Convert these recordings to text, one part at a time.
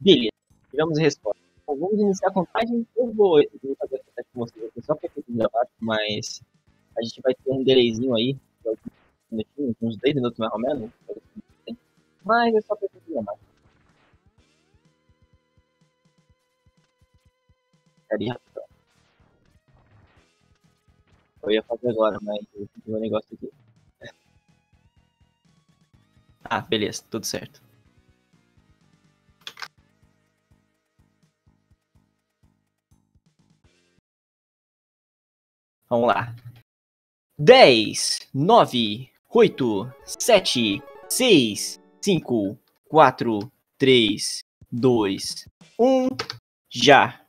Beleza, tivemos resposta. Bom, vamos iniciar a contagem. Eu vou, eu fazer a contagem com vocês aqui só para efeito gravado, mas a gente vai ter um delayzinho aí, uns 10 minutos mais ou menos. Mas é só para. Peraí, rapidão. Eu ia fazer agora, mas eu um negócio aqui. Ah, beleza, tudo certo. Vamos lá. 10, 9, 8, 7, 6, 5, 4, 3, 2, 1. Já.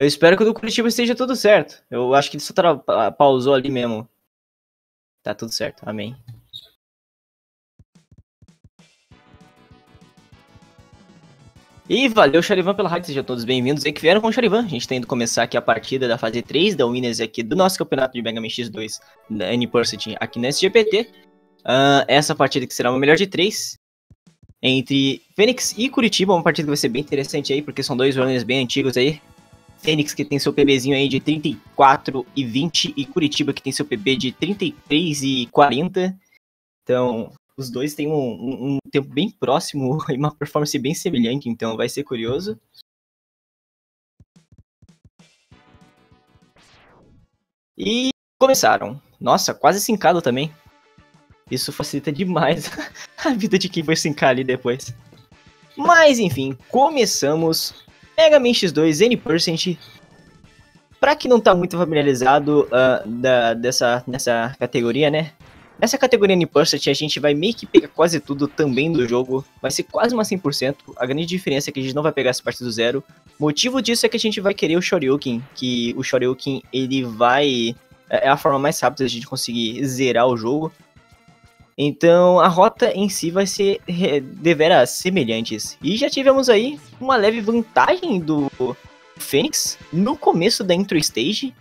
Eu espero que o do Curitiba esteja tudo certo. Eu acho que ele só pausou ali mesmo. Tá tudo certo. Amém. E valeu, Charivan, pela rádio, sejam todos bem-vindos aí que vieram com o Charivan. A gente tá indo começar aqui a partida da fase 3 da Winners aqui do nosso campeonato de Mega Man X2 da N-Pursuit aqui na SGPT. Uh, ah, essa partida que será uma melhor de 3 entre Fênix e Curitiba, uma partida que vai ser bem interessante aí, porque são dois runners bem antigos aí. Fênix que tem seu PBzinho aí de 34 e 20 e Curitiba que tem seu PB de 33 e 40. Então, os dois têm um, um, um, tempo bem próximo e uma performance bem semelhante, então vai ser curioso. E começaram. Nossa, quase sincado também. Isso facilita demais a vida de quem vai sincar ali depois. Mas enfim, começamos. Mega Man X2 N%. Pra quem não tá muito familiarizado uh, da, dessa, nessa categoria, né? Nessa categoria Unipursat, a gente vai meio que pegar quase tudo também do jogo. Vai ser quase uma 100%. A grande diferença é que a gente não vai pegar essa parte do zero. Motivo disso é que a gente vai querer o Shoryuken, que o Shoryuken, ele vai... É, é a forma mais rápida de a gente conseguir zerar o jogo. Então, a rota em si vai ser deveras semelhantes. E já tivemos aí uma leve vantagem do Fênix no começo da intro stage.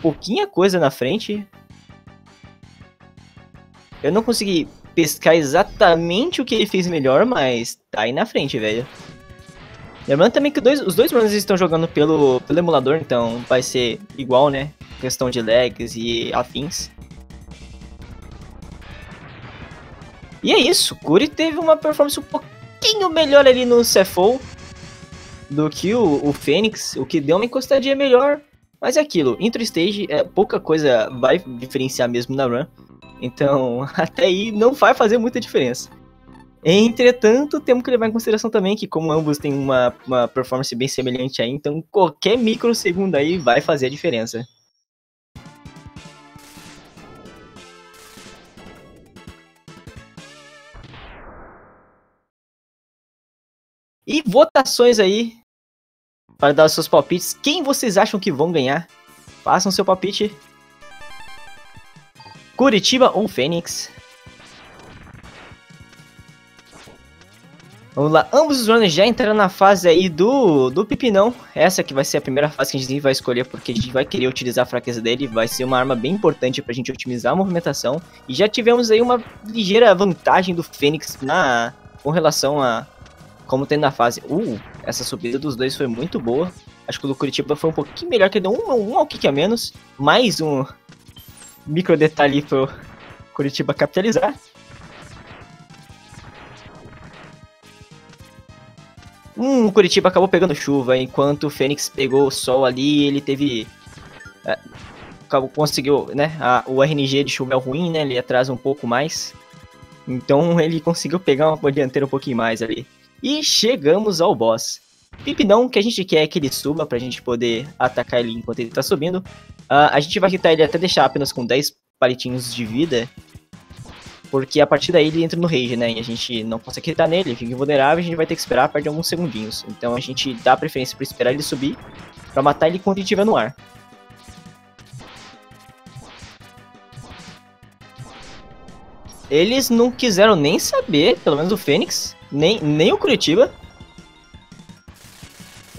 Pouquinha coisa na frente, eu não consegui pescar exatamente o que ele fez melhor, mas tá aí na frente, velho. Lembrando também que dois, os dois runners estão jogando pelo, pelo emulador, então vai ser igual, né? Questão de lags e afins. E é isso, Kuri teve uma performance um pouquinho melhor ali no CFO do que o, o Fênix, o que deu uma encostadinha melhor. Mas é aquilo, intro stage, é, pouca coisa vai diferenciar mesmo na run. Então, até aí não vai fazer muita diferença. Entretanto, temos que levar em consideração também que, como ambos têm uma, uma performance bem semelhante aí, então qualquer microsegundo aí vai fazer a diferença. E votações aí para dar os seus palpites. Quem vocês acham que vão ganhar? Façam seu palpite Curitiba ou Fênix? Vamos lá, ambos os runners já entraram na fase aí do, do Pipinão. Essa que vai ser a primeira fase que a gente vai escolher, porque a gente vai querer utilizar a fraqueza dele. Vai ser uma arma bem importante pra gente otimizar a movimentação. E já tivemos aí uma ligeira vantagem do Fênix na, com relação a como tem na fase. Uh, essa subida dos dois foi muito boa. Acho que o do Curitiba foi um pouquinho melhor, que deu um, um ao kick a menos. Mais um, micro detalhe pro Curitiba capitalizar. Hum, o Curitiba acabou pegando chuva, enquanto o Fênix pegou o sol ali, ele teve... É, conseguiu, né, a, o RNG de chuva é ruim, né, ele atrasa um pouco mais. Então ele conseguiu pegar uma dianteira um pouquinho mais ali. E chegamos ao boss. Pipinão, que a gente quer que ele suba pra gente poder atacar ele enquanto ele tá subindo. Uh, a gente vai quitar ele até deixar apenas com 10 palitinhos de vida. Porque a partir daí ele entra no rage, né? E a gente não consegue quitar nele, ele fica invulnerável, a gente vai ter que esperar perder alguns segundinhos. Então a gente dá preferência para esperar ele subir, para matar ele quando ele estiver no ar. Eles não quiseram nem saber, pelo menos o Fênix, nem, nem o Curitiba,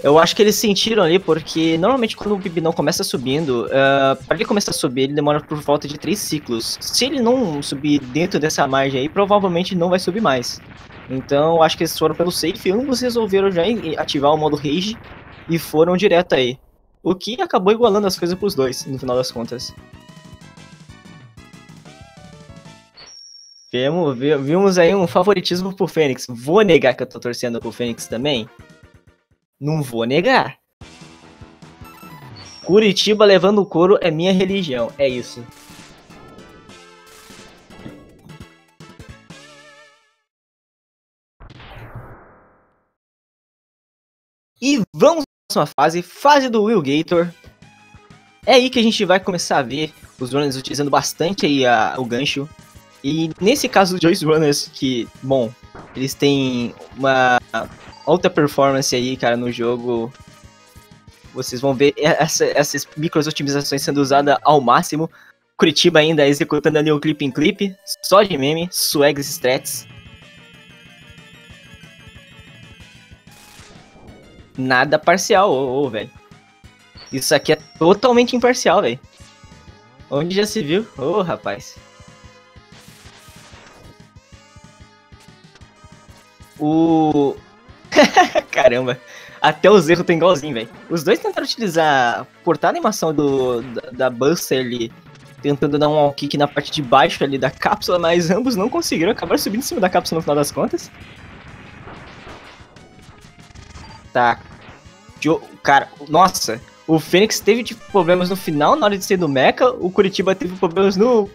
Eu acho que eles sentiram ali, porque normalmente quando o Bibinão começa subindo, uh, para ele começar a subir, ele demora por volta de três ciclos. Se ele não subir dentro dessa margem aí, provavelmente não vai subir mais. Então, acho que eles foram pelo safe, ambos resolveram já ativar o modo Rage e foram direto aí. O que acabou igualando as coisas pros dois, no final das contas. Vimos, vimos aí um favoritismo pro Fênix. Vou negar que eu tô torcendo pro Fênix também? Não vou negar. Curitiba levando o couro é minha religião. É isso. E vamos para a próxima fase, fase do Will Gator. É aí que a gente vai começar a ver os runners utilizando bastante aí a, o gancho. E nesse caso dos dois runners que, bom, eles têm uma alta performance aí, cara, no jogo. Vocês vão ver essa, essas micros otimizações sendo usadas ao máximo. Curitiba ainda executando ali o clip em clip, só de meme, swags strats. nada parcial, ô, ô velho. Isso aqui é totalmente imparcial, velho. Onde já se viu? Ô, oh, rapaz. O. Caramba. Até os erros tem igualzinho, velho. Os dois tentaram utilizar. Cortar a animação do, da, da Buster ali. Tentando dar um all kick na parte de baixo ali da cápsula, mas ambos não conseguiram. Acabaram subindo em cima da cápsula no final das contas. Tá. Cara, nossa, o Fênix teve tipo, problemas no final, na hora de ser do Mecha. O Curitiba teve problemas no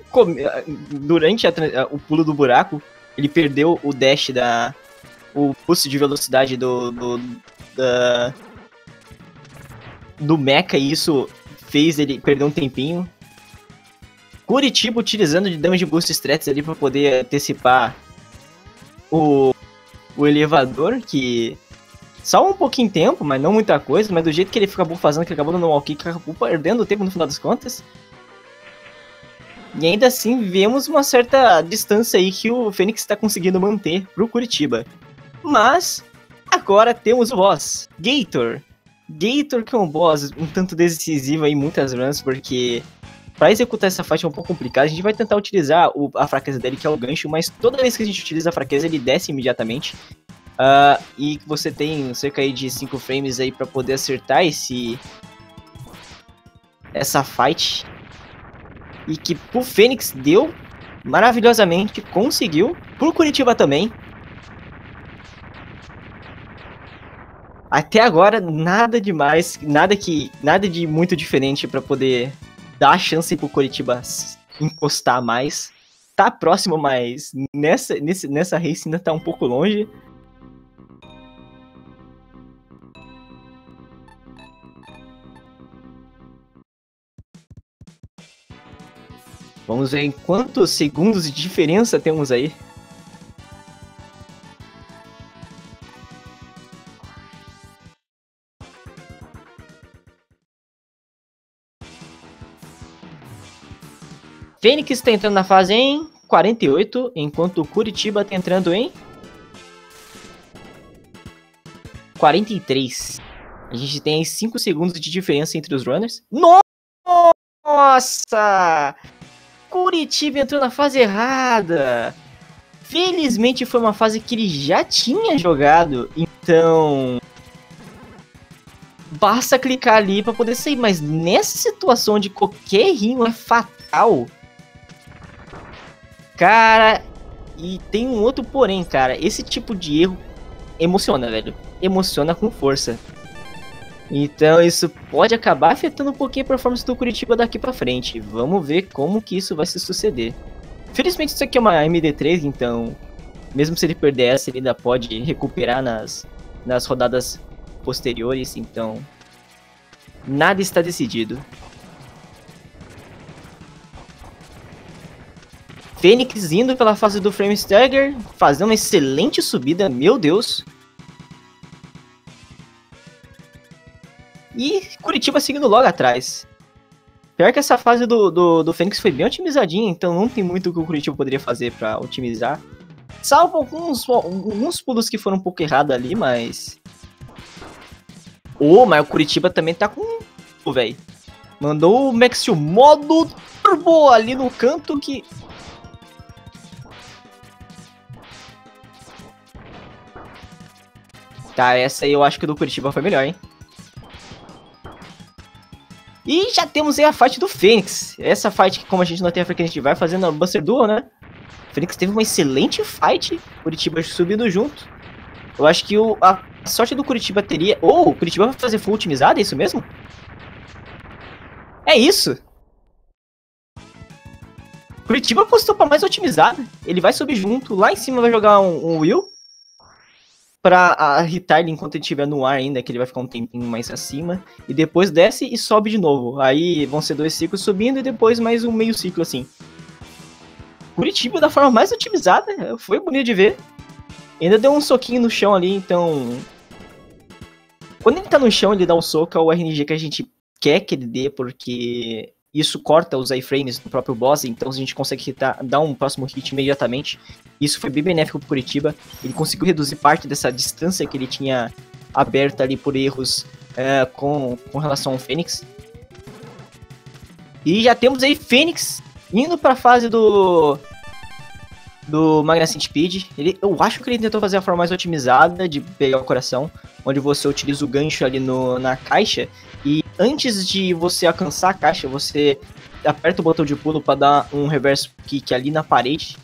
durante a, o pulo do buraco. Ele perdeu o dash da. O boost de velocidade do. do da, do Mecha e isso fez ele perder um tempinho. Curitiba utilizando de damage boost strats ali para poder antecipar o, o elevador, que só um pouquinho de tempo, mas não muita coisa, mas do jeito que ele acabou fazendo, que acabou um walk kick, acabou perdendo tempo no final das contas. E ainda assim vemos uma certa distância aí que o Fênix está conseguindo manter pro Curitiba. Mas agora temos o boss, Gator. Gator que é um boss um tanto decisivo em muitas runs, porque para executar essa fight é um pouco complicado. A gente vai tentar utilizar o, a fraqueza dele, que é o gancho, mas toda vez que a gente utiliza a fraqueza, ele desce imediatamente. Uh, e você tem cerca de 5 frames aí para poder acertar esse essa fight. E que pro Fênix deu maravilhosamente, conseguiu. Pro Curitiba também. Até agora nada demais, nada que nada de muito diferente para poder dar a chance pro Curitiba encostar mais. Tá próximo, mas nessa, nesse, nessa race ainda tá um pouco longe. Vamos ver em quantos segundos de diferença temos aí. Fênix está entrando na fase em 48, enquanto o Curitiba está entrando em 43. A gente tem 5 segundos de diferença entre os runners. Nossa! Curitiba entrou na fase errada. Felizmente foi uma fase que ele já tinha jogado, então basta clicar ali para poder sair. Mas nessa situação de qualquer errinho é fatal, cara. E tem um outro porém, cara. Esse tipo de erro emociona, velho. Emociona com força. Então isso pode acabar afetando um pouquinho a performance do Curitiba daqui para frente. Vamos ver como que isso vai se suceder. Felizmente isso aqui é uma MD3, então mesmo se ele perder essa, ele ainda pode recuperar nas, nas rodadas posteriores, então nada está decidido. Fênix indo pela fase do Frame Stagger, fazendo uma excelente subida, meu Deus. E Curitiba seguindo logo atrás. Pior que essa fase do, do, do Fênix foi bem otimizadinha, então não tem muito o que o Curitiba poderia fazer para otimizar. Salvo alguns, alguns pulos que foram um pouco errados ali, mas. Oh, mas o Curitiba também tá com... velho. Mandou o Maxio modo turbo ali no canto que... Tá, essa aí eu acho que do Curitiba foi melhor, hein? E já temos aí a fight do Fênix. Essa fight que, como a gente não tem a frequência, a gente vai fazendo a Buster Duel, né? O Fênix teve uma excelente fight. Curitiba subindo junto. Eu acho que o, a sorte do Curitiba teria... Ou oh, o Curitiba vai fazer full otimizado, é isso mesmo? É isso! Curitiba apostou pra mais otimizada. Ele vai subir junto. Lá em cima vai jogar um, um Will pra irritar ele enquanto ele estiver no ar ainda, que ele vai ficar um tempinho mais acima, e depois desce e sobe de novo. Aí vão ser dois ciclos subindo e depois mais um meio ciclo assim. Curitiba da forma mais otimizada, foi bonito de ver. Ainda deu um soquinho no chão ali, então. Quando ele tá no chão, ele dá o um soco, é o RNG que a gente quer que ele dê, porque isso corta os iframes do próprio boss, então a gente consegue hitar, dar um próximo hit imediatamente. Isso foi bem benéfico pro Curitiba. Ele conseguiu reduzir parte dessa distância que ele tinha aberta ali por erros é, com, com relação ao Fênix. E já temos aí Fênix indo para a fase do do Magnificent Speed. Ele, eu acho que ele tentou fazer a forma mais otimizada de pegar o coração, onde você utiliza o gancho ali no, na caixa e antes de você alcançar a caixa, você aperta o botão de pulo para dar um reverse kick ali na parede.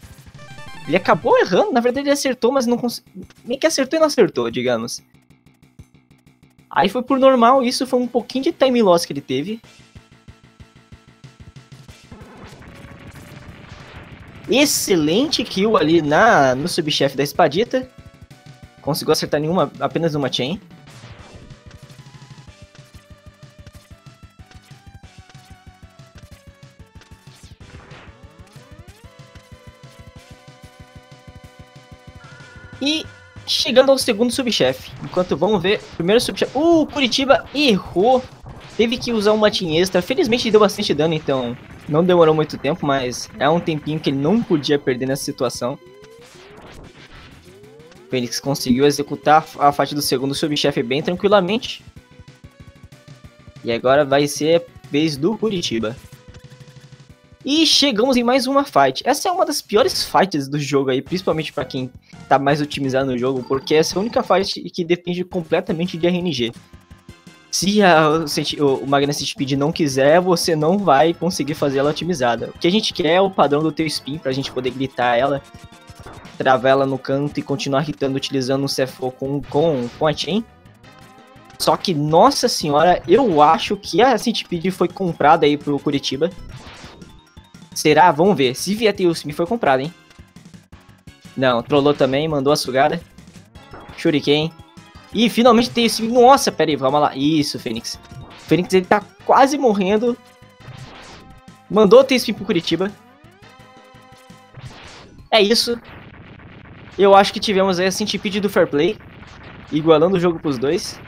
Ele acabou errando, na verdade ele acertou, mas não conseguiu. Meio que acertou e não acertou, digamos. Aí foi por normal, isso foi um pouquinho de time loss que ele teve. Excelente kill ali na, no subchefe da espadita. Conseguiu acertar nenhuma, apenas uma chain. E chegando ao segundo subchefe. Enquanto vamos ver, primeiro subchefe. Uh, Curitiba errou. Teve que usar um matin extra. Felizmente deu bastante dano, então não demorou muito tempo, mas é um tempinho que ele não podia perder nessa situação. Fênix conseguiu executar a faixa do segundo subchefe bem tranquilamente. E agora vai ser a vez do Curitiba. E chegamos em mais uma fight. Essa é uma das piores fights do jogo aí, principalmente para quem tá mais otimizado no jogo, porque essa é a única fight que depende completamente de RNG. Se a, o Magnetic Speed não quiser, você não vai conseguir fazer ela otimizada. O que a gente quer é o padrão do teu spin pra gente poder gritar ela, travar ela no canto e continuar hitando utilizando o CFO com, com, com a chain. Só que, nossa senhora, eu acho que a Centipede foi comprada aí pro Curitiba. Será? Vamos ver. Se vier Tailspin foi comprado, hein? Não, trollou também, mandou a sugada. Shuriken. E finalmente Tailspin. Nossa, pera aí, vamos lá. Isso, Fênix. Fênix, ele tá quase morrendo. Mandou o Tailspin pro Curitiba. É isso. Eu acho que tivemos aí a Centipede do Fair Play. Igualando o jogo pros dois.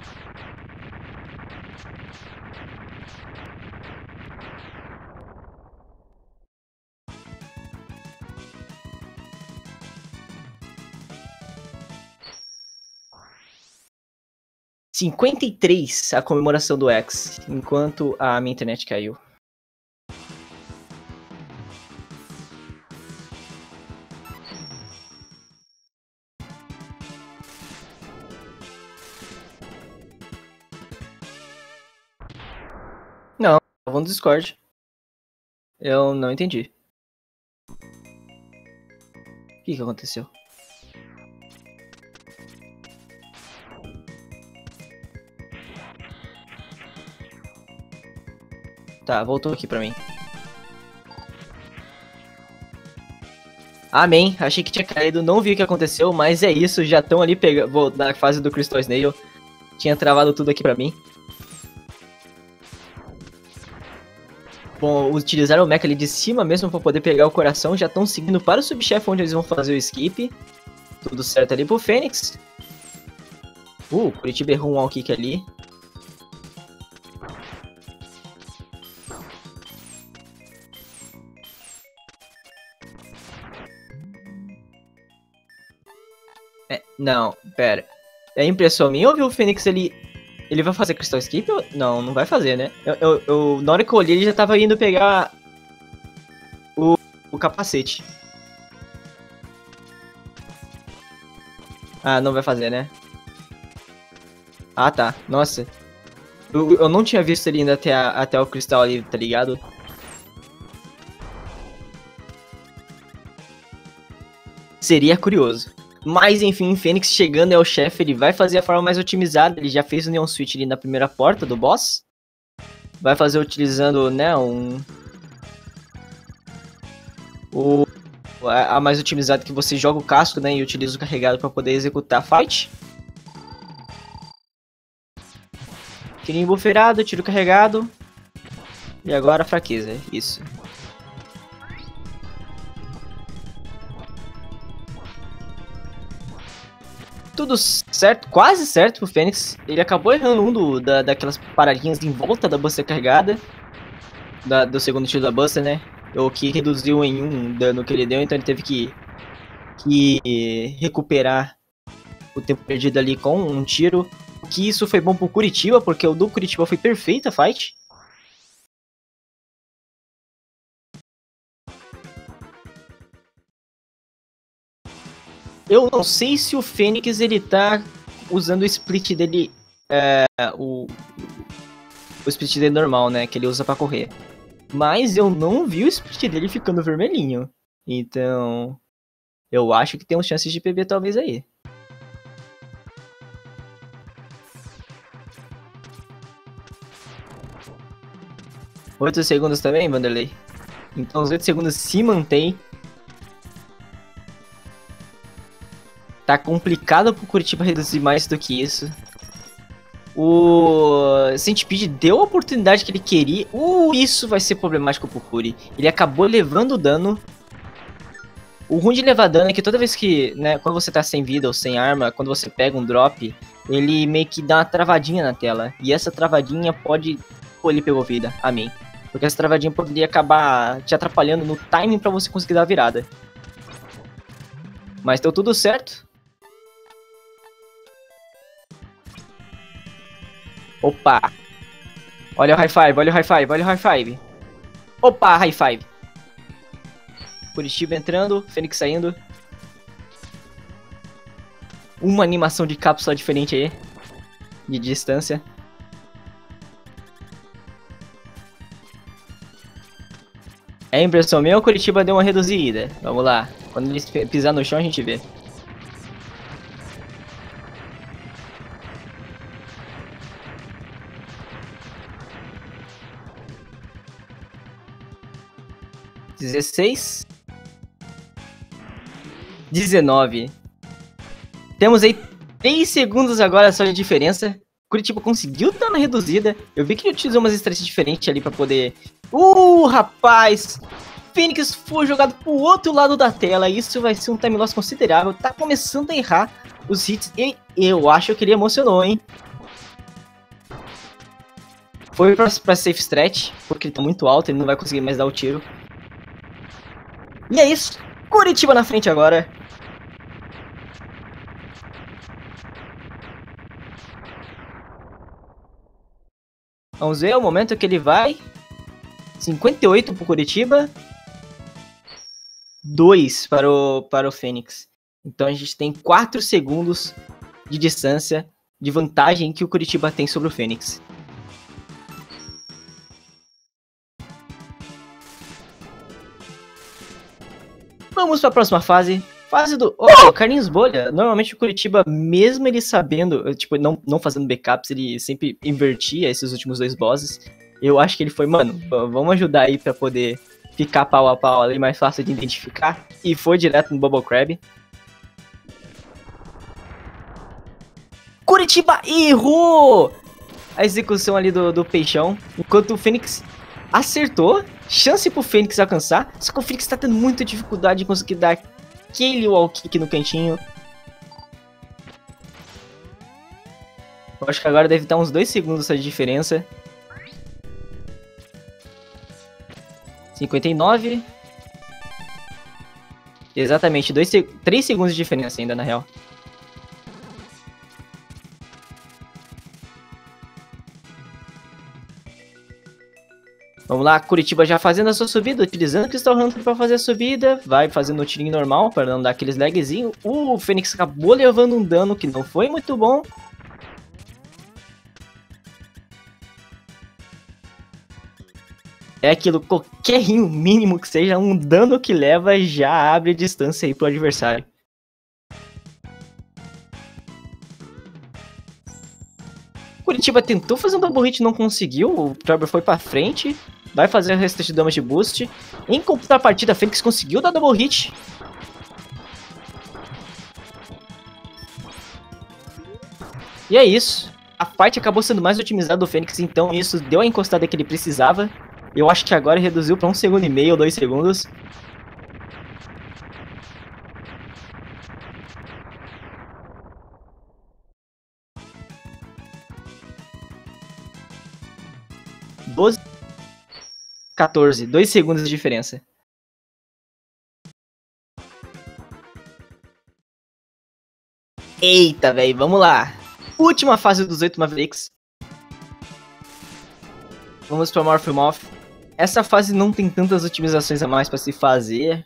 53 a comemoração do X, enquanto a minha internet caiu. Não, tava no Discord. Eu não entendi. O que, que aconteceu? Tá, voltou aqui pra mim. Amém. Achei que tinha caído, não vi o que aconteceu, mas é isso. Já estão ali pegando. Na fase do Crystal Snail. Tinha travado tudo aqui pra mim. Bom, utilizaram o mecha ali de cima mesmo pra poder pegar o coração. Já estão seguindo para o subchefe onde eles vão fazer o skip. Tudo certo ali pro Fênix. Uh, Curitiba errou um all kick ali. Não, pera. É impressão minha ou viu o Fênix ele Ele vai fazer Crystal? Ou... Não, não vai fazer, né? Eu, eu, eu, na hora que eu olhei, ele já tava indo pegar o, o capacete. Ah, não vai fazer, né? Ah, tá. Nossa. Eu, eu não tinha visto ele indo até, a, até o cristal ali, tá ligado? Seria curioso. Mas enfim, Fênix chegando é o chefe, ele vai fazer a forma mais otimizada. Ele já fez o Neon Switch ali na primeira porta do boss. Vai fazer utilizando, né, um... O... A mais otimizada que você joga o casco, né, e utiliza o carregado para poder executar a fight. Tirinho buferado, tiro carregado. E agora fraqueza, isso. Tudo certo, quase certo pro Fênix. Ele acabou errando um do, da, daquelas paradinhas em volta da Buster carregada. Da, do segundo tiro da Buster, né? O que reduziu em um dano que ele deu, então ele teve que, que recuperar o tempo perdido ali com um tiro. Que isso foi bom pro Curitiba, porque o do Curitiba foi perfeita a fight. Eu não sei se o Fênix ele tá usando o split dele. É, o, o split dele normal, né? Que ele usa para correr. Mas eu não vi o split dele ficando vermelhinho. Então. Eu acho que tem uns chances de PB talvez aí. Oito segundos também, Vanderlei? Então os 8 segundos se mantém Tá complicado pro Curitiba reduzir mais do que isso. O Centipede deu a oportunidade que ele queria. Uh, isso vai ser problemático pro Curi. Ele acabou levando dano. O ruim de levar dano é que toda vez que, né, quando você tá sem vida ou sem arma, quando você pega um drop, ele meio que dá uma travadinha na tela. E essa travadinha pode... Pô, ele pegou vida. Amém. Porque essa travadinha poderia acabar te atrapalhando no timing para você conseguir dar a virada. Mas deu tudo certo. Opa! Olha o high five, olha o high five, olha o high five. Opa, high five. Curitiba entrando, Fênix saindo. Uma animação de cápsula diferente aí. De distância. É impressão minha ou Curitiba deu uma reduzida? Vamos lá. Quando ele pisar no chão a gente vê. 16. 19. Temos aí 3 segundos agora só de diferença. Curitiba conseguiu dar uma reduzida. Eu vi que ele utilizou umas estratégias diferentes ali para poder... Uh, rapaz! Fênix foi jogado pro outro lado da tela. Isso vai ser um time loss considerável. Tá começando a errar os hits. E eu acho que ele emocionou, hein? Foi pra, pra safe stretch, porque ele tá muito alto, ele não vai conseguir mais dar o tiro. E é isso. Curitiba na frente agora. Vamos ver o momento que ele vai. 58 para o Curitiba. 2 para o, para o Fênix. Então a gente tem 4 segundos de distância de vantagem que o Curitiba tem sobre o Fênix. Vamos para a próxima fase. Fase do. Oh, Carlinhos Bolha. Normalmente o Curitiba, mesmo ele sabendo, tipo, não, não fazendo backups, ele sempre invertia esses últimos dois bosses. Eu acho que ele foi, mano, vamos ajudar aí para poder ficar pau a pau ali, mais fácil de identificar. E foi direto no Bubble Crab. Curitiba errou! A execução ali do, do peixão. Enquanto o Fênix acertou chance pro Fênix alcançar, só que o Fênix tá tendo muita dificuldade de conseguir dar aquele wall kick no cantinho. Eu acho que agora deve estar uns 2 segundos essa diferença. 59. Exatamente, 3 segundos de diferença ainda, na real. Vamos lá, Curitiba já fazendo a sua subida, utilizando o Crystal Hunter para fazer a subida. Vai fazendo o tirinho normal para não dar aqueles lagzinhos. O Fênix acabou levando um dano que não foi muito bom. É aquilo, qualquer rinho mínimo que seja, um dano que leva já abre distância aí pro adversário. Curitiba tentou fazer um double hit, não conseguiu. O Trevor foi pra frente. Vai fazer o resto de damage boost. Em contrapartida, a Fênix conseguiu dar double hit. E é isso. A parte acabou sendo mais otimizada do Fênix, então isso deu a encostada que ele precisava. Eu acho que agora reduziu para um segundo e meio dois segundos. Doze... 14. Dois segundos de diferença. Eita, velho. Vamos lá. Última fase dos oito Mavericks. Vamos para Morph essa fase não tem tantas otimizações a mais para se fazer.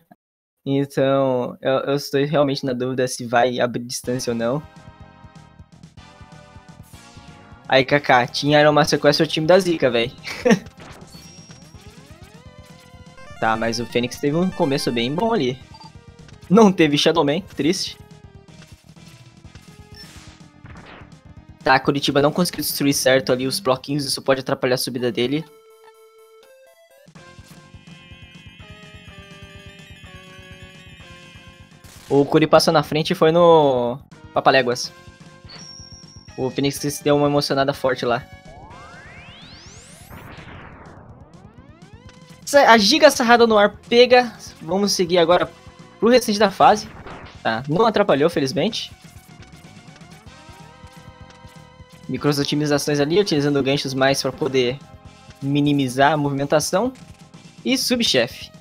Então, eu, eu, estou realmente na dúvida se vai abrir distância ou não. Aí, Kaká, tinha Iron Master Quest o time da Zika, velho. tá, mas o Fênix teve um começo bem bom ali. Não teve Shadowman, triste. Tá, Curitiba não conseguiu destruir certo ali os bloquinhos, isso pode atrapalhar a subida dele. O Curi passou na frente e foi no Papaléguas. O Phoenix deu uma emocionada forte lá. A Giga Sarrada no ar pega. Vamos seguir agora pro restante da fase. Tá, não atrapalhou, felizmente. Micros otimizações ali, utilizando ganchos mais para poder minimizar a movimentação. E subchefe.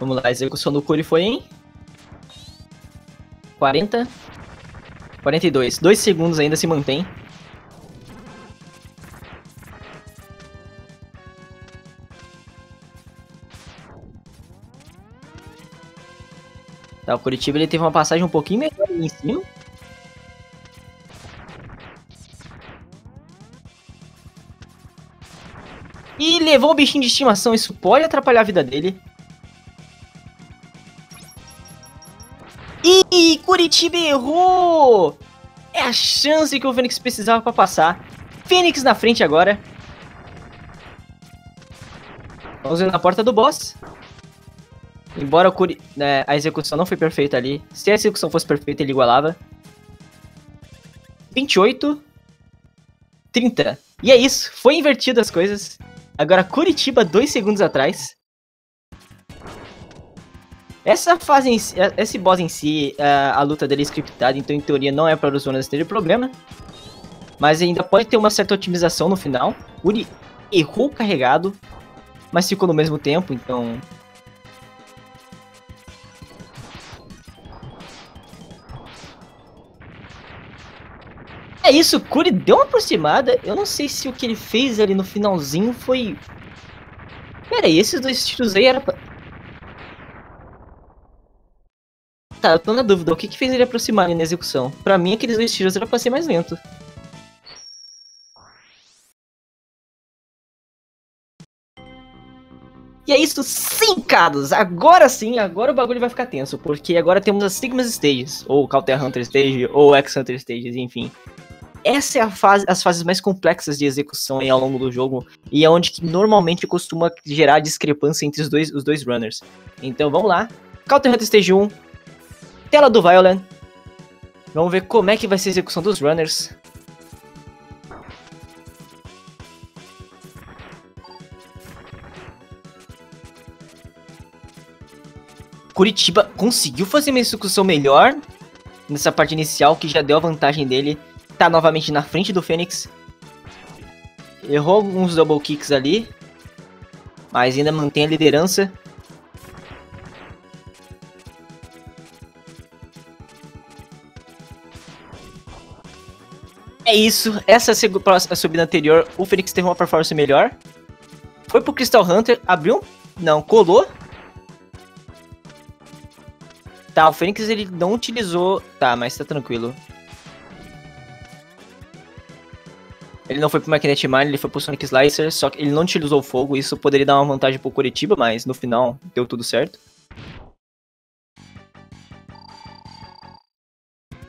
Vamos lá, execução do Curi foi em 40 42. 2 segundos ainda se mantém. Tá, o Curitiba ele teve uma passagem um pouquinho melhor ali em cima. E levou o bichinho de estimação, isso pode atrapalhar a vida dele. E Curitiba errou! É a chance que o Fênix precisava para passar. Fênix na frente agora. Vamos ver na porta do boss. Embora Curi... É, a execução não foi perfeita ali. Se a execução fosse perfeita, ele igualava. 28. 30. E é isso. Foi invertido as coisas. Agora Curitiba, dois segundos atrás. Essa fase, em, esse boss em si, a, a luta dele é scriptada, então em teoria não é para os runners terem problema. Mas ainda pode ter uma certa otimização no final. Uri errou carregado, mas ficou no mesmo tempo, então... É isso, o Kuri deu uma aproximada. Eu não sei se o que ele fez ali no finalzinho foi... Pera aí, esses dois tiros aí era pra... Tá, eu tô na dúvida. O que que fez ele aproximar na execução? Pra mim, aqueles dois tiros era pra ser mais lento. E é isso sim, Cados! Agora sim, agora o bagulho vai ficar tenso, porque agora temos as Sigmas Stages, ou Counter Hunter Stage, ou X Hunter Stages, enfim. Essa é a fase, as fases mais complexas de execução ao longo do jogo, e é onde que normalmente costuma gerar discrepância entre os dois, os dois runners. Então vamos lá. Counter Hunter Stage 1, Tela do Violent. Vamos ver como é que vai ser a execução dos runners. Curitiba conseguiu fazer uma execução melhor nessa parte inicial, que já deu a vantagem dele. Tá novamente na frente do Fênix. Errou alguns double kicks ali, mas ainda mantém a liderança. É isso, essa a subida anterior, o Fênix teve uma performance melhor. Foi pro Crystal Hunter, abriu Não, colou. Tá, o Fênix ele não utilizou... Tá, mas tá tranquilo. Ele não foi pro Magnet Mine, ele foi pro Sonic Slicer, só que ele não utilizou fogo, isso poderia dar uma vantagem pro Curitiba, mas no final deu tudo certo.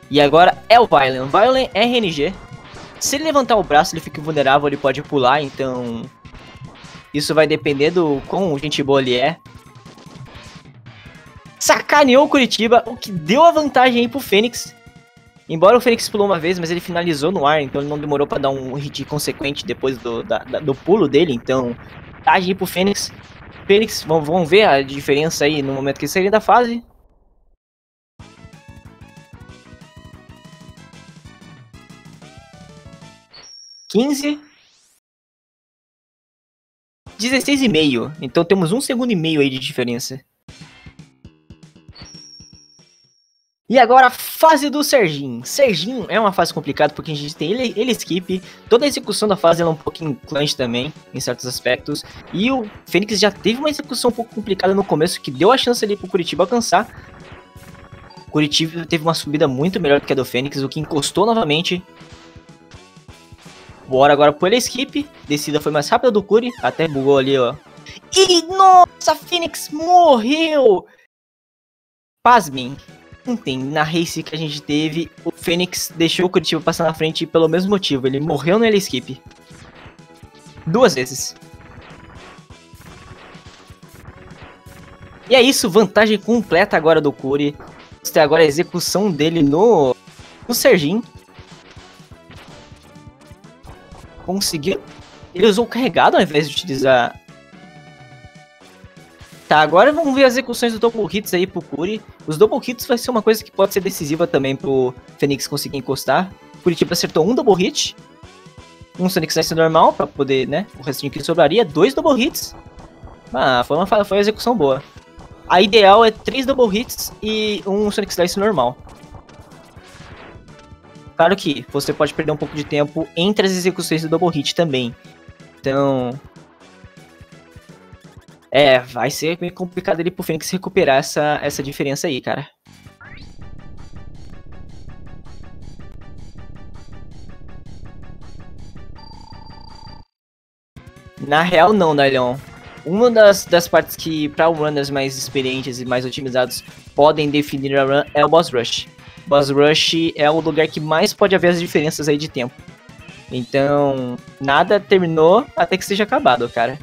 E agora é o Violent. Violent é RNG. Se ele levantar o braço, ele fica vulnerável, ele pode pular, então... Isso vai depender do quão gente boa ele é. Sacaneou o Curitiba, o que deu a vantagem aí pro Fênix. Embora o Fênix pulou uma vez, mas ele finalizou no ar, então ele não demorou para dar um hit consequente depois do, da, da, do pulo dele, então... Vantagem aí pro Fênix. Fênix, vamos, ver a diferença aí no momento que ele sair da fase. 15. 16,5. Então temos um segundo e meio aí de diferença. E agora, fase do Serginho. Serginho é uma fase complicada porque a gente tem ele, ele skip, toda a execução da fase é um pouquinho clutch também, em certos aspectos. E o Fênix já teve uma execução um pouco complicada no começo, que deu a chance ali pro Curitiba alcançar. Curitiba teve uma subida muito melhor do que a do Fênix, o que encostou novamente. Bora agora pro skip. Descida foi mais rápida do Curi. Até bugou ali, ó. E nossa, Phoenix morreu! Pasmem. Ontem, na race que a gente teve, o Fênix deixou o Curitiba passar na frente pelo mesmo motivo. Ele morreu no skip. Duas vezes. E é isso, vantagem completa agora do Curi. Tem agora a execução dele no, no Serginho. conseguiu. Ele usou o carregado ao invés de utilizar. Tá, agora vamos ver as execuções do Double Hits aí pro Curi. Os Double Hits vai ser uma coisa que pode ser decisiva também pro Fênix conseguir encostar. Curitiba acertou um Double Hit. Um Sonic Slice normal, pra poder, né? O restinho que sobraria. Dois Double Hits. Ah, foi uma, foi uma execução boa. A ideal é três Double Hits e um Sonic Slice normal. Claro que você pode perder um pouco de tempo entre as execuções do Double Hit também. Então. É, vai ser complicado ele pro Fênix recuperar essa, essa diferença aí, cara. Na real, não, Darleon. Uma das, das partes que, para runners mais experientes e mais otimizados, podem definir a run é o boss rush. Boss Rush é o lugar que mais pode haver as diferenças aí de tempo. Então, nada terminou até que seja acabado, cara.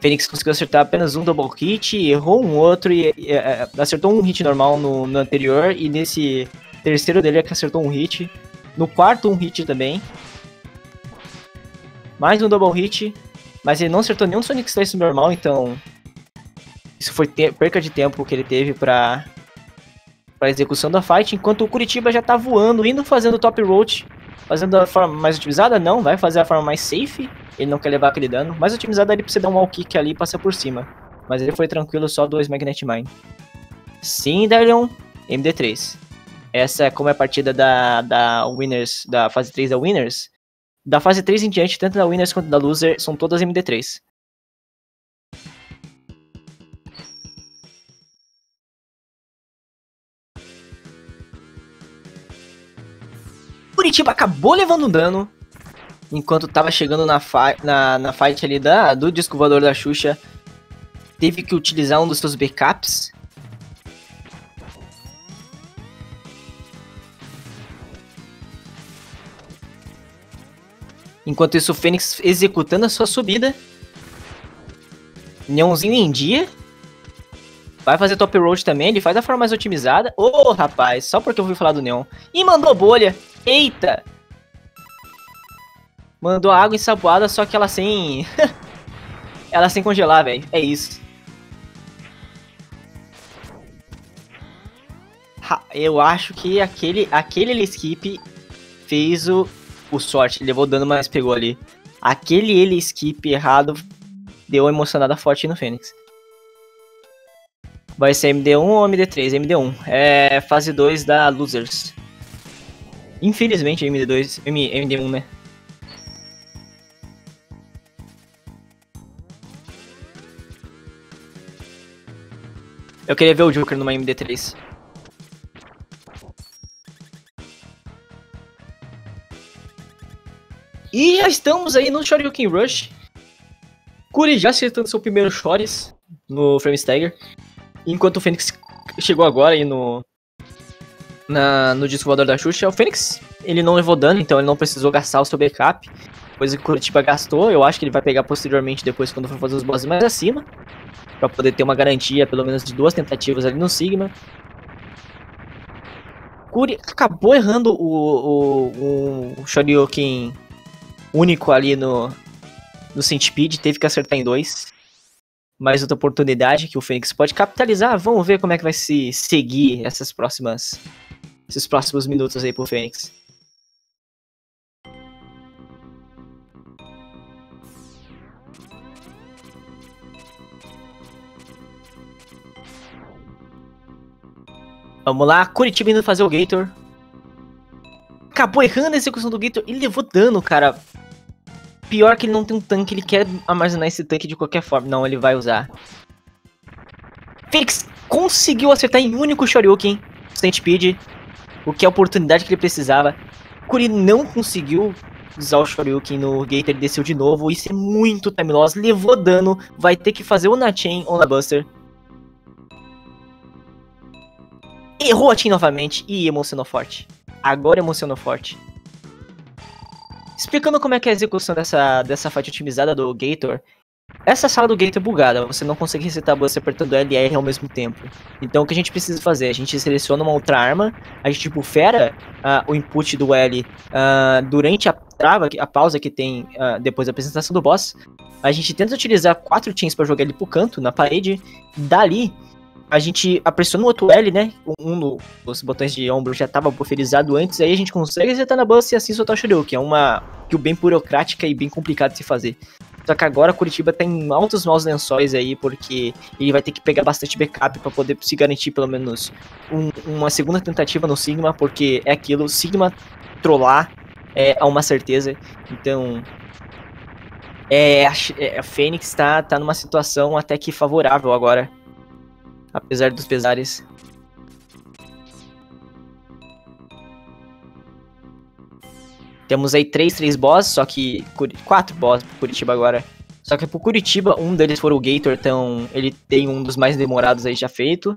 Fênix conseguiu acertar apenas um double hit, errou um outro e, e, e acertou um hit normal no, no, anterior e nesse terceiro dele é que acertou um hit. No quarto um hit também. Mais um double hit, mas ele não acertou nenhum Sonic Slice normal, então isso foi perca de tempo que ele teve para para execução da fight, enquanto o Curitiba já tá voando, indo fazendo top road, fazendo a forma mais otimizada, não, vai fazer a forma mais safe, ele não quer levar aquele dano, mais otimizada ele precisa dar um wall kick ali e passar por cima, mas ele foi tranquilo, só dois Magnet Mine. Sim, Darion, MD3. Essa é como é a partida da, da Winners, da fase 3 da Winners. Da fase 3 em diante, tanto da Winners quanto da Loser, são todas MD3. Curitiba acabou levando um dano. Enquanto tava chegando na, na, na fight ali da, do disco voador da Xuxa. Teve que utilizar um dos seus backups. Enquanto isso, o Fênix executando a sua subida. Neonzinho em dia. Vai fazer top road também, ele faz da forma mais otimizada. Ô, oh, rapaz, só porque eu ouvi falar do Neon. E mandou bolha. Eita! Mandou água ensaboada, só que ela sem... ela sem congelar, velho. É isso. Eu acho que aquele, aquele skip fez o, o sorte. Levou dano, mas pegou ali. Aquele ele skip errado deu uma emocionada forte no Fênix. Vai ser MD1 ou MD3? MD1. É fase 2 da Losers. Infelizmente, MD2, M, MD1, né? Eu queria ver o Joker numa MD3. E já estamos aí no Shoryuken Rush. Curi já acertando seu primeiro Shores no Frame Stagger. Enquanto o Fênix chegou agora aí no. Na, no disco voador da Xuxa. O Fênix, ele não levou dano, então ele não precisou gastar o seu backup. Coisa que o Curitiba gastou. Eu acho que ele vai pegar posteriormente, depois, quando for fazer os bosses mais acima. Pra poder ter uma garantia, pelo menos, de duas tentativas ali no Sigma. Curi acabou errando o, o, o Shoryuken único ali no, no Centipede, teve que acertar em dois. Mais outra oportunidade que o Fênix pode capitalizar. Vamos ver como é que vai se seguir essas próximas, esses próximos minutos aí pro Fênix. Vamos lá, Curitiba indo fazer o Gator. Acabou errando a execução do Gator e levou dano, cara. Pior que ele não tem um tanque, ele quer armazenar esse tanque de qualquer forma. Não, ele vai usar. Fênix conseguiu acertar em único Shoryuken, Centipede, o que é a oportunidade que ele precisava. Kuri não conseguiu usar o Shoryuken no Gator, desceu de novo. Isso é muito time loss, levou dano, vai ter que fazer o na Chain ou na Buster. Errou a Chain novamente e emocionou forte. Agora emocionou forte. Explicando como é que é a execução dessa, dessa fight otimizada do Gator. Essa sala do Gator é bugada, você não consegue resetar você apertando L e R ao mesmo tempo. Então o que a gente precisa fazer? A gente seleciona uma outra arma, a gente bufera uh, o input do L uh, durante a trava, a pausa que tem uh, depois da apresentação do boss. A gente tenta utilizar quatro chains para jogar ele pro canto, na parede. Dali, a gente pressiona o outro L, né? Um dos botões de ombro já estava buferizado antes, aí a gente consegue acertar na bus e assim soltar o Shoryuken. É uma que bem burocrática e bem complicado de se fazer. Só que agora Curitiba tem altos maus lençóis aí, porque ele vai ter que pegar bastante backup para poder se garantir pelo menos um, uma segunda tentativa no Sigma, porque é aquilo, Sigma trollar é uma certeza. Então, é, a, é, a Fênix tá, tá numa situação até que favorável agora apesar dos pesares. Temos aí três, três boss, só que quatro boss pro Curitiba agora. Só que pro Curitiba, um deles foi o Gator, então ele tem um dos mais demorados aí já feito.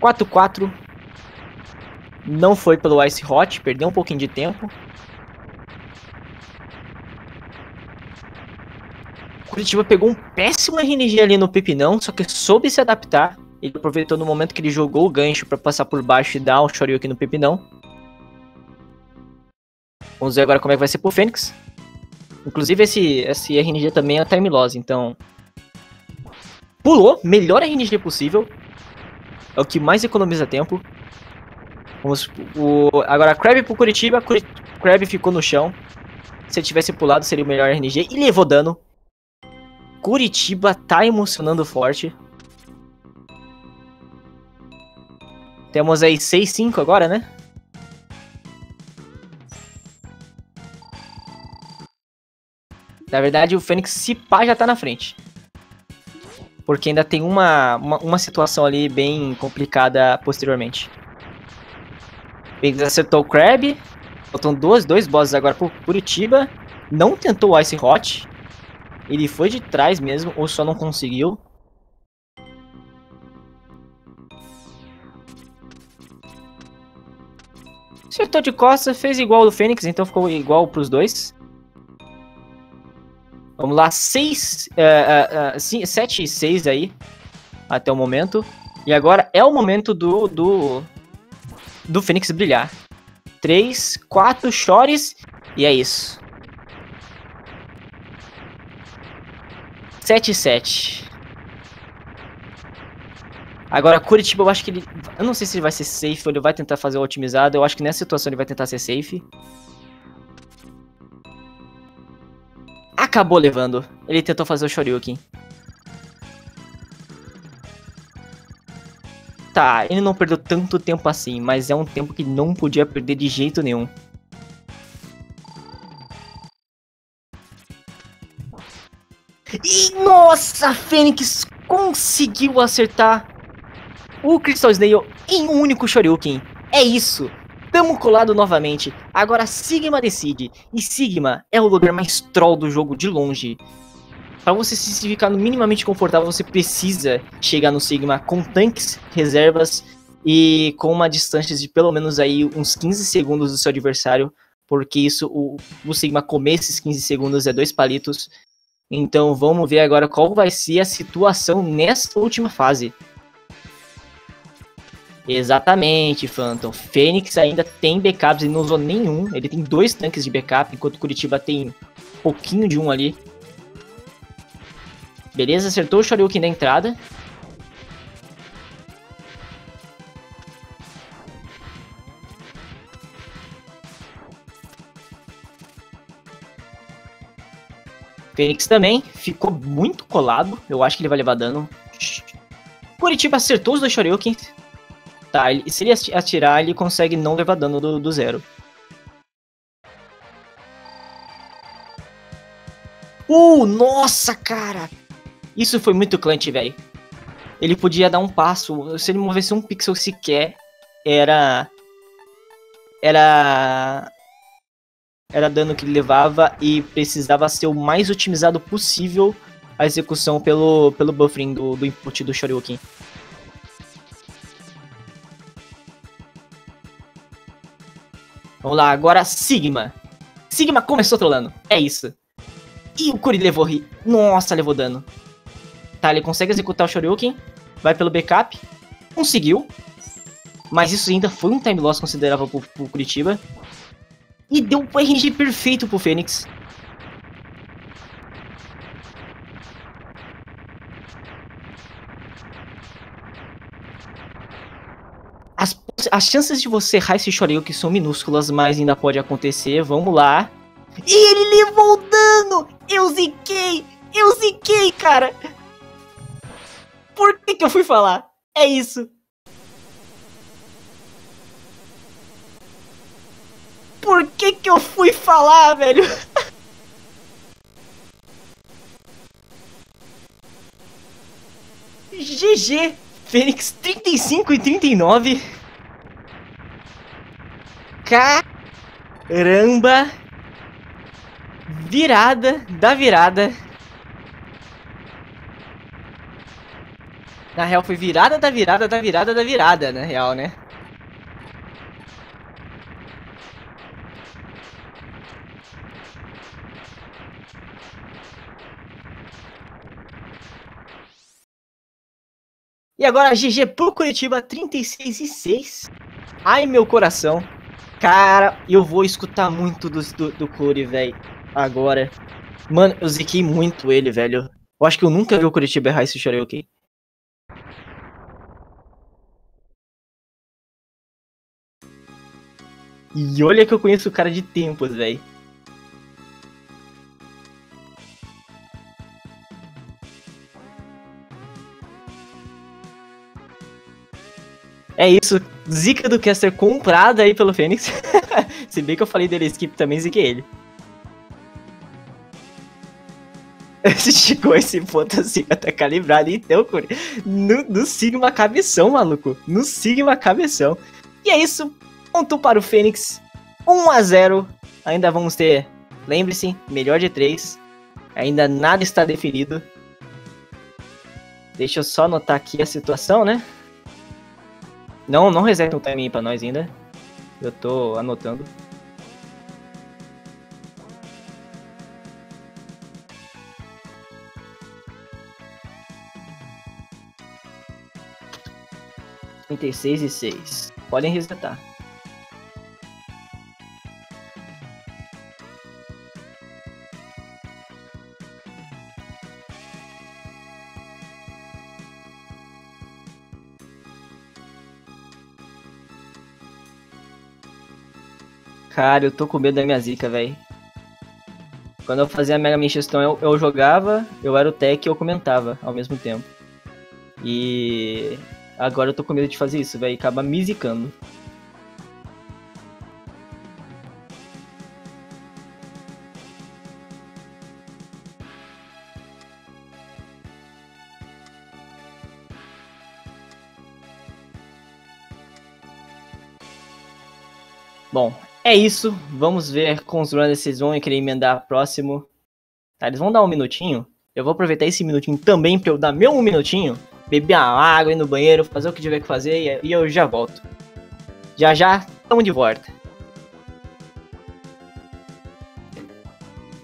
4-4. Não foi pelo Ice Hot, perdeu um pouquinho de tempo. Curitiba pegou um péssimo RNG ali no Pepinão, só que soube se adaptar. Ele aproveitou no momento que ele jogou o gancho para passar por baixo e dar um aqui no Pepinão. Vamos ver agora como é que vai ser pro Fênix. Inclusive esse, esse RNG também é time loss, então... Pulou, melhor RNG possível. É o que mais economiza tempo. Vamos, o, agora Crab pro Curitiba, Crab ficou no chão. Se ele tivesse pulado seria o melhor RNG e levou dano. Curitiba tá emocionando forte. Temos aí 6-5 agora, né? Na verdade, o Fênix, se pá, já tá na frente. Porque ainda tem uma, uma, uma situação ali bem complicada posteriormente. Fênix acertou o Crab. Faltam dois, dois bosses agora pro Curitiba. Não tentou o Ice Hot. Ele foi de trás mesmo, ou só não conseguiu. Acertou de costas, fez igual do Fênix, então ficou igual pros dois. Vamos lá, 6, uh, uh, 7 e 6 aí, até o momento. E agora é o momento do, do, do Fênix brilhar. 3, 4 chores, e é isso. 7-7. Agora, Curitiba, eu acho que ele. Eu não sei se ele vai ser safe ou ele vai tentar fazer o otimizado. Eu acho que nessa situação ele vai tentar ser safe. Acabou levando. Ele tentou fazer o Shoryuken. Tá, ele não perdeu tanto tempo assim, mas é um tempo que não podia perder de jeito nenhum. E nossa, Fênix conseguiu acertar o Crystal Snail em um único Shoryuken. É isso. Tamo colado novamente. Agora Sigma decide. E Sigma é o lugar mais troll do jogo de longe. Para você se ficar minimamente confortável, você precisa chegar no Sigma com tanques, reservas e com uma distância de pelo menos aí uns 15 segundos do seu adversário, porque isso o, o Sigma comer esses 15 segundos é dois palitos. Então vamos ver agora qual vai ser a situação nessa última fase. Exatamente, Phantom. Fênix ainda tem backups, ele não usou nenhum. Ele tem dois tanques de backup, enquanto Curitiba tem pouquinho de um ali. Beleza, acertou o Shoryuken da entrada. Fênix também ficou muito colado. Eu acho que ele vai levar dano. Curitiba acertou os dois Shoryukens. Tá, ele, se ele atirar, ele consegue não levar dano do, do zero. Uh, nossa, cara! Isso foi muito clutch, velho. Ele podia dar um passo, se ele movesse um pixel sequer, era... Era... Era dano que ele levava e precisava ser o mais otimizado possível a execução pelo, pelo buffering do, do input do Shoryuken. Vamos lá, agora Sigma. Sigma começou trolando. É isso. E o Kuri levou ri. Nossa, levou dano. Tá, ele consegue executar o Shoryuken. Vai pelo backup. Conseguiu. Mas isso ainda foi um time loss considerável pro, pro Curitiba. E deu um RNG perfeito pro Fênix. As, as chances de você errar esse Shoryuken são minúsculas, mas ainda pode acontecer. Vamos lá. E ele levou dano! Eu ziquei! Eu ziquei, cara! Por que, que eu fui falar? É isso. Por que que eu fui falar, velho? GG! Fênix 35 e 39. Caramba! Virada da virada. Na real, foi virada da virada da virada da virada, na real, né? E agora GG pro Curitiba 36 e 6. Ai meu coração. Cara, eu vou escutar muito do, do, do Curi, velho. Agora. Mano, eu ziquei muito ele, velho. Eu acho que eu nunca vi o Curitiba errar esse Shoryuken. E olha que eu conheço o cara de tempos, velho. É isso, zica do caster comprada aí pelo Fênix. Se bem que eu falei dele skip também, ziquei ele. Chegou esse ponto assim, tá calibrado. Então, no, no Sigma cabeção, maluco. No Sigma cabeção. E é isso. Ponto para o Fênix. 1 a 0 Ainda vamos ter, lembre-se, melhor de 3. Ainda nada está definido. Deixa eu só anotar aqui a situação, né? Não, não reseta o timing pra nós ainda. Eu tô anotando. Trinta e seis e seis. Podem resetar. Cara, eu tô com medo da minha zica, velho. Quando eu fazia a Mega Man Gestão, eu, eu jogava, eu era o tech e eu comentava ao mesmo tempo. E Agora eu tô com medo de fazer isso, velho. Acaba me zicando. Bom, é isso. Vamos ver runners se vão querer emendar próximo. Tá, eles vão dar um minutinho. Eu vou aproveitar esse minutinho também pra eu dar meu um minutinho. Beber uma água, ir no banheiro, fazer o que tiver que fazer e eu já volto. Já já, tamo de volta.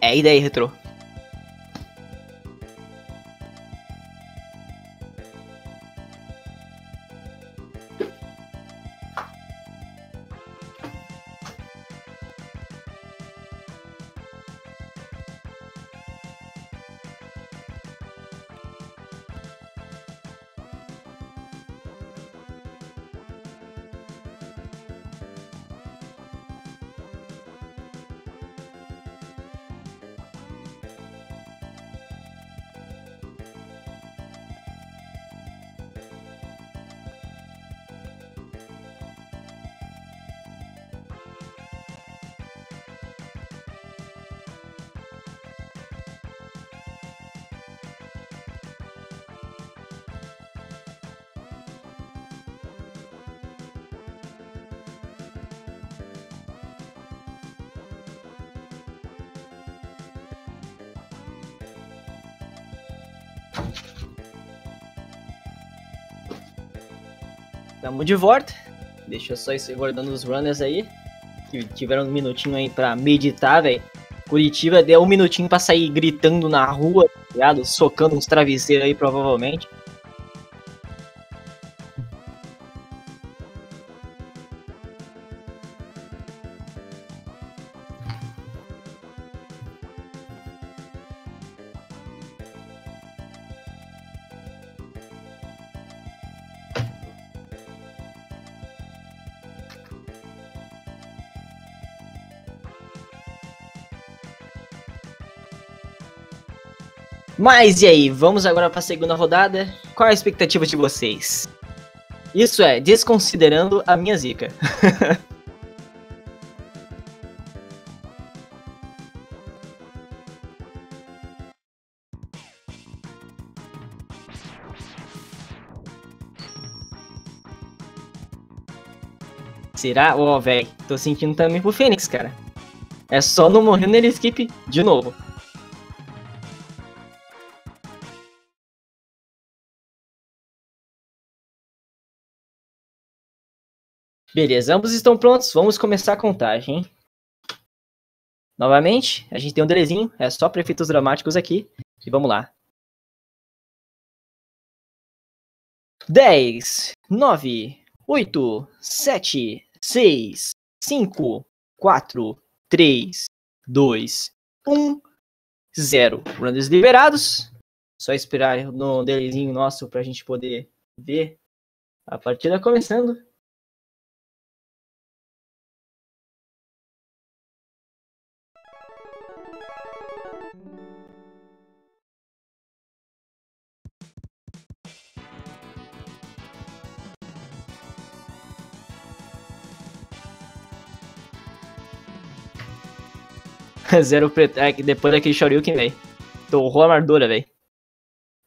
É, e daí, retrô? De volta. Deixa eu só ir guardando os runners aí. Que tiveram um minutinho aí pra meditar, velho. Curitiba deu um minutinho pra sair gritando na rua, tá ligado? Socando uns travesseiros aí, provavelmente. Mas e aí, vamos agora para a segunda rodada. Qual a expectativa de vocês? Isso é, desconsiderando a minha zica. Será? Ó, oh, velho, tô sentindo também pro Fênix, cara. É só não morrer nele skip de novo. Beleza, ambos estão prontos. Vamos começar a contagem. Novamente, a gente tem um delezinho. É só para efeitos dramáticos aqui. E vamos lá. 10, 9, 8, 7, 6, 5, 4, 3, 2, 1, 0. Runners liberados. Só esperar no delezinho nosso para a gente poder ver a partida começando. Zero preto. É, depois daquele Shoryuken, velho. Torrou a mardura, velho.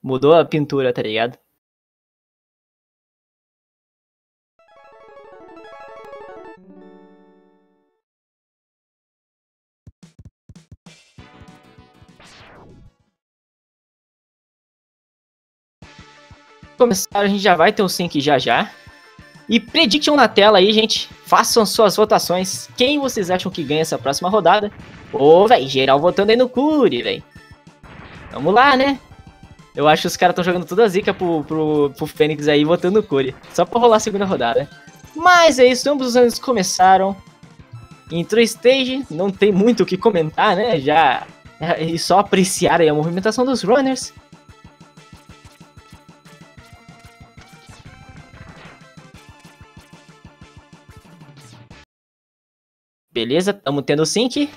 Mudou a pintura, tá ligado? Começar, a gente já vai ter o sync já já. E prediction na tela aí, gente. Façam suas votações. Quem vocês acham que ganha essa próxima rodada? Ô, velho, geral votando aí no Curi, velho. Vamos lá, né? Eu acho que os caras estão jogando toda a zica pro, pro, pro Fênix aí, votando no Curi. Só pra rolar a segunda rodada. Mas é isso, ambos os anos começaram. Entrou stage, não tem muito o que comentar, né? Já. É, e só apreciar aí a movimentação dos runners. Beleza, estamos tendo sync.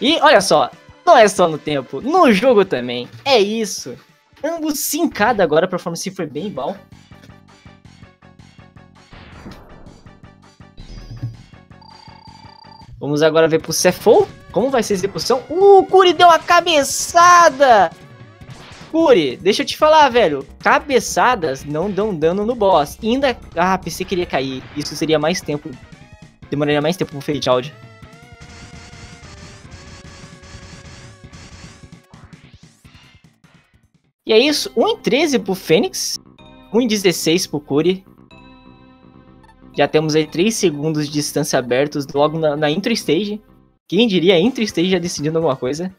E olha só, não é só no tempo, no jogo também. É isso. Ambos sincados agora, a performance foi bem bom. Vamos agora ver pro Cefou. Como vai ser a execução? Uh, o Curi deu uma cabeçada! Curi, deixa eu te falar, velho. Cabeçadas não dão dano no boss. Ainda. Ah, pensei que ele ia cair. Isso seria mais tempo. Demoraria mais tempo pro fade out. E é isso. 1 em 13 pro Fênix. 1 em 16 pro Curi. Já temos aí 3 segundos de distância abertos logo na, na intro stage. Quem diria intro stage já decidindo alguma coisa?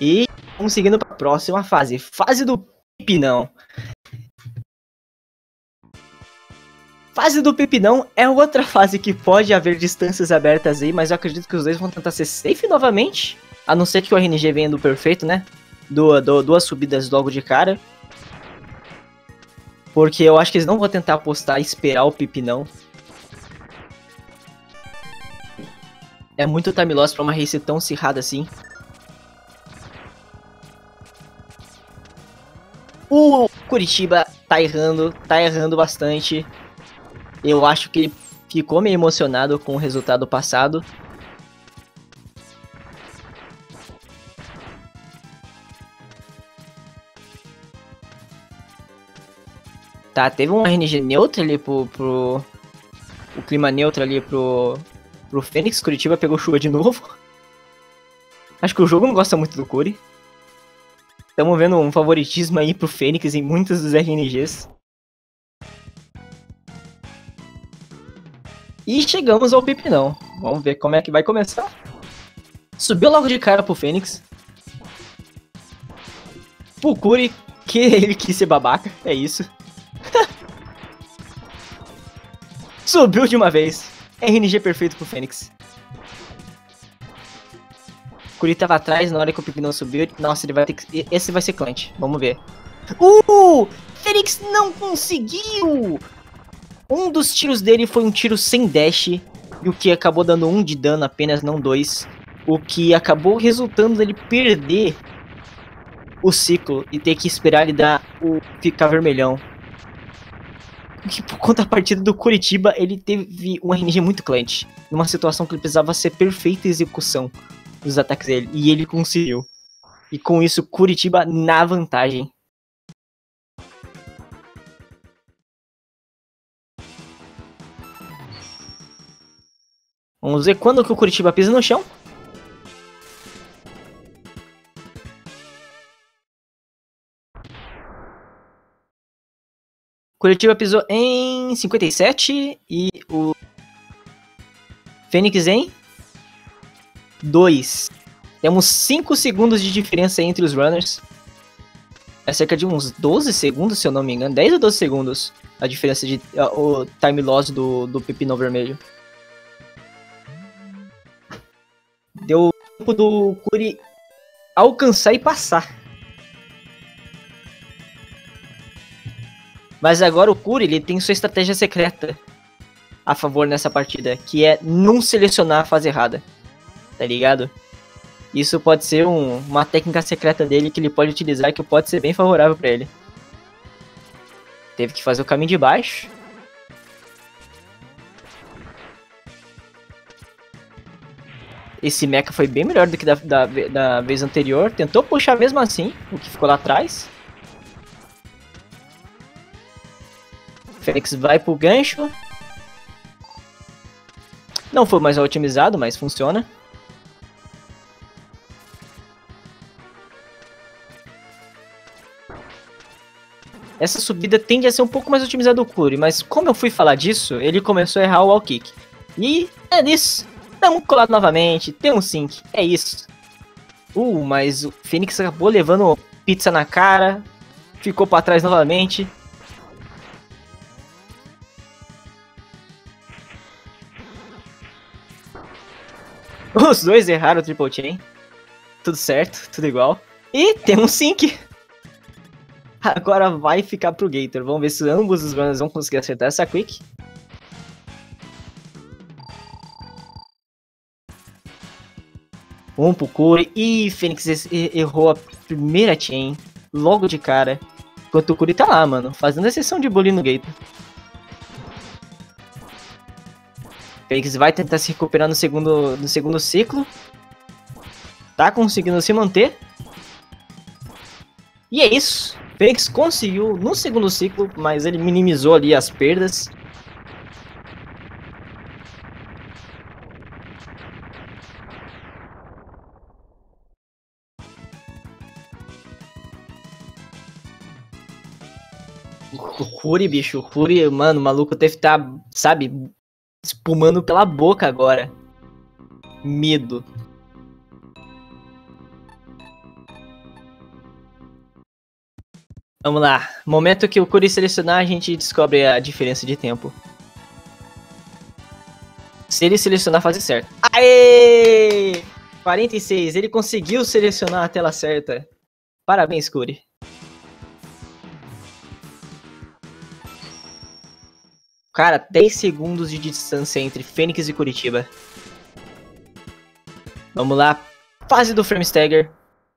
E vamos seguindo para a próxima fase. Fase do Pipinão. Fase do Pipinão é outra fase que pode haver distâncias abertas aí, mas eu acredito que os dois vão tentar ser safe novamente. A não ser que o RNG venha do perfeito, né? Do, duas subidas logo de cara. Porque eu acho que eles não vão tentar apostar e esperar o Pipinão. É muito time loss pra uma race tão acirrada assim. O Curitiba tá errando, tá errando bastante. Eu acho que ele ficou meio emocionado com o resultado passado. Tá, teve um RNG neutro ali pro, pro... O clima neutro ali pro... Pro Fênix. Curitiba pegou chuva de novo. Acho que o jogo não gosta muito do Curi. Estamos vendo um favoritismo aí pro Fênix em muitos dos RNGs. E chegamos ao Pipinão. Vamos ver como é que vai começar. Subiu logo de cara pro Fênix. Pukuri, que ele quis ser babaca, é isso. Subiu de uma vez. RNG perfeito pro Fênix. Curi tava atrás na hora que o Pipinão subiu. Nossa, ele vai ter que. Esse vai ser clutch. Vamos ver. Uh! Fênix não conseguiu! Um dos tiros dele foi um tiro sem dash. E o que acabou dando um de dano apenas, não dois. O que acabou resultando dele perder o ciclo e ter que esperar ele dar o ficar vermelhão. Que por partida do Curitiba, ele teve um RNG muito clutch. Numa situação que ele precisava ser perfeita execução dos ataques dele. E ele conseguiu. E com isso, Curitiba na vantagem. Vamos ver quando que o Curitiba pisa no chão. Curitiba pisou em 57 e o Fênix em 2. Temos 5 segundos de diferença entre os runners. É cerca de uns 12 segundos, se eu não me engano. 10 ou 12 segundos a diferença de uh, o time loss do, do pepino vermelho. Deu tempo do Curi alcançar e passar. Mas agora o Curi ele tem sua estratégia secreta a favor nessa partida, que é não selecionar a fase errada tá ligado? Isso pode ser um, uma técnica secreta dele que ele pode utilizar que pode ser bem favorável para ele. Teve que fazer o caminho de baixo. Esse mecha foi bem melhor do que da, da, da vez anterior. Tentou puxar mesmo assim, o que ficou lá atrás. Fênix vai pro gancho. Não foi mais otimizado, mas funciona. essa subida tende a ser um pouco mais otimizada do Curi, mas como eu fui falar disso, ele começou a errar o wall kick. E é isso. Tamo colado novamente, tem um sync, é isso. Uh, mas o Phoenix acabou levando pizza na cara, ficou para trás novamente. Os dois erraram o triple chain. Tudo certo, tudo igual. E tem um sync. Agora vai ficar pro Gator. Vamos ver se ambos os runners vão conseguir acertar essa quick. Um pro Corey. E Fênix errou a primeira chain. logo de cara. Enquanto o Curi tá lá, mano, fazendo a sessão de bullying no Gator. Fênix vai tentar se recuperar no segundo, no segundo ciclo. Tá conseguindo se manter. E é isso. Fênix conseguiu no segundo ciclo, mas ele minimizou ali as perdas. O Curi, bicho, o Curi, mano, o maluco deve estar, tá, sabe, espumando pela boca agora. Medo. Vamos lá. Momento que o Curi selecionar, a gente descobre a diferença de tempo. Se ele selecionar a fase certa. Aê! 46. Ele conseguiu selecionar a tela certa. Parabéns, Curi. Cara, 10 segundos de distância entre Fênix e Curitiba. Vamos lá. Fase do frame stagger.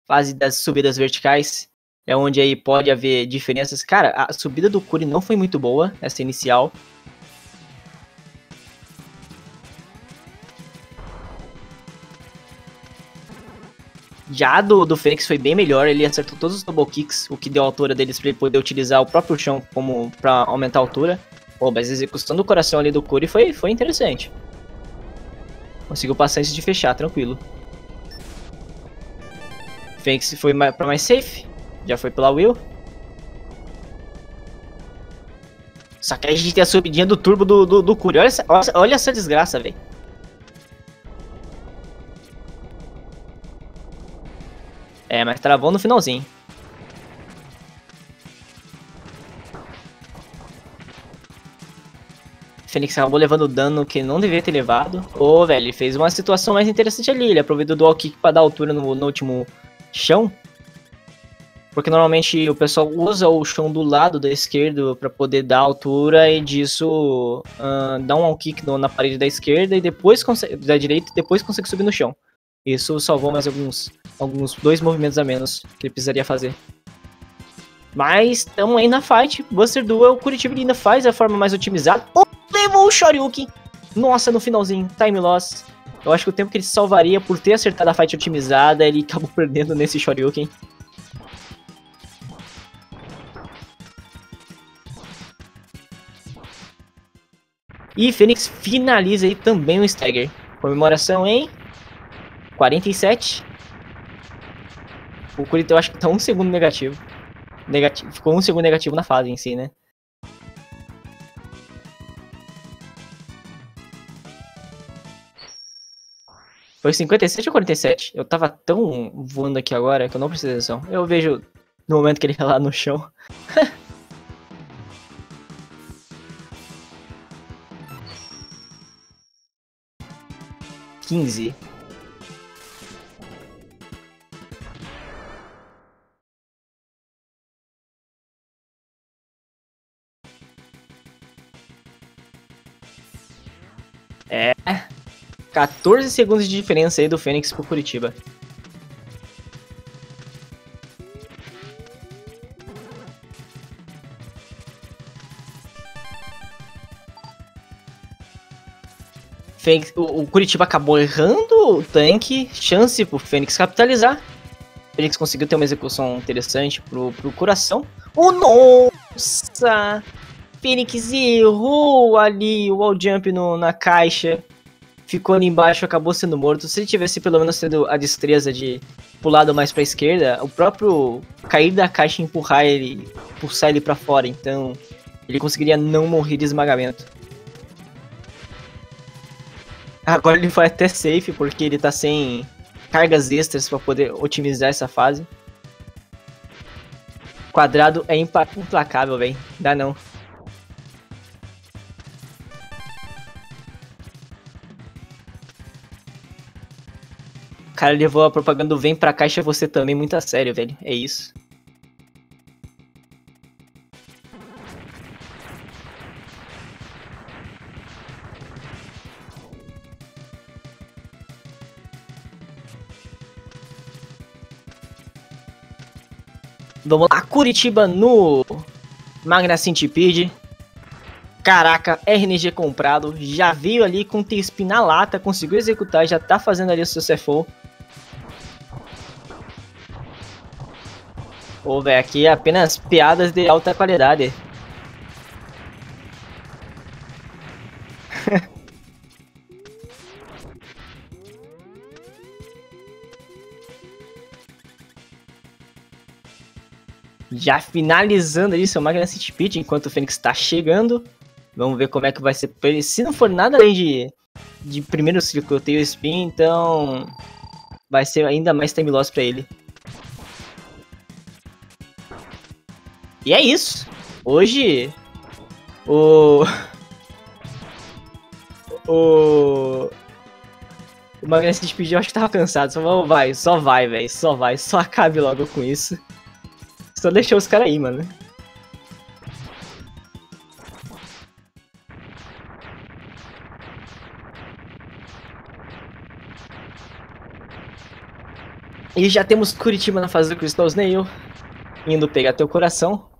Fase das subidas verticais. É onde aí pode haver diferenças. Cara, a subida do Curi não foi muito boa, essa inicial. Já do, do Fênix foi bem melhor, ele acertou todos os double kicks, o que deu a altura deles para ele poder utilizar o próprio chão como para aumentar a altura. Pô, mas a execução do coração ali do Curi foi, foi interessante. Conseguiu passar isso de fechar, tranquilo. Fênix foi pra mais safe. Já foi pela Will. Só que a gente tem a subidinha do turbo do, do, do Curi. Olha essa, olha essa desgraça, velho. É, mas travou no finalzinho. Fênix acabou levando dano que não deveria ter levado. Ô, oh, velho, ele fez uma situação mais interessante ali. Ele aproveitou o dual kick pra dar altura no, no último chão. Porque normalmente o pessoal usa o chão do lado da esquerda para poder dar altura e disso uh, dá um kick no, na parede da esquerda e depois consegue, da direita e depois consegue subir no chão. Isso salvou mais alguns, alguns dois movimentos a menos que ele precisaria fazer. Mas estamos aí na fight. Buster Duel, o Curitiba ainda faz a forma mais otimizada. Levou o Shoryuken. Nossa, no finalzinho, time loss. Eu acho que o tempo que ele salvaria por ter acertado a fight otimizada, ele acabou perdendo nesse Shoryuken. E Fênix finaliza aí também o Stagger. Comemoração em 47. O Curitiba eu acho que tá um segundo negativo. negativo. Ficou um segundo negativo na fase em si, né? Foi 57 ou 47? Eu tava tão voando aqui agora que eu não preciso atenção. Eu vejo no momento que ele tá lá no chão. 15. É. 14 segundos de diferença aí do Fênix pro Curitiba. Fênix, o, o, Curitiba acabou errando o tanque, chance pro Fênix capitalizar. O Fênix conseguiu ter uma execução interessante pro, pro coração. Oh, nossa! Fênix errou ali o wall jump no, na caixa. Ficou ali embaixo, acabou sendo morto. Se ele tivesse pelo menos tendo a destreza de pulado mais pra esquerda, o próprio cair da caixa e empurrar ele, pulsar ele pra fora. Então, ele conseguiria não morrer de esmagamento. Agora ele foi até safe, porque ele tá sem cargas extras para poder otimizar essa fase. Quadrado é implacável, velho. Dá não. Cara levou a propaganda do Vem pra caixa você também muito a sério, velho. É isso. Vamos lá, Curitiba no Magna Centipede. Caraca, RNG comprado, já veio ali com T-Spin na lata, conseguiu executar, já tá fazendo ali o seu CFO. Pô, velho, aqui é apenas piadas de alta qualidade. Já finalizando ali seu Magna City Pit, enquanto o Fênix está chegando. Vamos ver como é que vai ser. Se não for nada além de, de primeiro tenho Spin, então vai ser ainda mais time loss pra ele. E é isso. Hoje, o... O... O Magna City Speed eu acho que tava cansado. Só vai, só vai, velho. Só vai, só acabe logo com isso. Só deixou os caras aí, mano. E já temos Curitiba na fase do Crystal Snail. Indo pegar teu coração.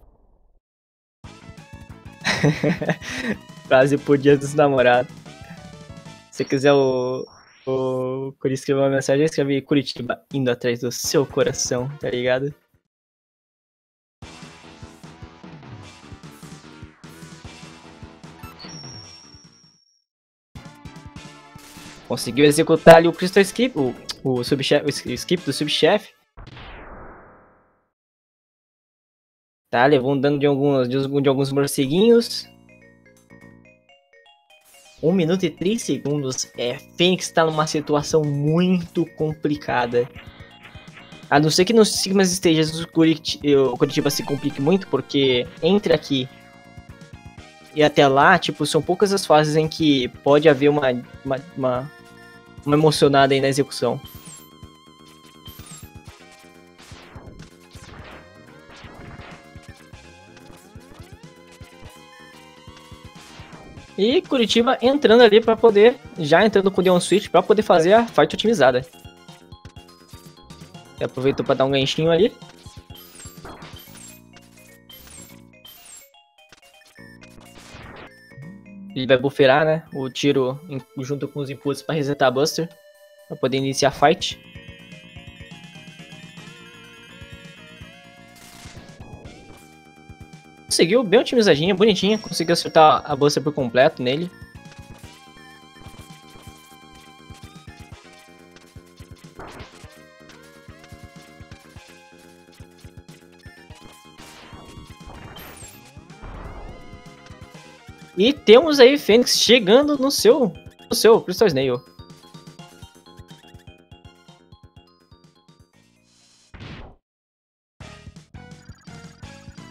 Frase por dia dos namorados. Se quiser o, o Curi escrever uma mensagem, escreve Curitiba indo atrás do seu coração, tá ligado? Conseguiu executar ali o Crystal Skip, o, o, subchef, o skip do subchefe. Tá, levou um dano de alguns, de, alguns morceguinhos. 1 minuto e 3 segundos. É, Fênix tá numa situação muito complicada. A não ser que nos Sigmas Stages o Curitiba, o Curitiba se complique muito, porque entre aqui e até lá, tipo, são poucas as fases em que pode haver uma, uma, uma uma emocionada aí na execução. E Curitiba entrando ali para poder, já entrando com o Deon Switch para poder fazer a fight otimizada. Aproveitou para dar um ganchinho ali. Ele vai bufferar, né? O tiro junto com os impulsos para resetar a Buster. Pra poder iniciar a fight. Conseguiu, bem otimizadinha, bonitinha. Conseguiu acertar a Buster por completo nele. E temos aí Fênix chegando no seu, no seu Crystal Snail.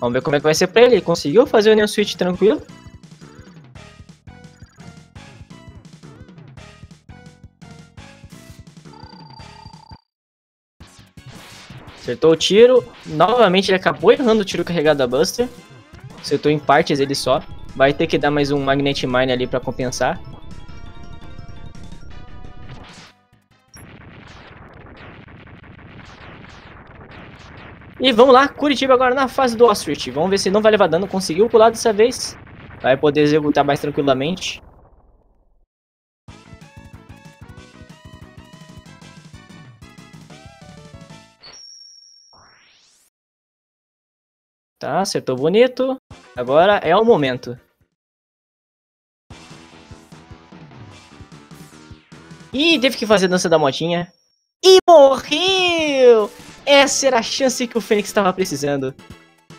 Vamos ver como é que vai ser pra ele. Conseguiu fazer o Neo Switch tranquilo? Acertou o tiro. Novamente ele acabou errando o tiro carregado da Buster. Acertou em partes ele só. Vai ter que dar mais um Magnet Mine ali pra compensar. E vamos lá, Curitiba agora na fase do Ostrich. Vamos ver se não vai levar dano. Conseguiu pular dessa vez. Vai poder executar mais tranquilamente. Tá, acertou bonito. Agora é o momento. Ih, teve que fazer dança da motinha. E morreu! Essa era a chance que o Fênix estava precisando.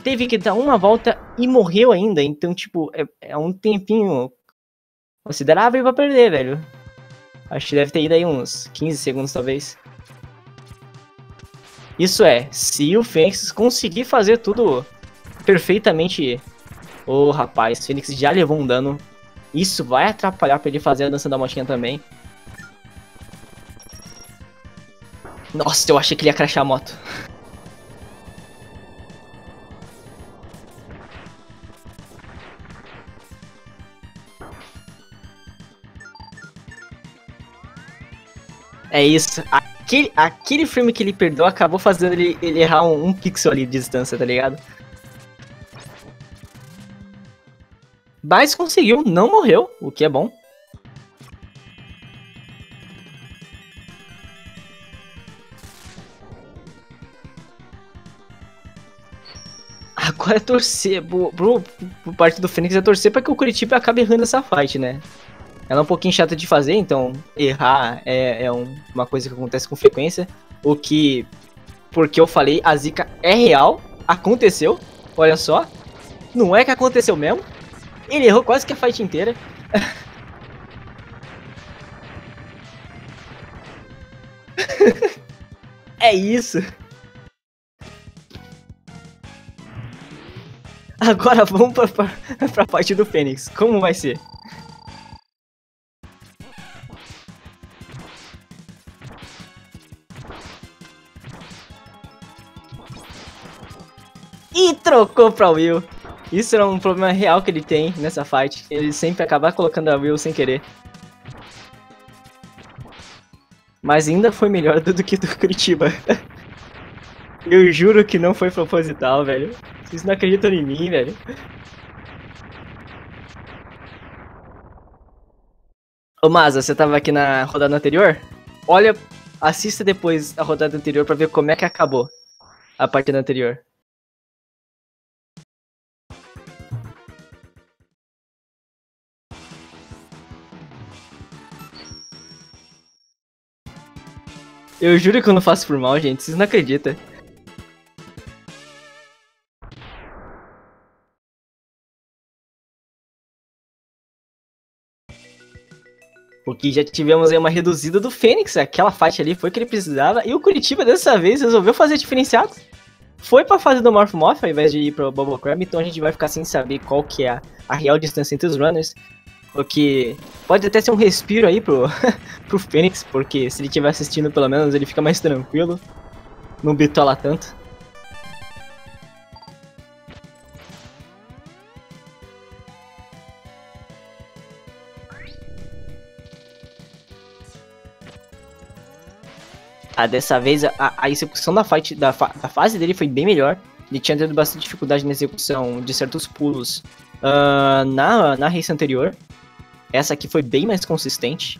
Teve que dar uma volta e morreu ainda. Então, tipo, é, é um tempinho considerável pra perder, velho. Acho que deve ter ido aí uns 15 segundos, talvez. Isso é, se o Fênix conseguir fazer tudo perfeitamente Ô, oh, rapaz, Fênix já levou um dano. Isso vai atrapalhar pra ele fazer a dança da motinha também. Nossa, eu achei que ele ia crashar a moto. É isso. aquele, aquele frame que ele perdeu acabou fazendo ele, ele errar um, um pixel ali de distância, tá ligado? Mas conseguiu, não morreu, o que é bom. Agora é torcer, pro, pro, pro parte do Fênix é torcer pra que o Curitiba acabe errando essa fight, né? Ela é um pouquinho chata de fazer, então errar é, é um, uma coisa que acontece com frequência. O que, porque eu falei, a zica é real, aconteceu, olha só. Não é que aconteceu mesmo. Ele errou quase que a fight inteira. é isso. Agora vamos pra, pra, pra parte do Fênix. Como vai ser? E trocou pra Will. Isso é um problema real que ele tem nessa fight. Ele sempre acaba colocando a Will sem querer. Mas ainda foi melhor do que do Curitiba. Eu juro que não foi proposital, velho. Vocês não acreditam em mim, velho. Ô Maza, você tava aqui na rodada anterior? Olha, assista depois a rodada anterior pra ver como é que acabou a partida anterior. Eu juro que eu não faço por mal, gente. Vocês não acreditam. Porque já tivemos aí uma reduzida do Fênix, aquela faixa ali foi o que ele precisava, e o Curitiba dessa vez resolveu fazer diferenciado. Foi pra fase do Morph Morph ao invés de ir pro Bubble Crab, então a gente vai ficar sem saber qual que é a, real distância entre os runners. O que pode até ser um respiro aí pro, pro Fênix, porque se ele estiver assistindo pelo menos ele fica mais tranquilo, não bitola tanto. Ah, dessa vez a, a execução da, fight, da, fa da, fase dele foi bem melhor. Ele tinha tido bastante dificuldade na execução de certos pulos uh, na, na race anterior. Essa aqui foi bem mais consistente.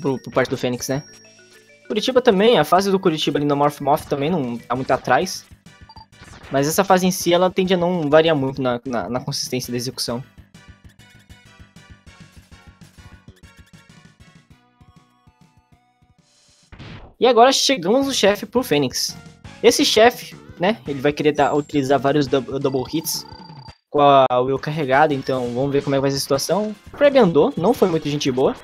Por, por parte do Fênix, né? Curitiba também, a fase do Curitiba ali no Morph Morph também não tá muito atrás. Mas essa fase em si, ela tende a não variar muito na, na, na consistência da execução. E agora chegamos no chefe pro Fênix. Esse chefe, né, ele vai querer dar, utilizar vários double hits com a Will carregada, então vamos ver como é que vai ser a situação. Krabby andou, não foi muito gente boa.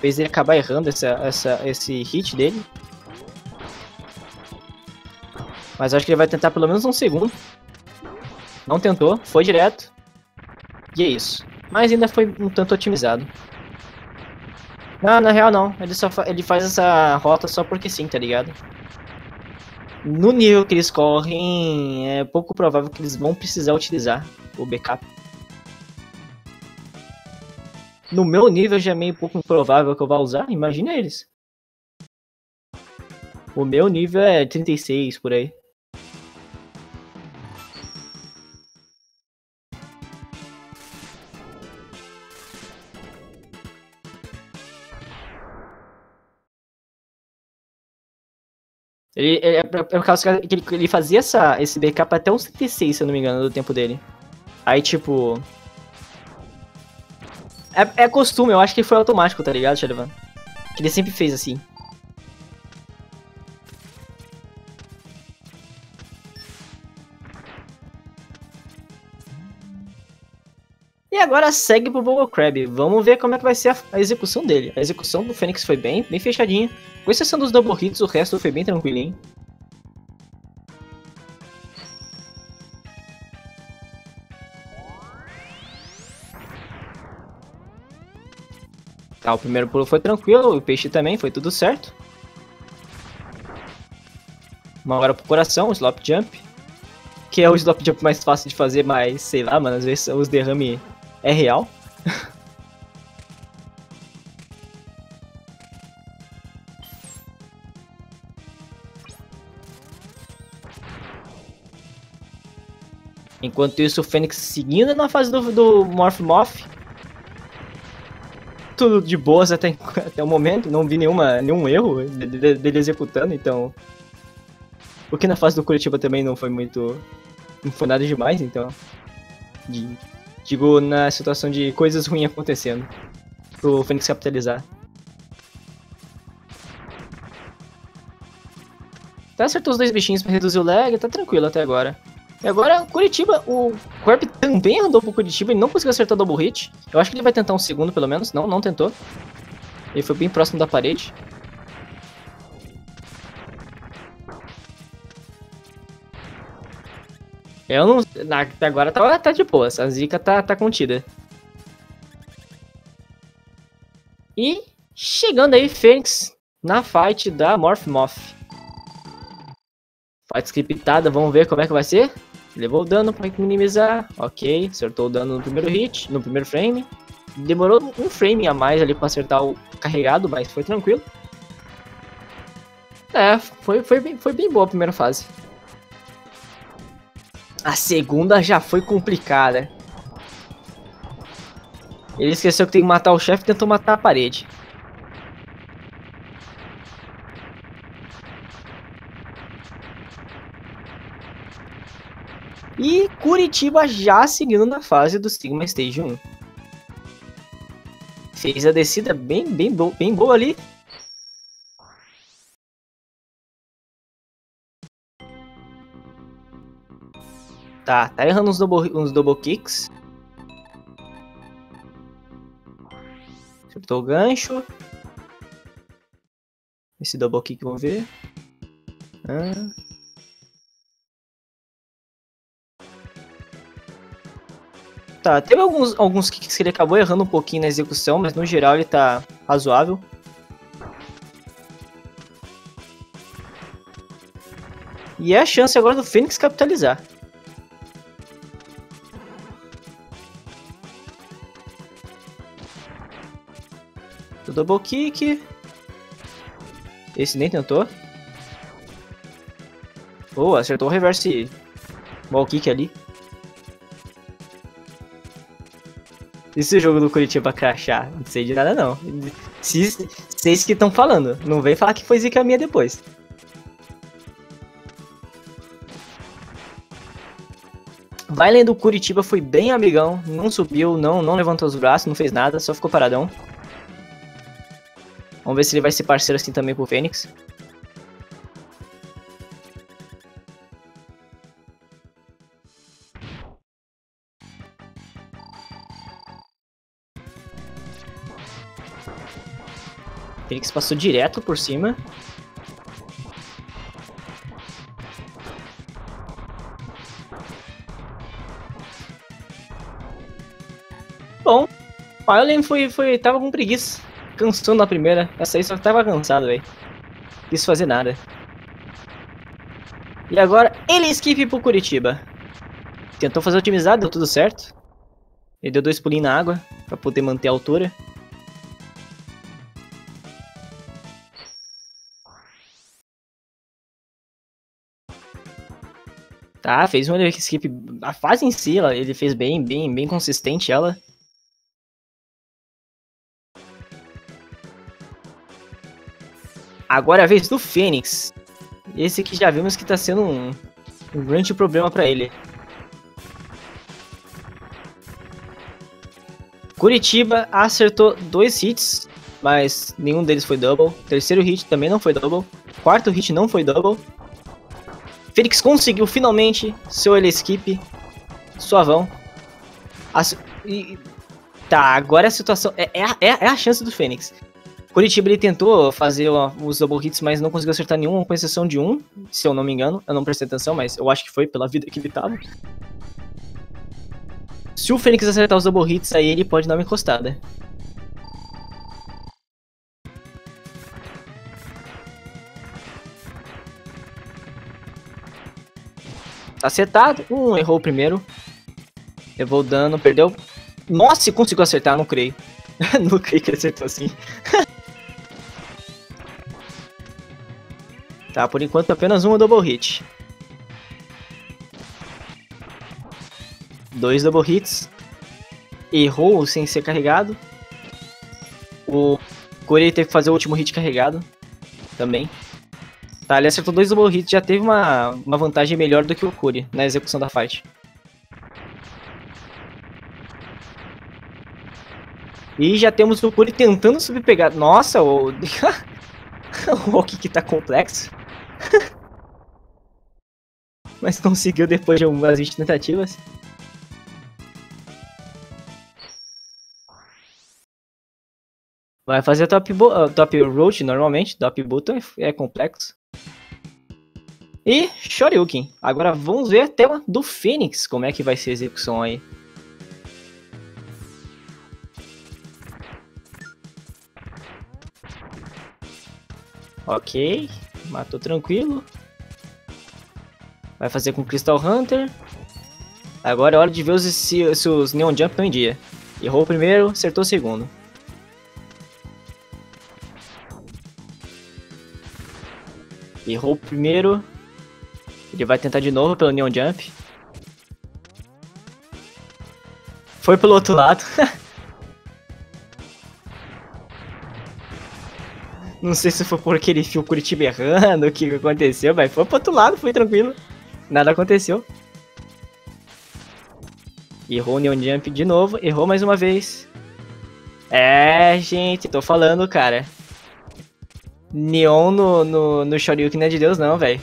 Fez ele acabar errando essa, essa, esse hit dele. Mas acho que ele vai tentar pelo menos um segundo. Não tentou, foi direto. E é isso. Mas ainda foi um tanto otimizado. Não, na real não. Ele, só fa ele faz essa rota só porque sim, tá ligado? no nível que eles correm, é pouco provável que eles vão precisar utilizar o backup. No meu nível já é meio pouco improvável que eu vá usar, imagina eles. O meu nível é 36 por aí. Ele, é, é, por causa que ele, ele fazia essa, esse backup até uns 36, se eu não me engano, do tempo dele. Aí, tipo... É, é costume, eu acho que foi automático, tá ligado, Shadowvan? Que ele sempre fez assim. E agora segue pro Bubble Crab. Vamos ver como é que vai ser a, a execução dele. A execução do Fênix foi bem, bem fechadinha. Com exceção dos double hits, o resto foi bem tranquilinho. Tá, o primeiro pulo foi tranquilo, o peixe também, foi tudo certo. Uma hora pro coração, o slop jump. Que é o slop jump mais fácil de fazer, mas sei lá, mano, às vezes os derrame é real? Enquanto isso, o Fênix seguindo na fase do, do Morph Morph. Tudo de boas até, até o momento, não vi nenhuma, nenhum erro dele, dele executando, então. O que na fase do Curitiba também não foi muito. Não foi nada demais, então. De digo, na situação de coisas ruins acontecendo. Pro Fênix capitalizar. Tá, acertou os dois bichinhos pra reduzir o lag, tá tranquilo até agora. E agora, Curitiba, o Corp também andou pro Curitiba e não conseguiu acertar o double hit. Eu acho que ele vai tentar um segundo, pelo menos. Não, não tentou. Ele foi bem próximo da parede. Eu não... Até agora tá, tá de boa. A zica tá, tá contida. E chegando aí, Fênix na fight da Morph Moth. Fight scriptada, vamos ver como é que vai ser. Levou o dano para minimizar, ok. Acertou o dano no primeiro hit, no primeiro frame. Demorou um frame a mais ali para acertar o carregado, mas foi tranquilo. É, foi, foi, bem, foi bem boa a primeira fase. A segunda já foi complicada. Ele esqueceu que tem que matar o chefe e tentou matar a parede. E Curitiba já seguindo na fase do Sigma Stage 1. Fez a descida bem, bem, bo bem boa ali. Tá, tá errando uns double, uns double kicks. Acertou o gancho. Esse double kick, vamos ver. Ah. Tá, teve alguns, alguns kicks que ele acabou errando um pouquinho na execução, mas no geral ele tá razoável. E é a chance agora do Fênix capitalizar. Double kick. Esse nem tentou. Boa, acertou o reverse wall kick ali. E se o jogo do Curitiba crachar? Não sei de nada não. Se vocês que estão falando, não vem falar que foi zica minha depois. Vailen do Curitiba foi bem amigão, não subiu, não, não levantou os braços, não fez nada, só ficou paradão. Vamos ver se ele vai ser parceiro assim também pro Fênix. Fênix passou direto por cima. Bom, o Alien foi, foi, tava com preguiça. Cansando na primeira. Essa aí só tava cansado, velho. Quis fazer nada. E agora ele skip pro Curitiba. Tentou fazer otimizado, deu tudo certo. Ele deu dois pulinhos na água pra poder manter a altura. Tá, fez um skip. A fase em si, ele fez bem, bem, bem consistente ela. Agora é a vez do Fênix. Esse aqui já vimos que tá sendo um, um grande problema para ele. Curitiba acertou dois hits, mas nenhum deles foi double. Terceiro hit também não foi double. Quarto hit não foi double. Fênix conseguiu finalmente seu skip. Suavão. As, e, tá, agora a situação. É, é, é, é, a chance do Fênix. Curitiba ele tentou fazer os double hits, mas não conseguiu acertar nenhum, com exceção de um, se eu não me engano. Eu não prestei atenção, mas eu acho que foi pela vida que ele tava. Se o Fênix acertar os double hits, aí ele pode dar uma encostada. Tá acertado. Um errou o primeiro. Levou o dano, perdeu. Nossa, conseguiu acertar, não creio. não creio que acertou assim. tá, por enquanto apenas uma double hit. dois double hits. Errou sem ser carregado. O Corey teve que fazer o último hit carregado também. Tá, ele acertou dois double hits, já teve uma, uma vantagem melhor do que o Kuri na execução da fight. E já temos o Kuri tentando subir pegar. Nossa, o. o que tá complexo. Mas conseguiu depois de umas 20 tentativas. Vai fazer top, uh, top road normalmente, top button é complexo. E Shoryuken. Agora vamos ver a tela do Fênix, como é que vai ser a execução aí. Ok, matou tranquilo. Vai fazer com Crystal Hunter. Agora é hora de ver se, se os Neon Jump estão em dia. Errou o primeiro, acertou o segundo. Errou o primeiro. Ele vai tentar de novo pelo Neon Jump. Foi pelo outro lado. Não sei se foi por aquele fio Curitiba errando, o que aconteceu, mas foi pro outro lado, foi tranquilo. Nada aconteceu. Errou o Neon Jump de novo, errou mais uma vez. É, gente, tô falando, cara. Neon no, no, no Shoryuken não é de Deus não, velho.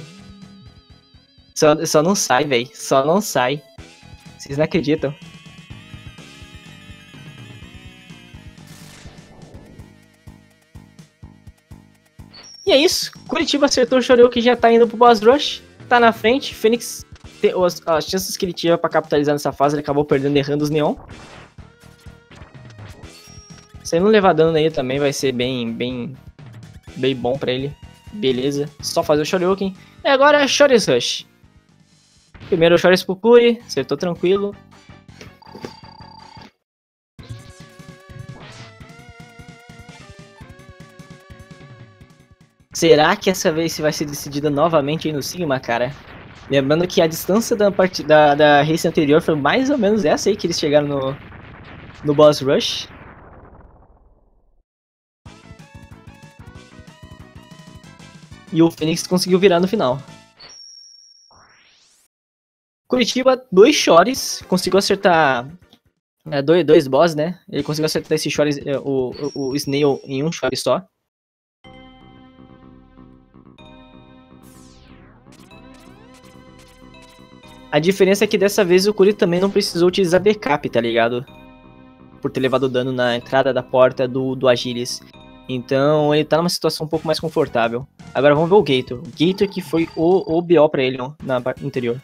Só, só não sai, velho. Só não sai. Vocês não acreditam. E é isso. Curitiba acertou o Shoryuken já tá indo pro boss rush. Tá na frente. Fênix, as, as chances que ele tinha pra capitalizar nessa fase, ele acabou perdendo errando os Neon. Se ele não levar dano aí também vai ser bem, bem bem bom pra ele. Beleza, só fazer o Shoryuken. E agora é Rush. Primeiro o Shory's Pukuri, acertou tranquilo. Será que essa vez vai ser decidida novamente aí no Sigma, cara? Lembrando que a distância da, da, da race anterior foi mais ou menos essa aí que eles chegaram no, no Boss Rush. E o Fênix conseguiu virar no final. Curitiba, dois shores, conseguiu acertar é, dois, dois boss, né? Ele conseguiu acertar esse shores, é, o, o, o Snail em um shore só. A diferença é que dessa vez o Curi também não precisou utilizar backup, tá ligado? Por ter levado dano na entrada da porta do, do Agilis. Então ele tá numa situação um pouco mais confortável. Agora vamos ver o Gator. O Gator que foi o, o BO pra ele na interior.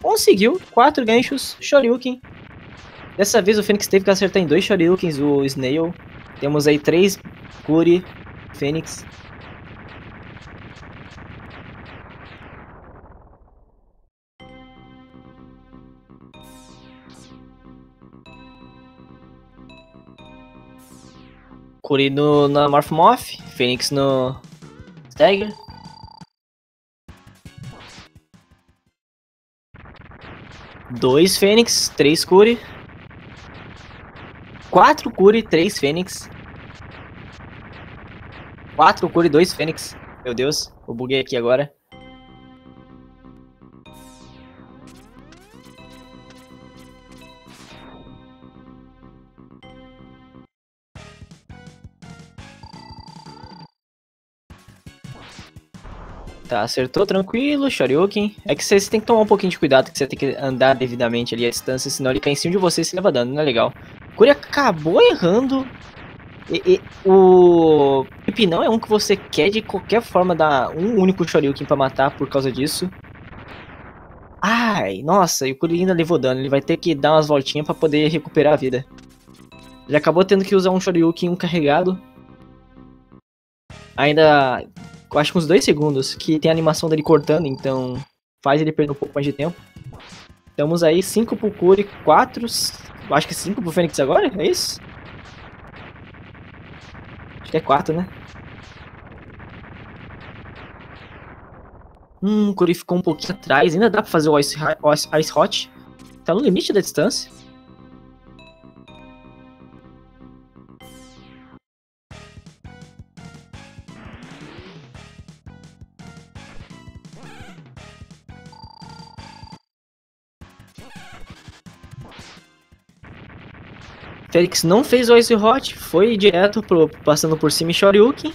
Conseguiu, quatro ganchos, Shoryuken. Dessa vez o Fênix teve que acertar em dois Shoryukens o Snail. Temos aí três Kuri, Fênix. Kuri no, na Morph Moth, Fênix no Stagger. Dois Fênix, três Kuri. Quatro Kuri, três Fênix. Quatro Kuri, dois Fênix. Meu Deus, eu buguei aqui agora. Tá, acertou tranquilo, Shoryuken. É que vocês têm que tomar um pouquinho de cuidado, que você tem que andar devidamente ali a distância, senão ele cai em cima de você e se leva dano, não é legal. Kuri acabou errando. E, e, o Pipinão é um que você quer de qualquer forma dar um único Shoryuken pra matar por causa disso. Ai, nossa, e o Kuri ainda levou dano, ele vai ter que dar umas voltinhas pra poder recuperar a vida. Ele acabou tendo que usar um Shoryuken um carregado. Ainda acho que uns dois segundos, que tem a animação dele cortando, então faz ele perder um pouco mais de tempo. Estamos aí 5 pro Cure, 4. Acho que 5 pro Fênix agora? É isso? Acho que é 4, né? Hum, o Curi ficou um pouquinho atrás. Ainda dá pra fazer o Ice, Ice, Ice Hot. Tá no limite da distância. Félix não fez o Ice Hot, foi direto pro, passando por cima e Shoryuken.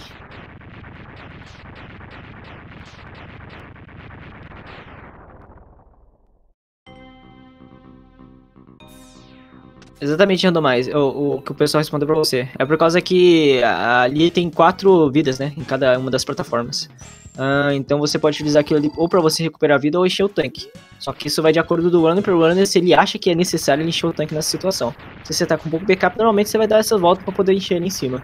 Exatamente, Randomize, o, o que o pessoal respondeu pra você. É por causa que ali tem quatro vidas, né, em cada uma das plataformas. Uh, então você pode utilizar aquilo ali ou pra você recuperar a vida ou encher o tanque. Só que isso vai de acordo do runner pro runner se ele acha que é necessário encher o tanque nessa situação. Se você tá com pouco backup, normalmente você vai dar essa volta pra poder encher ele em cima.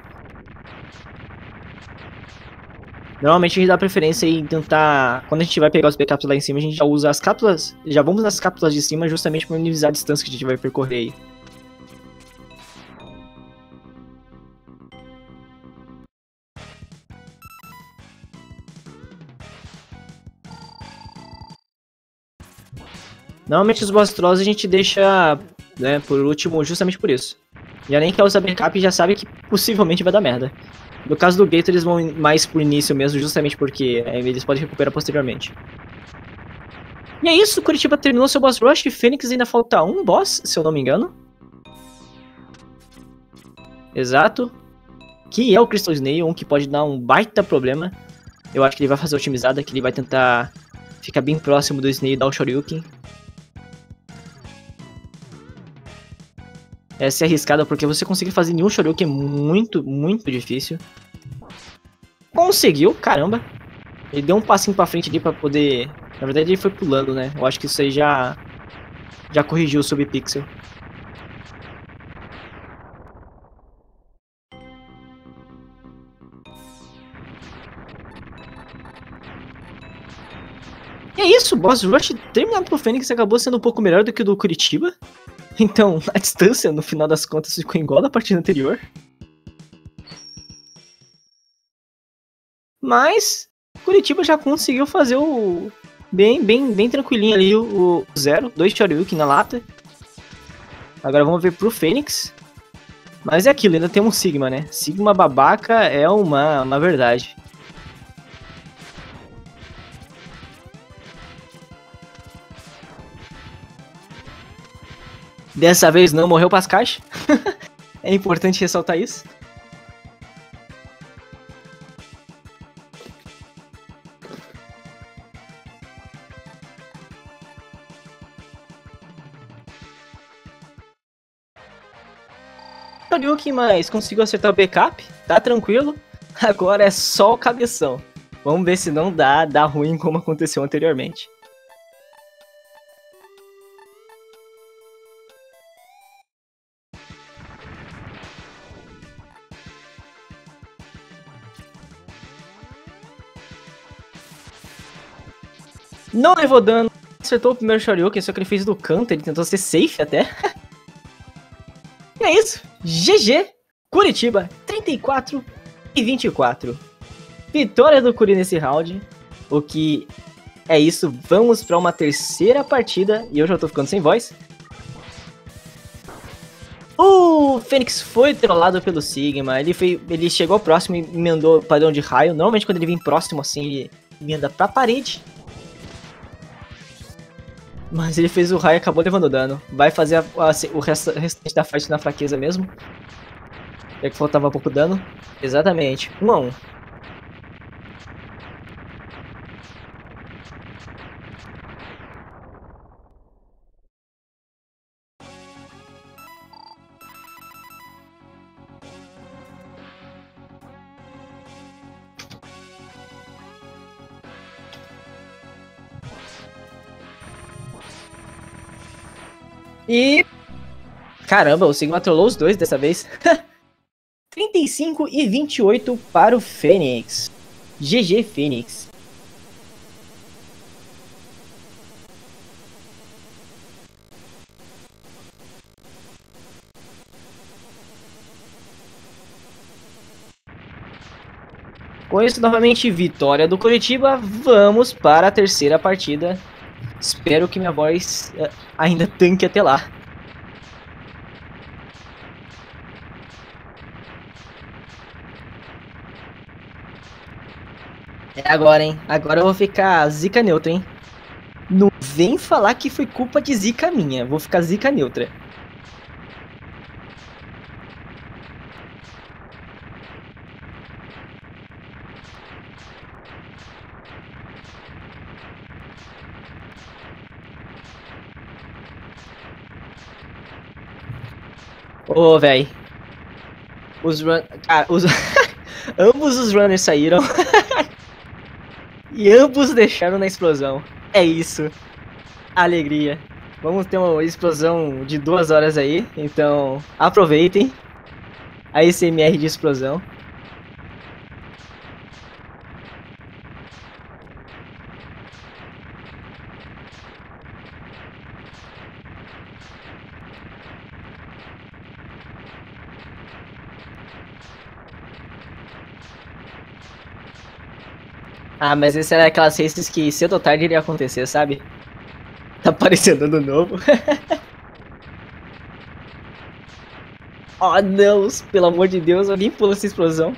Normalmente a gente dá preferência em tentar. Quando a gente vai pegar os backups lá em cima, a gente já usa as cápsulas. Já vamos nas cápsulas de cima justamente para minimizar a distância que a gente vai percorrer aí. Normalmente os boss a gente deixa, né, por último, justamente por isso. Já nem quer usar backup e já sabe que possivelmente vai dar merda. No caso do Gator, eles vão mais pro início mesmo, justamente porque é, eles podem recuperar posteriormente. E é isso, Curitiba terminou seu boss rush, Fênix ainda falta um boss, se eu não me engano. Exato. Que é o Crystal Snail, um que pode dar um baita problema. Eu acho que ele vai fazer otimizada, que ele vai tentar ficar bem próximo do Snail e dar o Shoryuken. É arriscada porque você conseguir fazer nenhum Shoryuken é muito, muito difícil. Conseguiu, caramba. Ele deu um passinho pra frente ali pra poder... Na verdade ele foi pulando, né? Eu acho que isso aí já... Já corrigiu o subpixel. E é isso, Boss Rush terminado pro Fênix acabou sendo um pouco melhor do que o do Curitiba. Então, a distância, no final das contas, ficou igual da partida anterior. Mas, Curitiba já conseguiu fazer o... Bem, bem, bem tranquilinho ali o, o zero. Dois Choryuken na lata. Agora vamos ver pro Fênix. Mas é aquilo, ainda tem um Sigma, né? Sigma babaca é uma, uma verdade. Dessa vez não morreu Pascais. é importante ressaltar isso. Ryuki, mas conseguiu acertar o backup, tá tranquilo. Agora é só o cabeção. Vamos ver se não dá, dá ruim como aconteceu anteriormente. Não levou dano. Acertou o primeiro Shoryuken, só que ele fez do canto, ele tentou ser safe até. e é isso. GG. Curitiba, 34 e 24. Vitória do Curi nesse round. O que é isso. Vamos para uma terceira partida. E eu já tô ficando sem voz. O Fênix foi trollado pelo Sigma. Ele, foi, ele chegou próximo e emendou o padrão de raio. Normalmente quando ele vem próximo assim, ele emenda pra parede. Mas ele fez o raio e acabou levando dano. Vai fazer a, a, o restante da fight na fraqueza mesmo. É que faltava pouco dano. Exatamente. 1 um a 1 um. E. Caramba, o Sigma trollou os dois dessa vez. 35 e 28 para o Fênix. GG Fênix. Com isso, novamente, vitória do Curitiba. Vamos para a terceira partida Espero que minha voz eh, ainda tanque até lá. É agora, hein? Agora eu vou ficar zica neutra, hein? Não vem falar que foi culpa de zica minha. Vou ficar zica neutra. Ô, véi. Os run... Cara, os... ambos os runners saíram. e ambos deixaram na explosão. É isso. Alegria. Vamos ter uma explosão de duas horas aí. Então, aproveitem. A SMR de explosão. Ah, mas esse era aquelas races que cedo ou tarde iria acontecer, sabe? Tá aparecendo ano novo. oh, Deus, pelo amor de Deus, alguém pula essa explosão.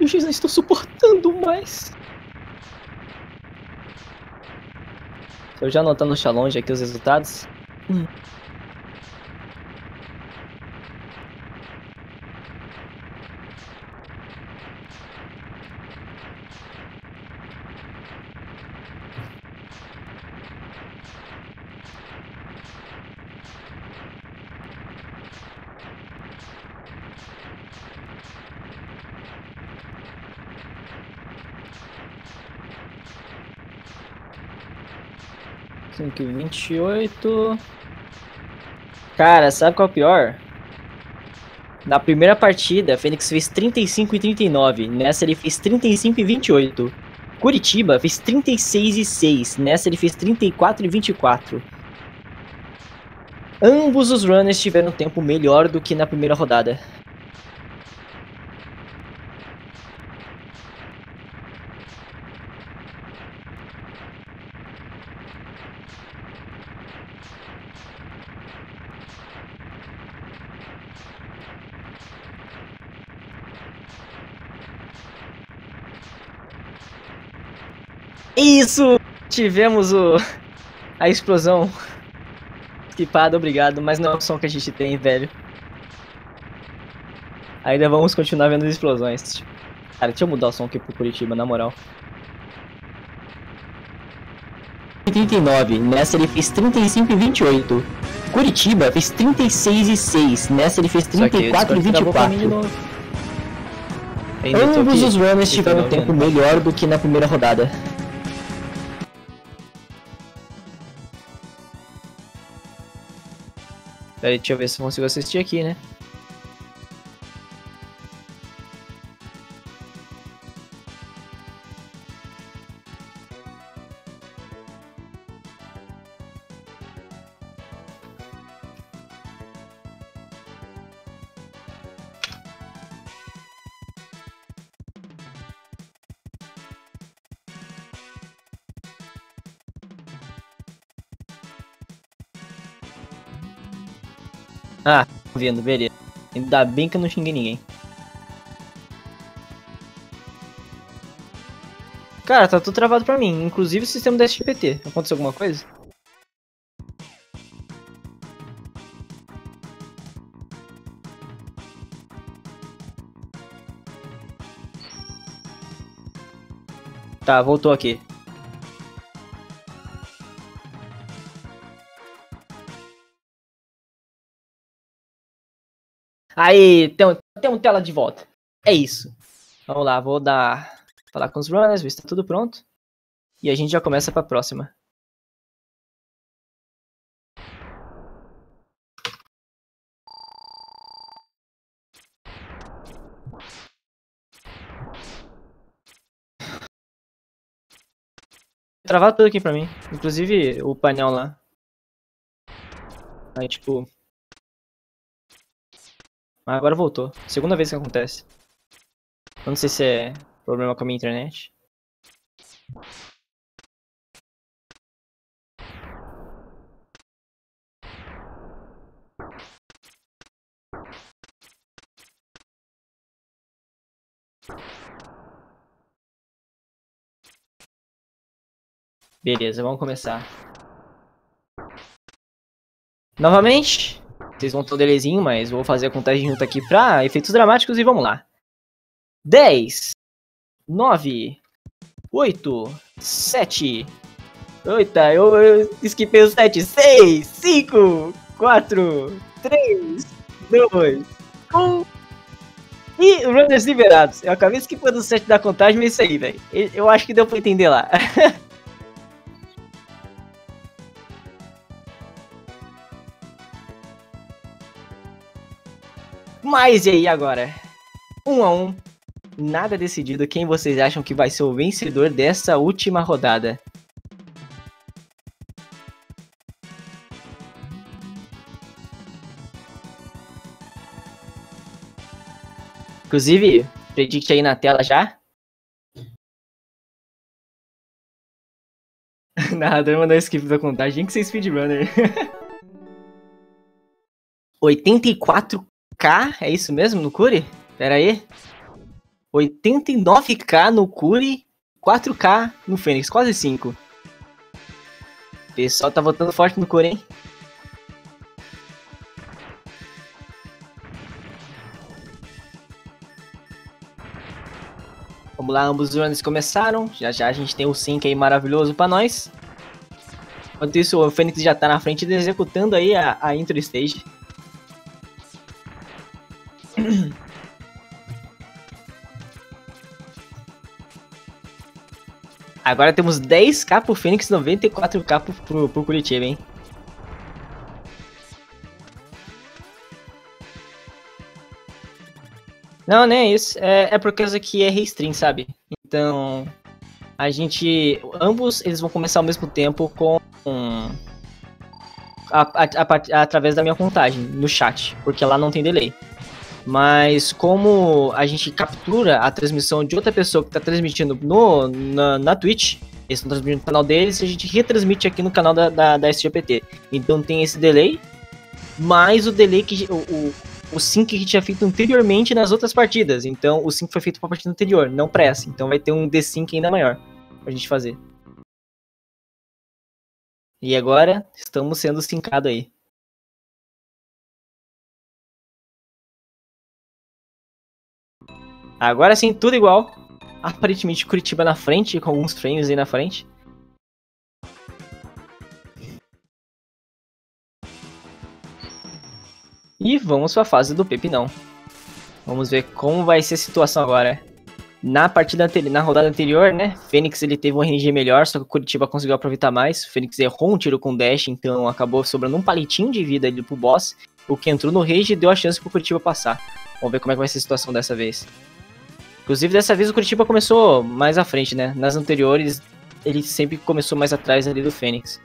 Eu já estou suportando mais. Eu já anotando no challenge aqui os resultados. Hum. E oito. Cara, sabe qual é o pior? Na primeira partida, Fênix fez 35 e 39. Nessa ele fez 35 e 28. Curitiba fez 36 e 6. Nessa ele fez 34 e 24. Ambos os runners tiveram tempo melhor do que na primeira rodada. Isso! Tivemos o a explosão equipada, obrigado, mas não é o som que a gente tem, velho. Ainda vamos continuar vendo as explosões. Cara, deixa eu mudar o som aqui pro Curitiba, na moral. 39, nessa ele fez 35 e 28. Curitiba fez 36 e 6, nessa ele fez 34 e 24. Ambos os runners tiveram um tempo melhor do que na primeira rodada. Peraí, deixa eu ver se consigo assistir aqui, né? Vendo, beleza. Ainda bem que eu não xinguei ninguém. Cara, tá tudo travado pra mim, inclusive o sistema da SGPT. Aconteceu alguma coisa? Tá, voltou aqui. Aí, tem, tem um tela de volta. É isso. Vamos lá, vou dar. Falar com os runners, ver se tá tudo pronto. E a gente já começa pra próxima. Travado tudo aqui pra mim. Inclusive o painel lá. Aí, tipo, mas agora voltou. Segunda vez que acontece. Eu não sei se é problema com a minha internet. Beleza, vamos começar. Novamente? Vocês vão ter um delayzinho, mas vou fazer a contagem junto aqui pra efeitos dramáticos e vamos lá. 10, 9, 8, 7. Eita, eu, eu esquipei o 7. 6, 5, 4, 3, 2, 1. E runners liberados. Eu acabei esquipando o 7 da contagem, mas é isso aí, velho. Eu acho que deu pra entender lá. Mas e aí agora? Um a um, nada decidido. Quem vocês acham que vai ser o vencedor dessa última rodada? Inclusive, predict aí na tela já. Narrador mandou skip da contagem. Que ser speedrunner. 84 K, é isso mesmo no Curi? Pera aí. 89k no Curi, 4k no Fênix, quase 5. O pessoal tá votando forte no Curi, hein? Vamos lá, ambos os runs começaram. Já já a gente tem o sync aí maravilhoso pra nós. Enquanto isso, o Fênix já tá na frente executando aí a, a intro stage. Agora temos 10k pro Fênix, 94k pro, pro, pro Curitiba, hein? Não, nem é isso. É, é por causa que é restring, sabe? Então, a gente... Ambos, eles vão começar ao mesmo tempo com... A, a, a, através da minha contagem, no chat, porque lá não tem delay. Mas como a gente captura a transmissão de outra pessoa que está transmitindo no, na, na Twitch, eles estão transmitindo no canal deles, a gente retransmite aqui no canal da, da, da SGPT. Então tem esse delay, mais o delay que. O, o, o sync que a gente tinha feito anteriormente nas outras partidas. Então o sync foi feito para a partida anterior, não para essa. Então vai ter um desync ainda maior pra gente fazer. E agora estamos sendo syncados aí. Agora sim, tudo igual. Aparentemente Curitiba na frente, com alguns frames aí na frente. E vamos para a fase do Pepinão. Vamos ver como vai ser a situação agora. Na partida na rodada anterior, né? Fênix ele teve um RNG melhor, só que o Curitiba conseguiu aproveitar mais. O Fênix errou um tiro com dash, então acabou sobrando um palitinho de vida ali pro boss. O que entrou no rage deu a chance pro Curitiba passar. Vamos ver como é que vai ser a situação dessa vez. Inclusive, dessa vez o Curitiba começou mais à frente, né? Nas anteriores, ele sempre começou mais atrás ali do Fênix.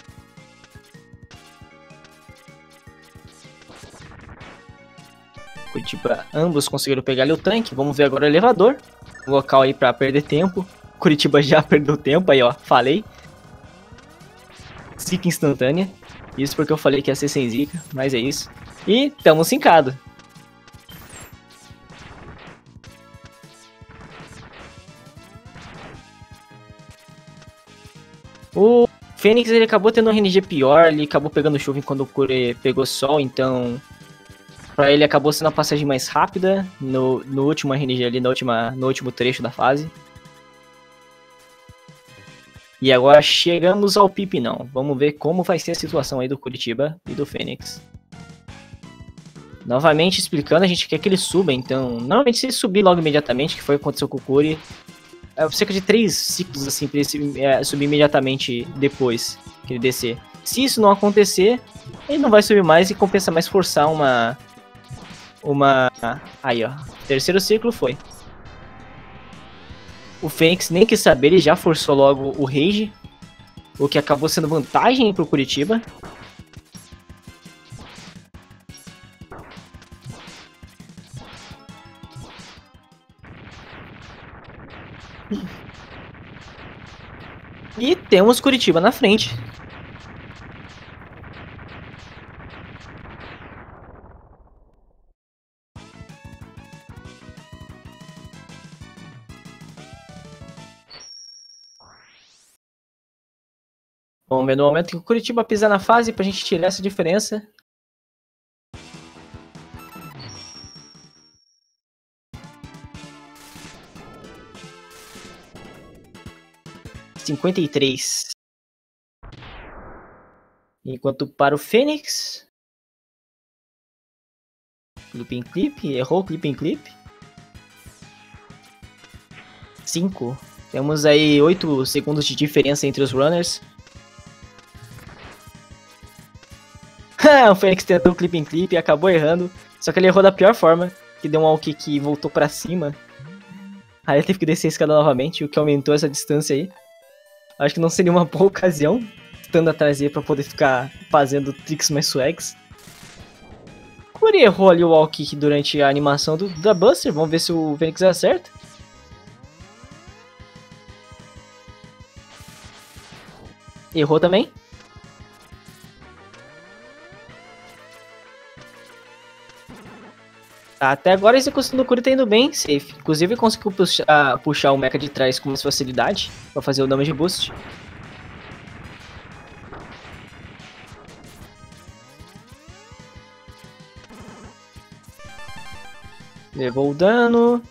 Curitiba, ambos conseguiram pegar ali o tanque. Vamos ver agora o elevador. Um local aí pra perder tempo. Curitiba já perdeu tempo aí, ó. Falei. Zica instantânea. Isso porque eu falei que ia ser sem zica, mas é isso. E tamo sincado. O Fênix ele acabou tendo um RNG pior, ele acabou pegando chuva enquanto o Kure pegou sol, então para ele acabou sendo a passagem mais rápida no, no último RNG ali, no, última, no último trecho da fase. E agora chegamos ao Pip não. Vamos ver como vai ser a situação aí do Curitiba e do Fênix. Novamente explicando, a gente quer que ele suba, então... Normalmente se subir logo imediatamente, que foi o que aconteceu com o Curi, é, cerca de três ciclos assim para ele é, subir imediatamente depois que ele descer. Se isso não acontecer, ele não vai subir mais e compensa mais forçar uma. Uma. Aí, ó. Terceiro ciclo foi. O Fênix nem quis saber, ele já forçou logo o Rage. O que acabou sendo vantagem pro Curitiba. E temos Curitiba na frente. Vamos ver no momento que o Curitiba pisar na fase para a gente tirar essa diferença. Cinquenta e três. Enquanto para o Fênix. Clip em clip. Errou clip em clip. 5. Temos aí 8 segundos de diferença entre os runners. o Fênix tentou clip em clip e acabou errando. Só que ele errou da pior forma. Que deu um all kick e voltou pra cima. Aí ele teve que descer a escada novamente, o que aumentou essa distância aí. Acho que não seria uma boa ocasião estando atrás dele pra poder ficar fazendo tricks mais swags. Curi errou ali o wall kick durante a animação do, da Buster. Vamos ver se o Fênix acerta. Errou também. Tá, até agora do Curi tá indo bem, safe. Inclusive conseguiu puxar, puxar o mecha de trás com mais facilidade pra fazer o damage boost. Levou o dano.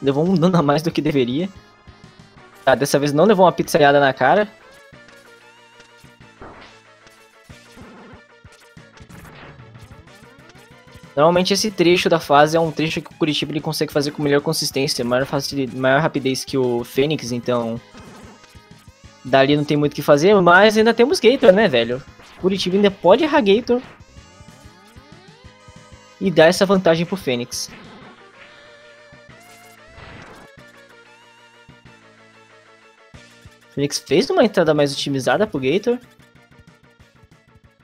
Levou um dano a mais do que deveria. Tá, dessa vez não levou uma pizzaiada na cara. Normalmente esse trecho da fase é um trecho que o Curitiba ele consegue fazer com melhor consistência, maior, facilidade, maior rapidez que o Fênix, então... Dali não tem muito o que fazer, mas ainda temos Gator, né, velho? Curitiba ainda pode errar Gator e dar essa vantagem pro Fênix. Fênix fez uma entrada mais otimizada pro Gator.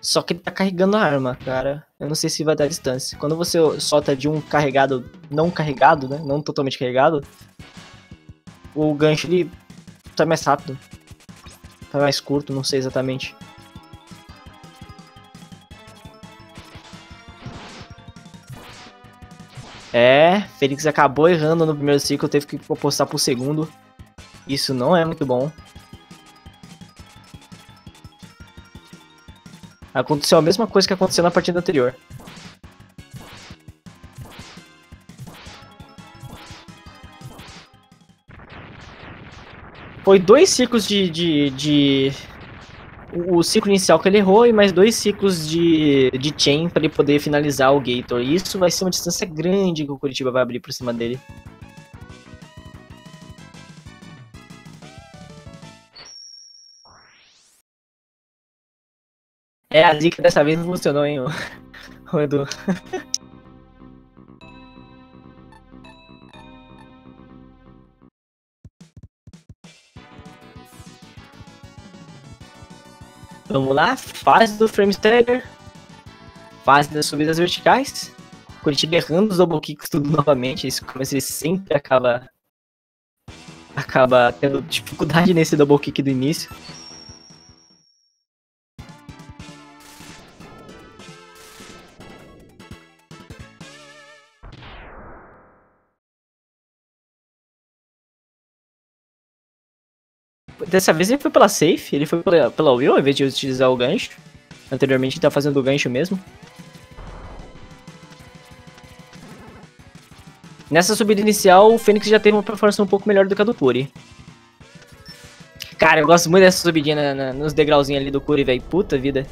Só que ele tá carregando a arma, cara. Eu não sei se vai dar distância. Quando você solta de um carregado, não carregado, né? Não totalmente carregado. O gancho ele tá mais rápido. Tá mais curto, não sei exatamente. É, Felix acabou errando no primeiro ciclo, teve que apostar pro segundo. Isso não é muito bom. Aconteceu a mesma coisa que aconteceu na partida anterior. Foi dois ciclos de, de, de o ciclo inicial que ele errou e mais dois ciclos de, de chain para ele poder finalizar o Gator. E isso vai ser uma distância grande que o Curitiba vai abrir por cima dele. É, a zica dessa vez não funcionou, hein, o Edu. Vamos lá, fase do frame stagger. Fase das subidas verticais. Curitiba errando os double kicks tudo novamente. Isso começa ele sempre acaba acaba tendo dificuldade nesse double kick do início. Dessa vez ele foi pela safe, ele foi pela, pela Will ao invés de utilizar o gancho. Anteriormente ele tá fazendo o gancho mesmo. Nessa subida inicial, o Fênix já teve uma performance um pouco melhor do que a do Curi. Cara, eu gosto muito dessa subidinha na, na, nos degrauzinhos ali do Curi, velho. Puta vida.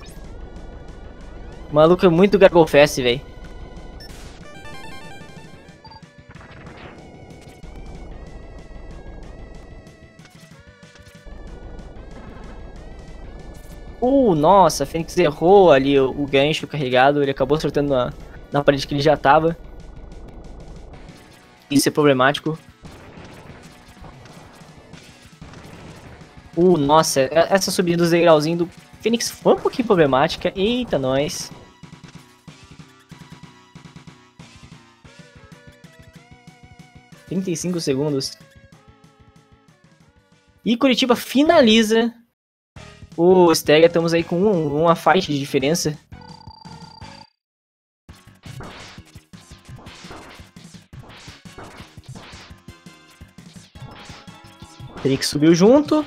O maluco é muito Gargle Fest, velho. Uh, nossa, Fênix errou ali o, o gancho carregado, ele acabou acertando na, na parede que ele já tava. Isso é problemático. Uh, nossa, essa subida dos degrauzinhos do Fênix foi um pouquinho problemática. Eita, nós. Trinta e cinco segundos. E Curitiba finaliza o Stega, estamos aí com um, uma faixa de diferença. Que subiu junto.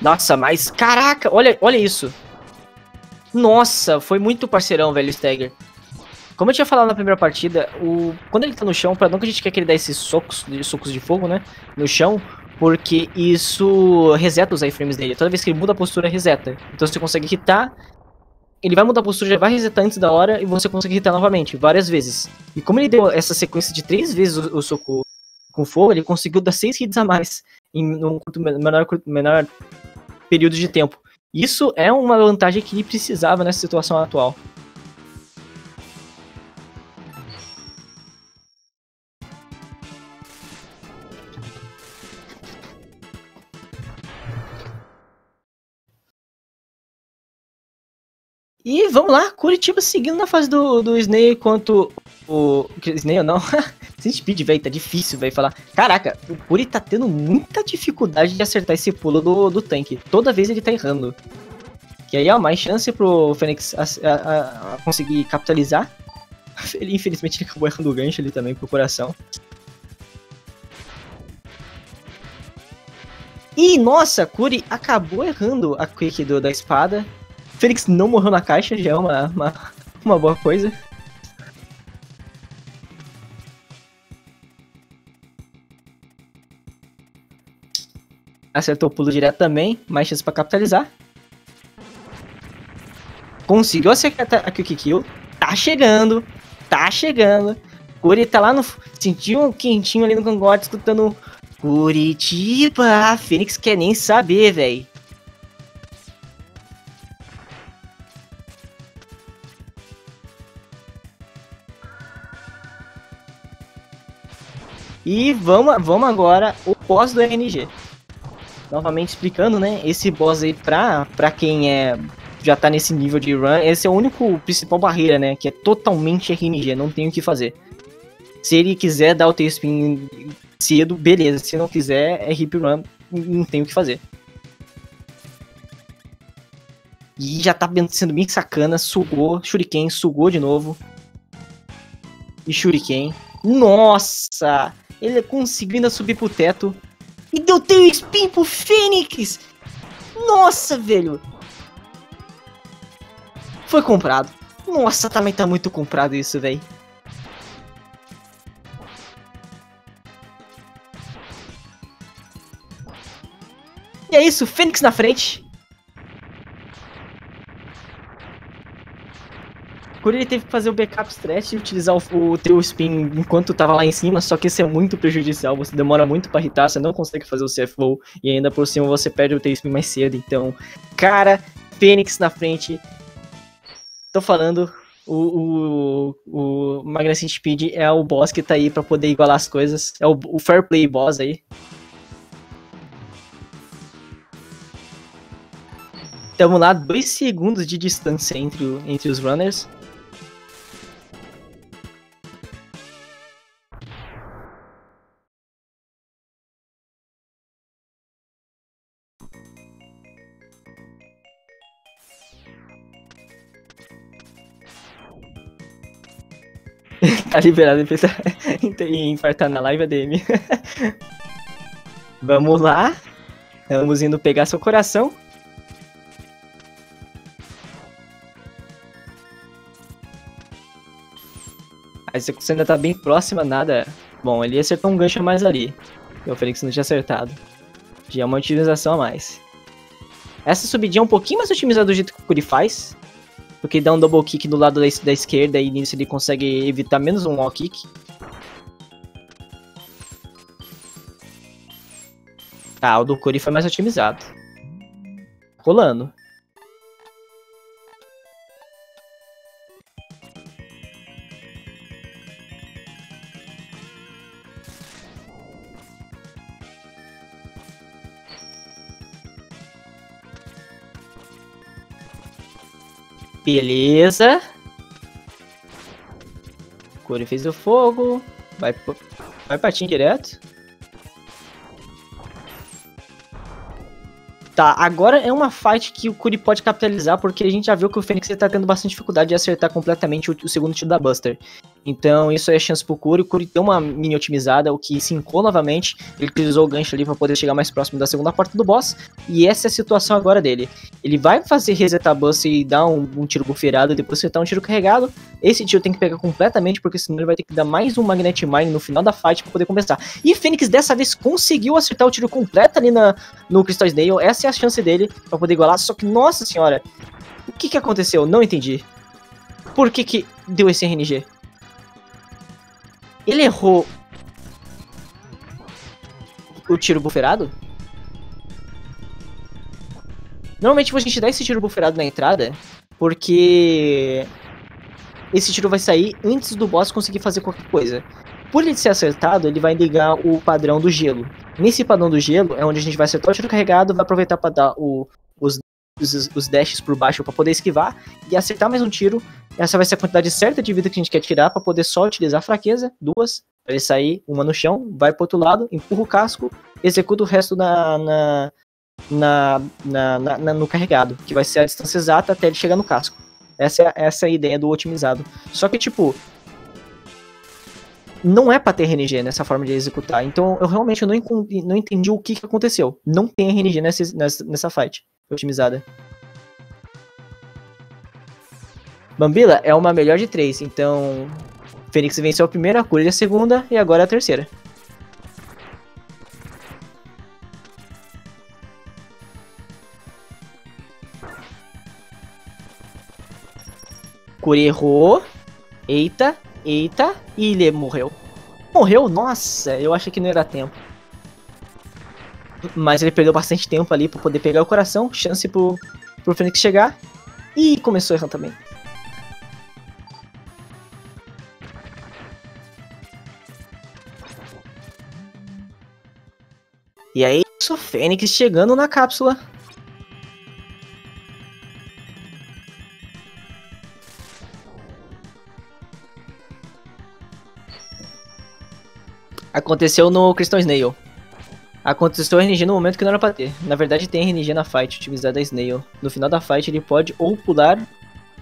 Nossa, mas caraca, olha, olha isso. Nossa, foi muito parceirão, velho, Stagger. Como eu tinha falado na primeira partida, o... quando ele tá no chão, pra não que a gente quer que ele dê esses socos, socos de fogo, né? No chão, porque isso reseta os iframes dele. Toda vez que ele muda a postura, reseta. Então você consegue hitar, ele vai mudar a postura, já vai resetar antes da hora e você consegue hitar novamente, várias vezes. E como ele deu essa sequência de três vezes o, o soco com fogo, ele conseguiu dar seis hits a mais em um menor, menor período de tempo. Isso é uma vantagem que ele precisava nessa situação atual. E vamos lá, Curitiba seguindo na fase do, do Snail enquanto o. Snail não. Speed, velho, tá difícil, velho, falar. Caraca, o Curi tá tendo muita dificuldade de acertar esse pulo do, do tanque. Toda vez ele tá errando. E aí, ó, mais chance pro Fênix a, a, a conseguir capitalizar. Ele, infelizmente, ele acabou errando o gancho ali também pro coração. E, nossa, Curi acabou errando a quick do, da espada. Fênix não morreu na caixa, já é uma, uma, uma boa coisa. Acertou o pulo direto também, mais chance pra capitalizar. Conseguiu acertar a Quick Kill. Tá chegando, tá chegando. Curi tá lá no... Sentiu um quentinho ali no cangote, escutando... Curitiba! Fênix quer nem saber, velho. E vamos, vamos agora o boss do RNG. Novamente explicando, né? Esse boss aí, pra, pra quem é já tá nesse nível de run, esse é o único principal barreira, né? Que é totalmente RNG, não tem o que fazer. Se ele quiser dar o T-Spin cedo, beleza. Se não quiser, é hip run, não tem o que fazer. E já tá sendo bem sacana, sugou, Shuriken, sugou de novo. E Shuriken. Nossa! Ele conseguiu ainda subir pro teto. E deu teu spin pro Fênix! Nossa, velho! Foi comprado. Nossa, também tá muito comprado isso, velho. E é isso, Fênix na frente. Por ele teve que fazer o backup stretch e utilizar o, o teu spin enquanto tava lá em cima, só que isso é muito prejudicial, você demora muito para hitar, você não consegue fazer o CFO e ainda por cima você perde o teu spin mais cedo, então, cara, Fênix na frente. Tô falando, o, o, o Speed é o boss que tá aí para poder igualar as coisas, é o, o Fair Play boss aí. Tamo lá, dois segundos de distância entre, entre os runners. Tá liberado em infartar na live ADM. Vamos lá. Vamos indo pegar seu coração. A execução ainda tá bem próxima, nada. Bom, ele acertou um gancho mais ali. E o Felix não tinha acertado. Já é uma otimização a mais. Essa subidinha é um pouquinho mais otimizada do jeito que o Kuri faz. Porque dá um double kick do lado da, da esquerda e nisso ele consegue evitar menos um wall kick. Ah, o do Kuri foi mais otimizado. Rolando. Beleza. Curi fez o fogo. Vai, vai patinho direto. Tá, agora é uma fight que o Curi pode capitalizar, porque a gente já viu que o Fênix está tendo bastante dificuldade de acertar completamente o, o, segundo tiro da Buster. Então, isso é chance pro Curi. O Curi deu uma mini otimizada, o que sincou novamente. Ele utilizou o gancho ali para poder chegar mais próximo da segunda porta do boss. E essa é a situação agora dele. Ele vai fazer resetar bust e dar um, um tiro bufferado, depois acertar um tiro carregado. Esse tiro tem que pegar completamente, porque senão ele vai ter que dar mais um Magnet Mine no final da fight para poder começar. E Fênix dessa vez conseguiu acertar o tiro completo ali na, no Crystal Snail. Essa é a chance dele para poder igualar. Só que, nossa senhora, o que, que aconteceu? Não entendi. Por que, que deu esse RNG? Ele errou o tiro bufferado? Normalmente a gente dá esse tiro bufferado na entrada porque esse tiro vai sair antes do boss conseguir fazer qualquer coisa. Por ele ser acertado, ele vai ligar o padrão do gelo. Nesse padrão do gelo é onde a gente vai acertar o tiro carregado, vai aproveitar para dar o, os, os, dashes por baixo para poder esquivar e acertar mais um tiro essa vai ser a quantidade certa de vida que a gente quer tirar para poder só utilizar a fraqueza, duas, para ele sair, uma no chão, vai pro outro lado, empurra o casco, executa o resto na, na, na, na, na no carregado, que vai ser a distância exata até ele chegar no casco. Essa é, essa é a ideia do otimizado. Só que, tipo, não é pra ter RNG nessa forma de executar. Então eu realmente não, não entendi o que, que aconteceu. Não tem RNG nessa, nessa, nessa fight otimizada. Bambila é uma melhor de três, então Fênix venceu a primeira, Curi a segunda e agora a terceira. Curi errou. Eita, eita, e ele morreu. Morreu? Nossa, eu achei que não era tempo. Mas ele perdeu bastante tempo ali para poder pegar o coração. Chance pro, pro Fênix chegar. E começou errando também. E aí, isso, Fênix chegando na cápsula. Aconteceu no Crystal Snail. Aconteceu RNG no momento que não era pra ter. Na verdade tem RNG na fight utilizada da Snail. No final da fight ele pode ou pular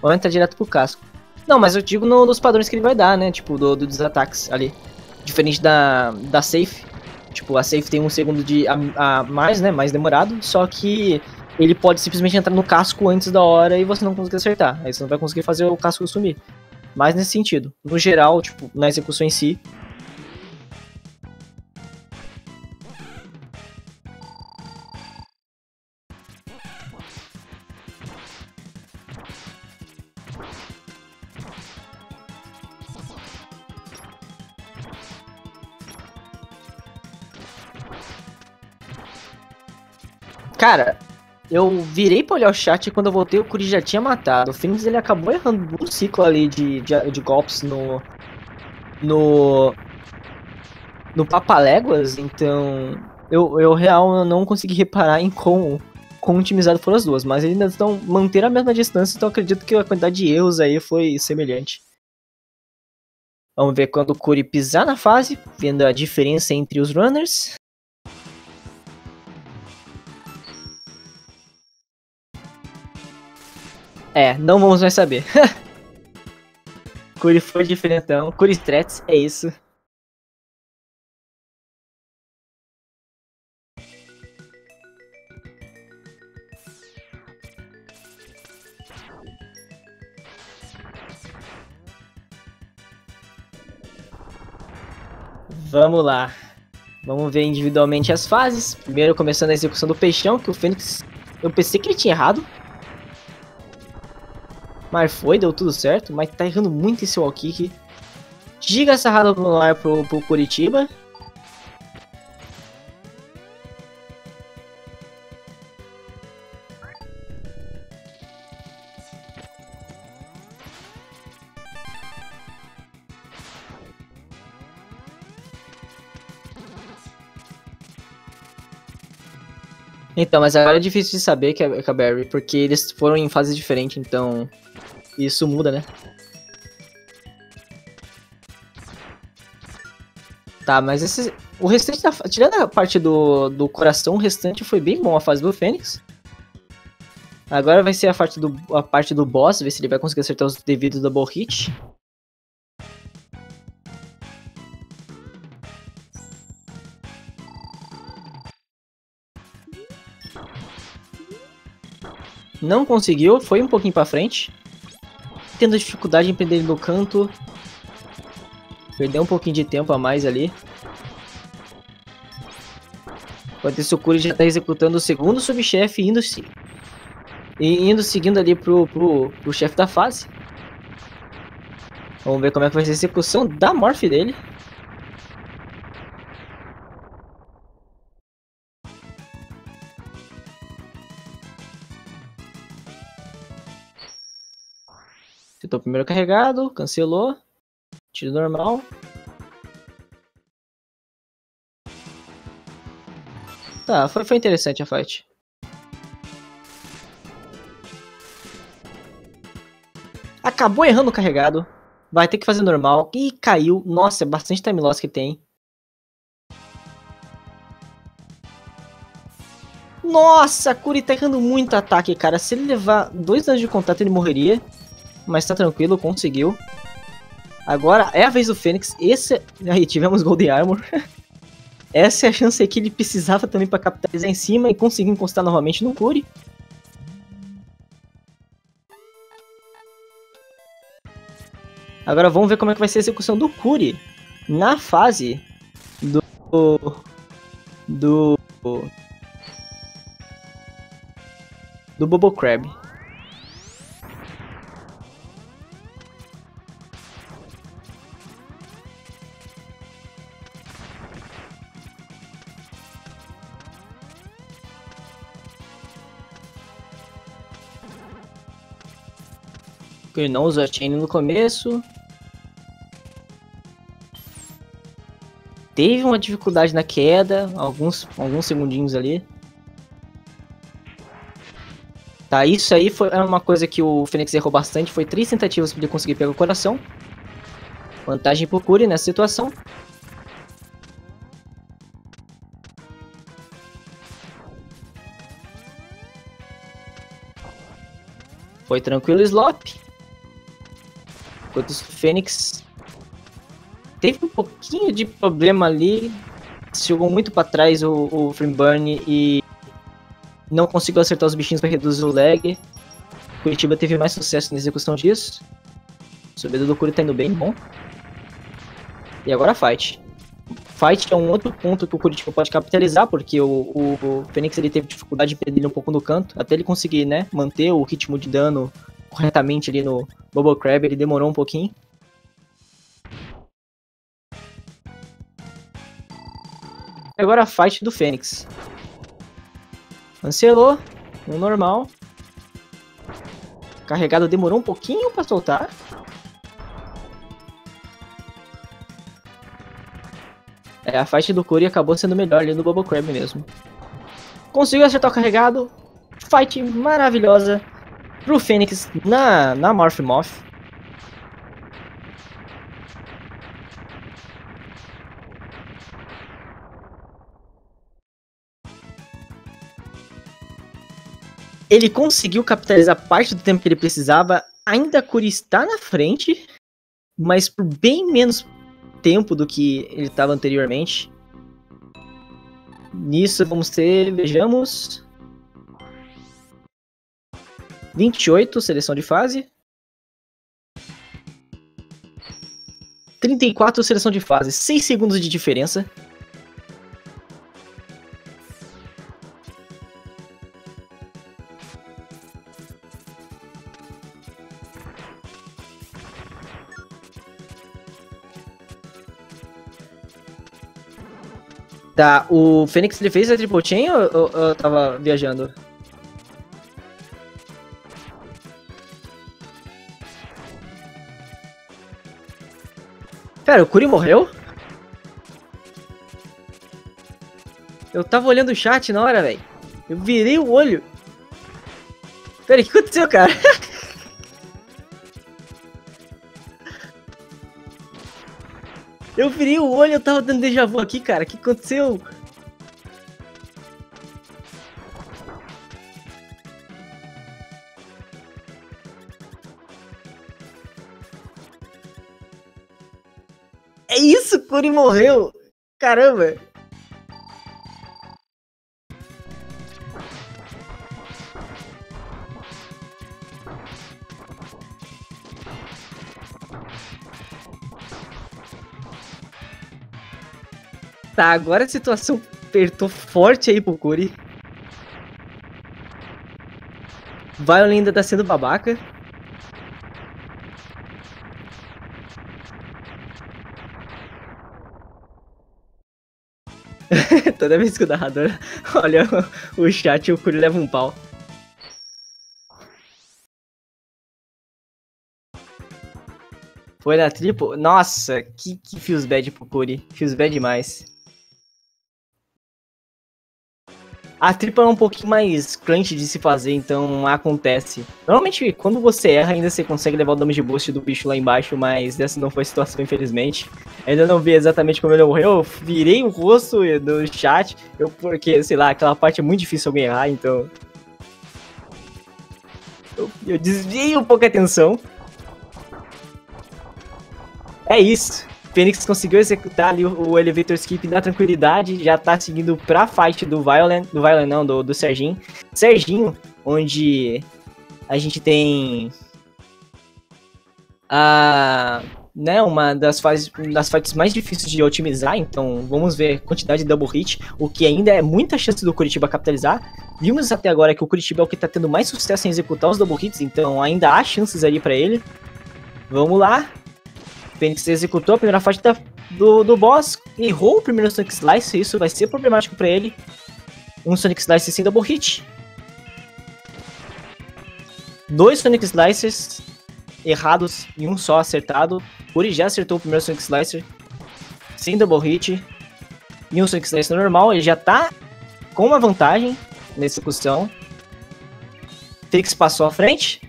ou entrar direto pro casco. Não, mas eu digo no, nos padrões que ele vai dar, né? Tipo, do, do, dos ataques ali. Diferente da, da safe, Tipo, a safe tem um segundo de a, a, mais, né? Mais demorado. Só que ele pode simplesmente entrar no casco antes da hora e você não conseguir acertar. Aí você não vai conseguir fazer o casco sumir. Mas nesse sentido. No geral, tipo, na execução em si, Cara, eu virei pra olhar o chat e quando eu voltei o Curi já tinha matado. O Phoenix ele acabou errando um ciclo ali de, de, de golpes no. No. No Papaléguas, então. Eu, eu real não consegui reparar em como quão otimizado foram as duas, mas ainda estão manter a mesma distância, então acredito que a quantidade de erros aí foi semelhante. Vamos ver quando o Curi pisar na fase, vendo a diferença entre os runners. É, não vamos mais saber. Curi foi diferentão. Curi Strats, é isso. Vamos lá. Vamos ver individualmente as fases. Primeiro começando a execução do peixão, que o Fênix... Eu pensei que ele tinha errado. Mas foi, deu tudo certo. Mas tá errando muito esse wall kick. Giga sarrada no ar pro, pro Curitiba. Então, mas agora é difícil de saber que é, que é a Barry, porque eles foram em fases diferentes, então isso muda, né? Tá, mas esse. O restante da. Tirando a parte do, do coração, o restante foi bem bom a fase do Fênix. Agora vai ser a parte do, a parte do boss, ver se ele vai conseguir acertar os devidos double hit. Não conseguiu, foi um pouquinho pra frente. Tendo dificuldade em prender no canto. Perdeu um pouquinho de tempo a mais ali. Enquanto isso, o Kuri já tá executando o segundo subchefe, indo, se... indo seguindo ali pro, pro, pro chefe da fase. Vamos ver como é que vai ser a execução da morph dele. Tentou primeiro carregado, cancelou. Tiro normal. Tá, foi, foi interessante a fight. Acabou errando o carregado. Vai ter que fazer normal. E caiu. Nossa, é bastante time loss que tem. Nossa, Kuri tá errando muito ataque, cara. Se ele levar dois anos de contato, ele morreria. Mas tá tranquilo, conseguiu. Agora é a vez do Fênix. Esse... Aí, tivemos Golden Armor. Essa é a chance que ele precisava também para capitalizar em cima e conseguir encostar novamente no Kuri. Agora vamos ver como é que vai ser a execução do Kuri na fase do... do... do Bobo Crab. Ele não usou a chain no começo. Teve uma dificuldade na queda, alguns, alguns segundinhos ali. Tá, isso aí foi uma coisa que o Fênix errou bastante. Foi três tentativas para ele conseguir pegar o coração. Vantagem pro Curi nessa situação. Foi tranquilo o slop. Enquanto o Fênix teve um pouquinho de problema ali. Jogou muito para trás o, o Freeburn e não conseguiu acertar os bichinhos para reduzir o lag. Curitiba teve mais sucesso na execução disso. O subido do Curi tá indo bem, bom. E agora fight. Fight é um outro ponto que o Curitiba pode capitalizar, porque o, o, o Fênix ele teve dificuldade de perder um pouco no canto, até ele conseguir, né, manter o ritmo de dano corretamente ali no Bubble Crab, ele demorou um pouquinho. Agora a fight do Fênix. Cancelou, no normal. Carregado demorou um pouquinho pra soltar. É, a fight do Curry acabou sendo melhor ali no Bubble Crab mesmo. Conseguiu acertar o carregado. Fight maravilhosa pro Fênix na, na Morph Moth. Ele conseguiu capitalizar parte do tempo que ele precisava. Ainda a Curi está na frente, mas por bem menos tempo do que ele estava anteriormente. Nisso vamos ter, vejamos, 28, seleção de fase. 34, seleção de fase. 6 segundos de diferença. Tá, o Fênix ele fez a triple chain ou, ou, ou eu tava viajando? Pera, o Kuri morreu? Eu tava olhando o chat na hora, velho. Eu virei o olho. Pera, o que aconteceu, cara? eu virei o olho, eu tava dando déjà vu aqui, cara. O que aconteceu? Curi morreu. Caramba. Tá, agora a situação apertou forte aí pro Curi. Violinda tá sendo babaca. Toda vez que o narrador olha o chat, o Curi leva um pau. Foi na triple? Nossa, que, que feels bad pro Curi. Feels bad demais. A tripla é um pouquinho mais crunch de se fazer, então acontece. Normalmente, quando você erra, ainda você consegue levar o damage boost do bicho lá embaixo, mas essa não foi a situação, infelizmente. Ainda não vi exatamente como ele morreu, eu virei o rosto no chat, eu, porque, sei lá, aquela parte é muito difícil alguém errar, então... Eu, eu desviei um pouco a atenção. É isso. Fênix conseguiu executar ali o, Elevator Skip na tranquilidade, já tá seguindo pra fight do Violent, do Violent não, do, do Serginho. Serginho, onde a gente tem a né, uma das fases das fights mais difíceis de otimizar, então vamos ver quantidade de double hit, o que ainda é muita chance do Curitiba capitalizar. Vimos até agora que o Curitiba é o que tá tendo mais sucesso em executar os double hits, então ainda há chances ali para ele. Vamos lá, Fênix executou a primeira da, do, do boss, errou o primeiro Sonic Slice, isso vai ser problemático para ele. Um Sonic Slice sem double hit. Dois Sonic Slicers errados e um só acertado. Uri já acertou o primeiro Sonic Slicer sem double hit. E um Sonic Slicer normal, ele já tá com uma vantagem na execução. Fênix passou à frente.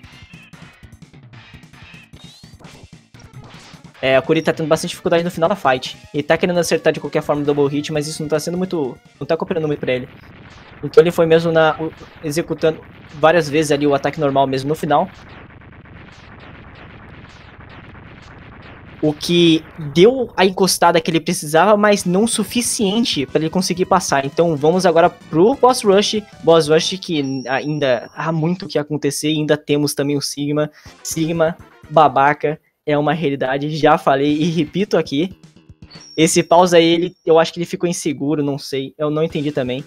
É, a Kuri tá tendo bastante dificuldade no final da fight. Ele tá querendo acertar de qualquer forma o double hit, mas isso não tá sendo muito. não tá cooperando muito pra ele. Então ele foi mesmo na. executando várias vezes ali o ataque normal mesmo no final. O que deu a encostada que ele precisava, mas não suficiente para ele conseguir passar. Então vamos agora pro Boss Rush. Boss Rush que ainda há muito o que acontecer. Ainda temos também o Sigma. Sigma, babaca é uma realidade, já falei e repito aqui. Esse pausa aí, ele, eu acho que ele ficou inseguro, não sei, eu não entendi também.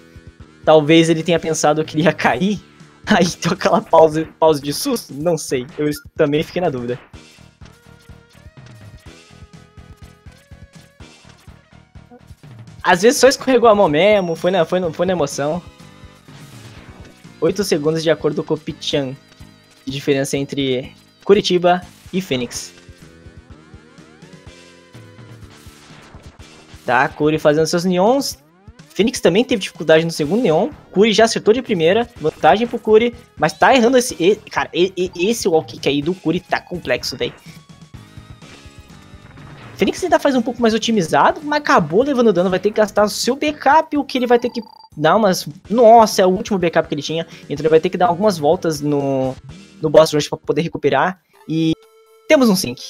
Talvez ele tenha pensado que ele ia cair, aí deu aquela pausa, pausa de susto, não sei, eu também fiquei na dúvida. Às vezes só escorregou a mão mesmo, foi na, foi, na, foi na emoção. 8 segundos de acordo com o Pichan. Diferença entre Curitiba e Fênix. Tá, Curi fazendo seus neons. Phoenix também teve dificuldade no segundo neon. Curi já acertou de primeira. Vantagem pro Curi. Mas tá errando esse. E, cara, e, esse wall kick aí do Curi tá complexo, velho. Phoenix ainda faz um pouco mais otimizado, mas acabou levando dano. Vai ter que gastar o seu backup, o que ele vai ter que dar umas. Nossa, é o último backup que ele tinha. Então ele vai ter que dar algumas voltas no, no boss rush pra poder recuperar. E temos um sync.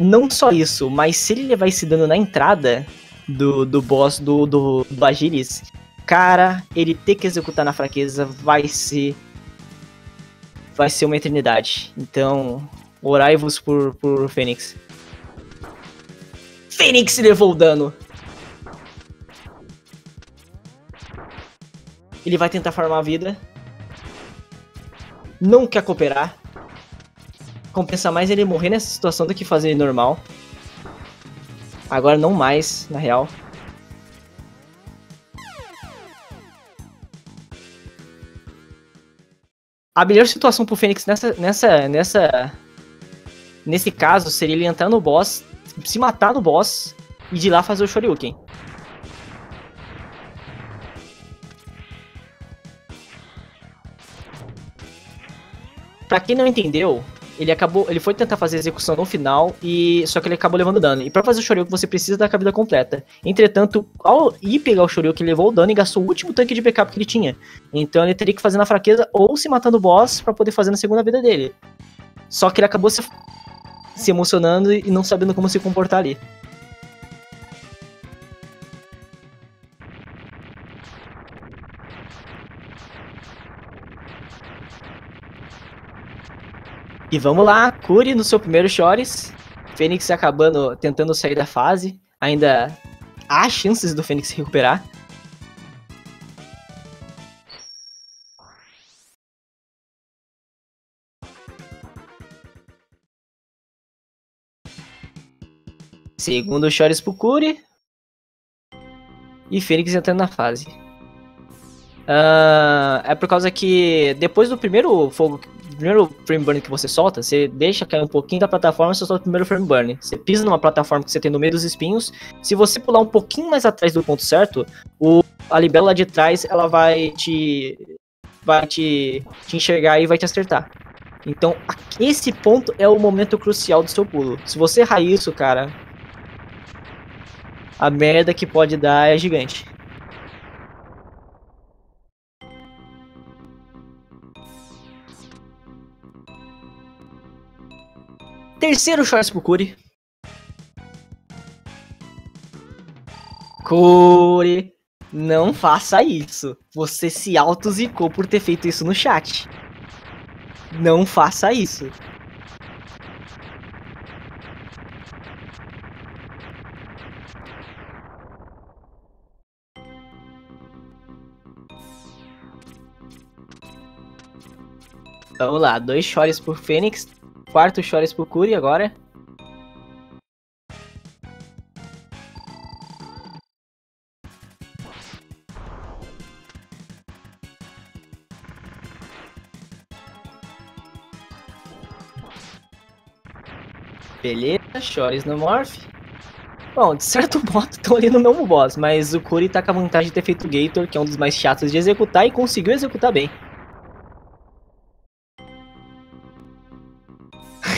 Não só isso, mas se ele levar esse dano na entrada do, do boss do, do, do Agilis, cara, ele ter que executar na fraqueza vai ser. Vai ser uma eternidade. Então, orai-vos por, por Fênix. Fênix levou o dano. Ele vai tentar farmar a vida. Não quer cooperar. Compensa mais ele morrer nessa situação do que fazer normal. Agora não mais, na real. A melhor situação pro Fênix nessa, nessa, nessa, nesse caso seria ele entrar no boss, se matar no boss e de lá fazer o Shoryuken. Pra quem não entendeu, ele acabou, ele foi tentar fazer a execução no final e só que ele acabou levando dano. E para fazer o Shoryuken você precisa da vida completa. Entretanto, ao ir pegar o Shoryuken, ele levou o dano e gastou o último tanque de backup que ele tinha. Então ele teria que fazer na fraqueza ou se matando o boss para poder fazer na segunda vida dele. Só que ele acabou se, se emocionando e não sabendo como se comportar ali. E vamos lá, Cure no seu primeiro Chores. Fênix acabando, tentando sair da fase. Ainda há chances do Fênix se recuperar. Segundo Chores pro Curi. E Fênix entrando na fase. Uh, é por causa que depois do primeiro fogo, primeiro frame burn que você solta, você deixa cair um pouquinho da plataforma você solta o primeiro frame burn. Você pisa numa plataforma que você tem no meio dos espinhos. Se você pular um pouquinho mais atrás do ponto certo, o, a libela de trás ela vai te vai te, te enxergar e vai te acertar. Então, esse ponto é o momento crucial do seu pulo. Se você errar isso, cara, a merda que pode dar é gigante. Terceiro shorts pro Curi. Curi, não faça isso. Você se auto-zicou por ter feito isso no chat. Não faça isso. Vamos lá, dois chores por Fênix, quarto chores por Curi agora. Beleza, chores no Morph. Bom, de certo modo estão ali no mesmo boss, mas o Curi tá com a vantagem de ter feito o Gator, que é um dos mais chatos de executar, e conseguiu executar bem.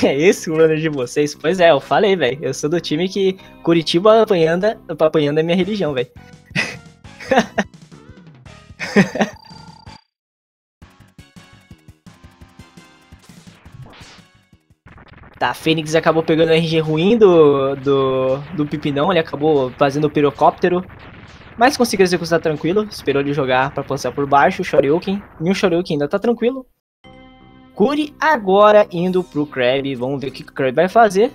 é esse o runner de vocês? Pois é, eu falei, velho. Eu sou do time que Curitiba apanhando, apanhando é minha religião, velho. Tá, Fênix acabou pegando o RG ruim do, do, do Pipinão, ele acabou fazendo o pirocóptero. Mas conseguiu executar tranquilo, esperou ele jogar pra passar por baixo, o Shoryuken. E o Shoryuken ainda tá tranquilo, Curi agora indo pro Crab. Vamos ver o que o Crab vai fazer.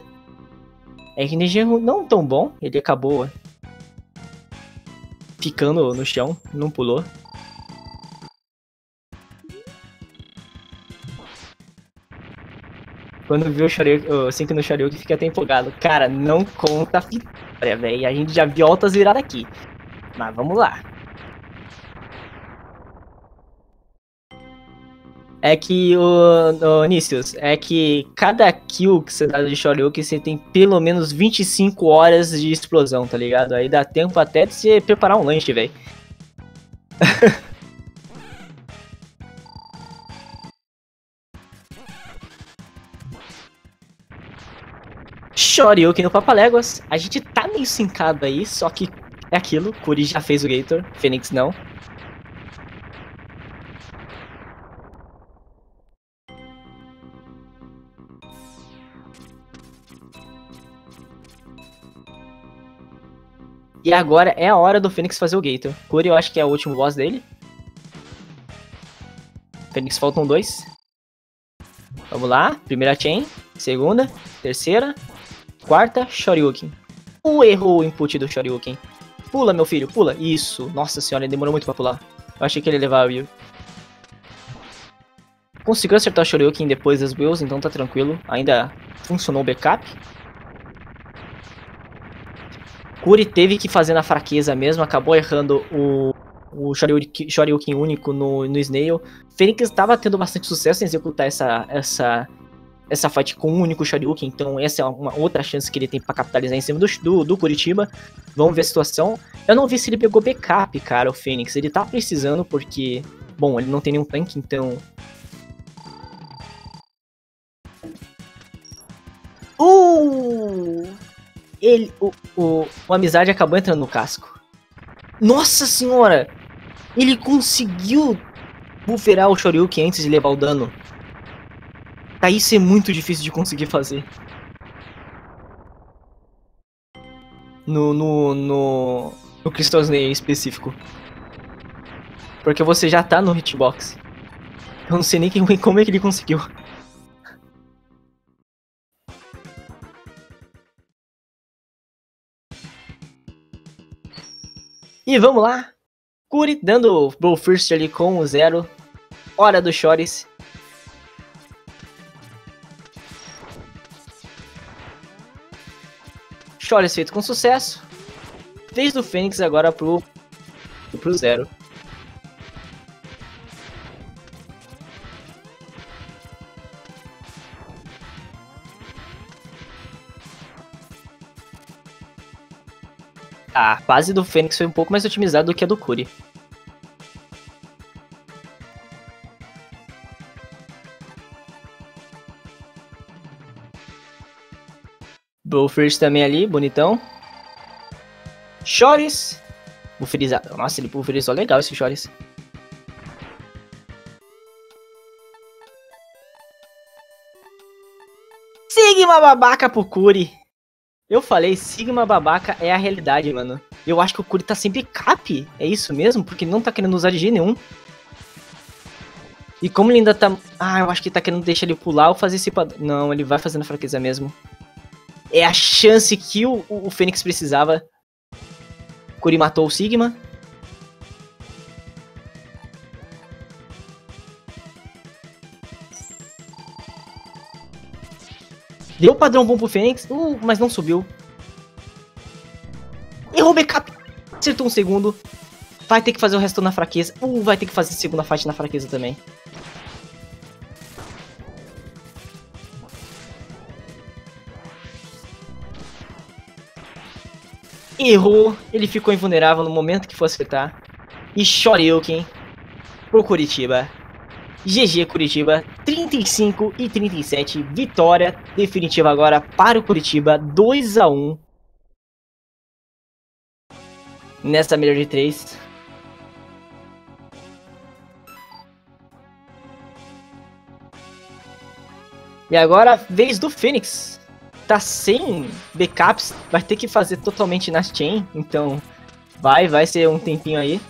RNG não tão bom. Ele acabou ficando no chão. Não pulou. Quando viu o Shoryuken, o Sync no Shoryuken, fica até empolgado. Cara, não conta a vitória, velho. A gente já viu altas viradas aqui. Mas vamos lá. É que o, o Nicius, é que cada kill que você dá de Shoryuken, você tem pelo menos 25 horas de explosão, tá ligado? Aí dá tempo até de você preparar um lanche, velho. Shoryuken no Papaléguas. A gente tá meio sincado aí, só que é aquilo. Kuri já fez o Gator, Fênix não. E agora é a hora do Fênix fazer o Gator. Curi eu acho que é o último boss dele. Fênix faltam dois. Vamos lá. Primeira chain. Segunda. Terceira. Quarta. Shoryuken. O erro o input do Shoryuken. Pula, meu filho. Pula. Isso. Nossa senhora, ele demorou muito pra pular. Eu achei que ele ia levar o Ryu. Conseguiu acertar o Shoryuken depois das builds, então tá tranquilo. Ainda funcionou o backup. Kuri teve que fazer na fraqueza mesmo, acabou errando o, o Shoryuken, Shoryuken único no, no Snail. Fênix estava tendo bastante sucesso em executar essa, essa, essa fight com um único Shoryuken, então essa é uma outra chance que ele tem para capitalizar em cima do, do, do, Curitiba. Vamos ver a situação. Eu não vi se ele pegou backup, cara, o Fênix. Ele tá precisando porque, bom, ele não tem nenhum tanque, então... Uh! Ele, o, o, o Amizade acabou entrando no casco. Nossa senhora! Ele conseguiu bufferar o Shoryuken antes de levar o dano. Tá, isso é muito difícil de conseguir fazer. No, no, no, no Crystal Snail em específico. Porque você já tá no hitbox. Eu não sei nem como é que ele conseguiu. E vamos lá. Curi dando Brawl First ali com o zero. Hora do Chores. Chores feito com sucesso. Vez do Fênix agora pro, pro zero. A fase do Fênix foi um pouco mais otimizada do que a do Curi. Bullfirst também ali, bonitão. Chores. Bufferiza. Nossa, ele pulverizou legal esse Chores. Sigma babaca pro Curi. Eu falei, Sigma babaca é a realidade, mano. Eu acho que o Curi tá sempre cap. É isso mesmo? Porque não tá querendo usar de jeito nenhum. E como ele ainda tá... Ah, eu acho que tá querendo deixar ele pular ou fazer esse... Não, ele vai fazendo fraqueza mesmo. É a chance que o, o, o Fênix precisava. Curi matou o Sigma. Deu padrão bom pro Fênix, uh, mas não subiu. Errou o backup. Acertou um segundo. Vai ter que fazer o resto na fraqueza. Uh, vai ter que fazer a segunda faixa na fraqueza também. Errou. Ele ficou invulnerável no momento que for acertar. E Shoryuken pro Curitiba. GG Curitiba, 35 e 37, vitória definitiva agora para o Curitiba, 2 a 1 Nessa melhor de 3. E agora, vez do Fênix. Tá sem backups, vai ter que fazer totalmente na chain, então vai, vai ser um tempinho aí.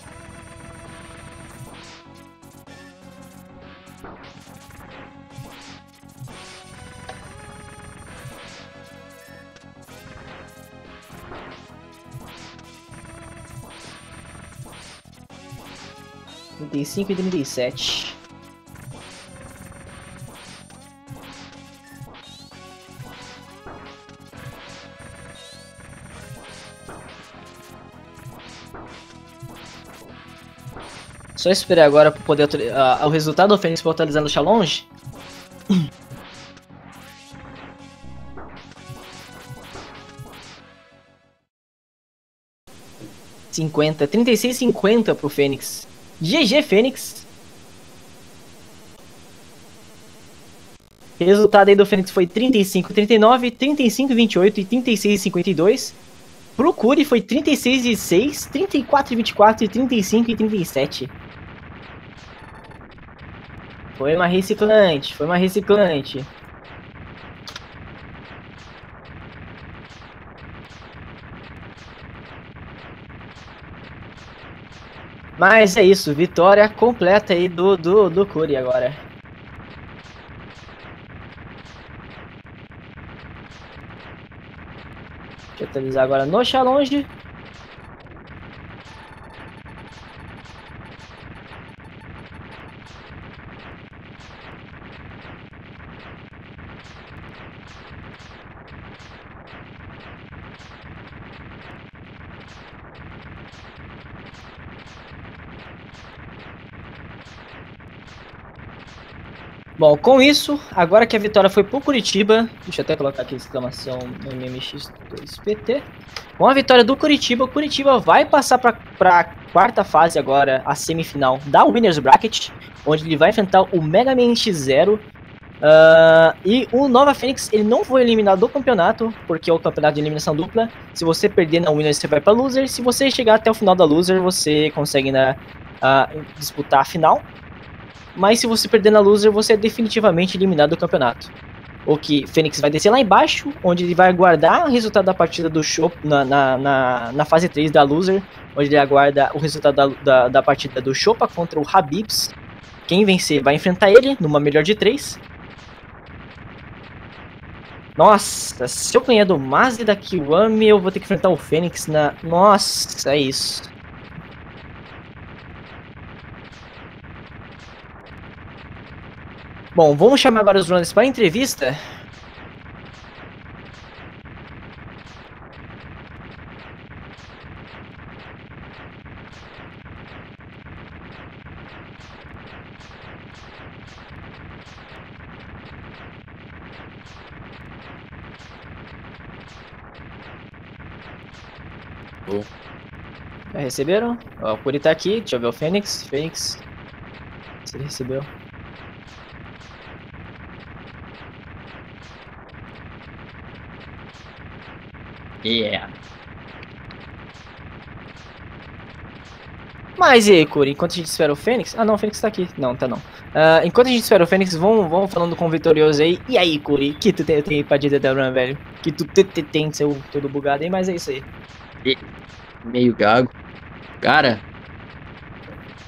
35 e 37. Só esperar agora para poder uh, o resultado do Fênix para atualizar no challenge. Cinquenta, trinta e seis cinquenta pro Fênix. GG Fênix. Resultado aí do Fênix foi 35, 39, 35, 28 e 36, 52. Pro Curi foi 36 e 6, 34 e 24 e 35 e 37. Foi uma reciclante, foi uma reciclante. Mas é isso, vitória completa aí do, do, do Curi agora. Deixa eu atualizar agora no challenge. Bom, com isso, agora que a vitória foi pro Curitiba, deixa eu até colocar aqui exclamação no MMX2PT. Com a vitória do Curitiba, o Curitiba vai passar para a quarta fase agora, a semifinal da Winners Bracket, onde ele vai enfrentar o Mega Man X0. Uh, ah, e o Nova Fênix, ele não foi eliminado do campeonato, porque é o campeonato de eliminação dupla. Se você perder na Winners, você vai para Loser. Se você chegar até o final da Loser, você consegue né, uh, disputar a final mas se você perder na loser, você é definitivamente eliminado do campeonato. O que Fênix vai descer lá embaixo, onde ele vai aguardar o resultado da partida do show na, na, na, na fase 3 da loser, onde ele aguarda o resultado da, da, da partida do Chopa contra o Habibs. Quem vencer vai enfrentar ele numa melhor de 3. Nossa, se eu ganhar do Mazda da Kiwami, eu vou ter que enfrentar o Fênix na... Nossa, é isso. Bom, vamos chamar agora os runners para entrevista. Receberam? Ó, o Curi tá aqui, deixa eu ver o Fênix. Fênix. Ele recebeu. Yeah. Mas e aí, Curi, enquanto a gente espera o Fênix. Ah, não, o Fênix tá aqui. Não, tá não. Ah, enquanto a gente espera o Fênix, vamos, vamos falando com o Vitorioso aí. E aí, Curi, que tu tem, tem pra dizer da Run, velho? Que tu te- te- tem seu todo bugado aí, mas é isso aí. Meio gago. Cara,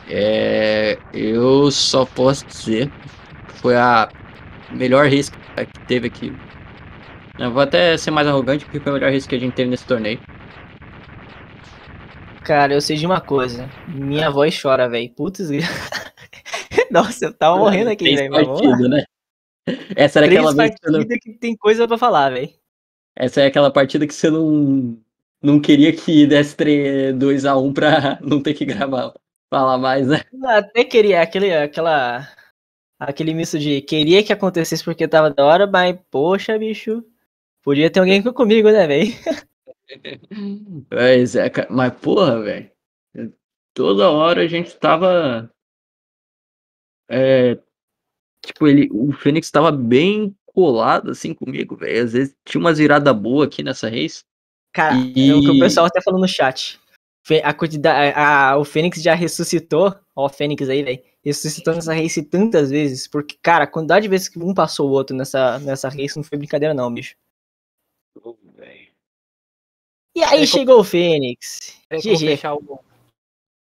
é, eu só posso dizer que foi a melhor race que teve aqui. Eu vou até ser mais arrogante porque foi a melhor race que a gente teve nesse torneio. Cara, eu sei de uma coisa. Minha voz chora, velho. Putz, Nossa, eu tava morrendo aqui, velho. né? Essa era Três aquela vez que você não- que tem coisa pra falar, velho. Essa é aquela partida que você não, não queria que desse 2x1 pra não ter que gravar, falar mais, né? Até queria aquele, aquela, aquele misto de queria que acontecesse porque tava da hora, mas poxa, bicho, podia ter alguém comigo, né, velho? Mas, é, ca- mas porra, velho. Toda hora a gente tava. É, tipo, ele, o Fênix tava bem colado assim comigo, velho. Às vezes tinha umas viradas boas aqui nessa race. Cara, E- é o que o pessoal até falou no chat. A quantidade, a, a- o Fênix já ressuscitou, ó, o Fênix aí, velho, ressuscitou nessa race tantas vezes, porque, cara, a quantidade de vezes que um passou o outro nessa, nessa race não foi brincadeira não, bicho. E aí É, chegou o Fênix. GG. fechar o.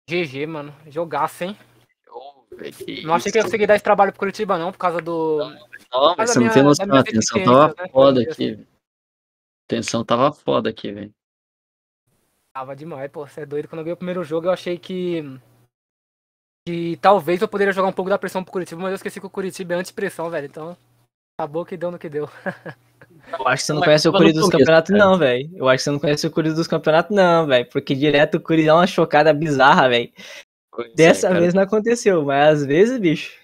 GG, mano. Jogaço, hein? Que Não achei que eu ia conseguir dar esse trabalho pro Curitiba, não, por causa do. Não, Mas você não tem noção, a tensão tava né? foda aqui. velho. A tensão tava foda aqui, velho. Tava demais, pô. Você é doido. Quando eu vi o primeiro jogo, eu achei que. Que talvez eu poderia jogar um pouco da pressão pro Curitiba, mas eu esqueci que o Curitiba é anti-pressão, velho. Então. Acabou que deu no que deu. Eu acho que você não Mas conhece o Curi dos campeonatos, não, velho. Eu acho que você não conhece o Curi dos campeonatos, não, velho. Porque direto o Curi dá uma chocada bizarra, velho. É, Dessa vez não aconteceu, mas às vezes, bicho.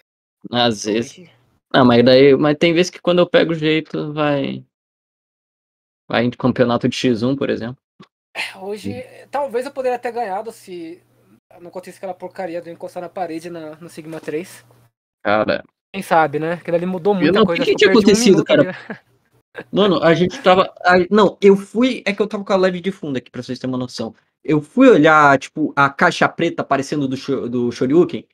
Às vezes. Não, mas daí. Mas tem vezes que quando eu pego o jeito, vai. Vai em campeonato de X1, por exemplo. Hoje, talvez eu poderia ter ganhado se não acontecesse aquela porcaria de eu encostar na parede na, no Sigma 3. Cara. Quem sabe, né? Aquilo ali mudou muita não, o coisa. que acho que eu tinha um acontecido, minuto cara? Mano, a gente tava. a- não, eu fui. É que eu tava com a live de fundo aqui, pra vocês terem uma noção. Eu fui olhar, tipo, a caixa preta aparecendo do, do Shoryuken.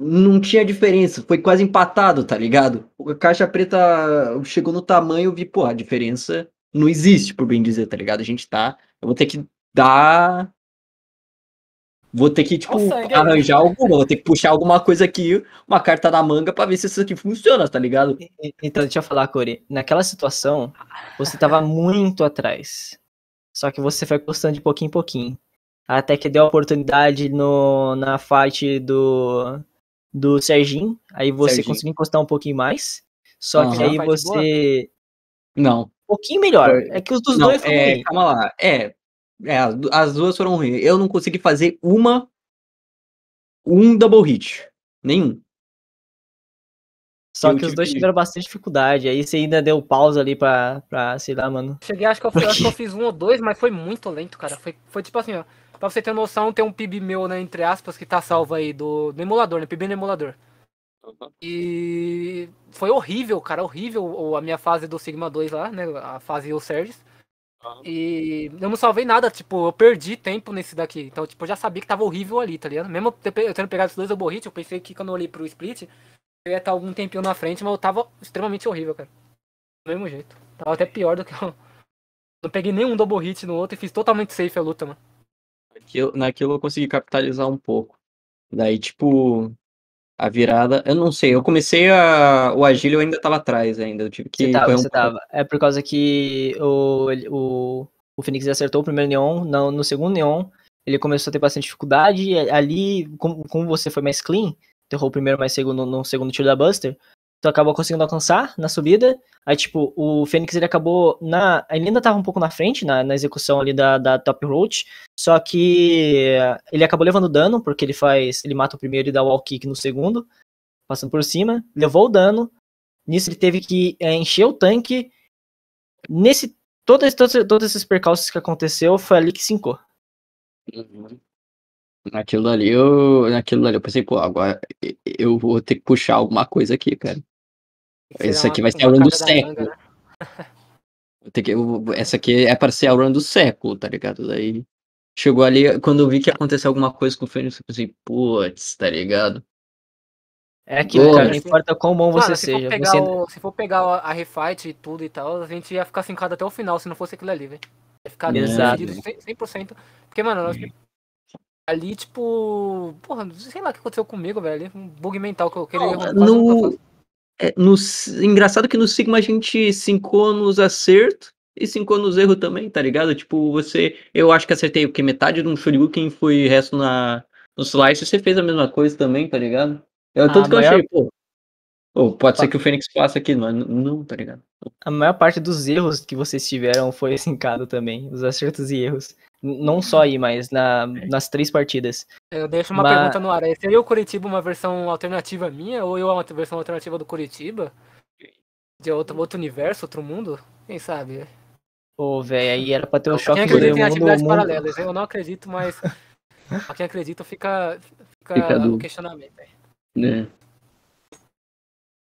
Não tinha diferença, foi quase empatado, tá ligado? A caixa preta chegou no tamanho, eu vi, pô, a diferença não existe, por bem dizer, tá ligado? A gente tá. Eu vou ter que dar. Vou ter que, tipo, sangue aí. arranjar alguma, vou ter que puxar alguma coisa aqui, uma carta da manga pra ver se isso aqui funciona, tá ligado? Então, deixa eu falar, Curi. Naquela situação, você tava muito atrás. Só que você foi custando de pouquinho em pouquinho. Até que deu a oportunidade no, na fight do, do Serginho. Aí você Serginho. conseguiu encostar um pouquinho mais. Só que Aham. aí você. Não. Um pouquinho melhor. Foi. É que os dos Não, dois foram é, calma lá. É, é, as du- as duas foram ruins. Eu não consegui fazer uma. Um double hit. Nenhum. Só eu que os dois que- tiveram bastante dificuldade. Aí você ainda deu pausa ali pra, pra sei lá, mano. Cheguei, acho que, eu, acho que eu fiz um ou dois, mas foi muito lento, cara. Foi, foi tipo assim, ó. Pra você ter noção, tem um PIB meu, né, entre aspas, que tá salvo aí do, do emulador, né? PIB no emulador. E foi horrível, cara, horrível a minha fase do Sigma 2 lá, né? A fase o E eu não salvei nada, tipo, eu perdi tempo nesse daqui. Então, tipo, eu já sabia que tava horrível ali, tá ligado? Mesmo eu tendo pegado esses dois double hit, eu pensei que quando eu olhei pro split, eu ia estar algum tempinho na frente, mas eu tava extremamente horrível, cara. Do mesmo jeito. Tava até pior do que eu. Não peguei nenhum double hit no outro e fiz totalmente safe a luta, mano. Naquilo, naquilo eu consegui capitalizar um pouco. Daí, tipo, a virada. Eu não sei, eu comecei a. O eu ainda tava atrás ainda. Eu tive que. Você tava, um você tava. É por causa que o, o, o Phoenix acertou o primeiro neon, não, no segundo neon ele começou a ter bastante dificuldade, e ali, como, como você foi mais clean, Errou o primeiro, mas segundo no segundo tiro da Buster. Então acabou conseguindo alcançar na subida. Aí, tipo, o Fênix ele acabou na. Ele ainda tava um pouco na frente na, na execução ali da, da Top Roach. Só que ele acabou levando dano, porque ele faz. Ele mata o primeiro e dá o wall kick no segundo. Passando por cima. Levou o dano. Nisso ele teve que é, encher o tanque. Nesse. Todos, todos, todos esses percalços que aconteceu foi ali que cincou. Uhum. Naquilo ali eu. Naquilo ali eu pensei, pô, agora eu vou ter que puxar alguma coisa aqui, cara. Isso aqui vai ser a run do século. Manga, né? que, essa aqui é para ser a run do século, tá ligado? Daí chegou ali, quando eu vi que ia acontecer alguma coisa com o Fênix, eu pensei, putz, tá ligado? É aquilo, cara, não importa quão bom você se seja. For você... O, se for pegar a refight e tudo e tal, a gente ia ficar sincado até o final se não fosse aquilo ali, velho. Ia ficar Exato. 100%. Porque, mano, nós ali, tipo. Porra, sei lá o que aconteceu comigo, velho. Um bug mental que eu queria. no... É, no... Engraçado que no Sigma a gente sincou nos acertos e sincou nos erros também, tá ligado? Tipo, você. Eu acho que acertei o que? Metade de um Shoryuken foi resto na... no Slice. Você fez a mesma coisa também, tá ligado? Eu, ah, tanto que maior... eu achei, pô. Pô, pode ser que o Fênix faça aqui, mas não, tá ligado? A maior parte dos erros que vocês tiveram foi sincado também. Os acertos e erros. Não só aí, mas na, nas três partidas. Eu deixo uma mas... pergunta no ar. É, seria o Curitiba uma versão alternativa minha ou eu uma versão alternativa do Curitiba? De outro, outro universo, outro mundo? Quem sabe? Pô, velho, aí era pra ter um choque Quem acredita em atividades mundo... paralelas? Eu não acredito, mas pra quem acredita fica, fica, fica o questionamento. É.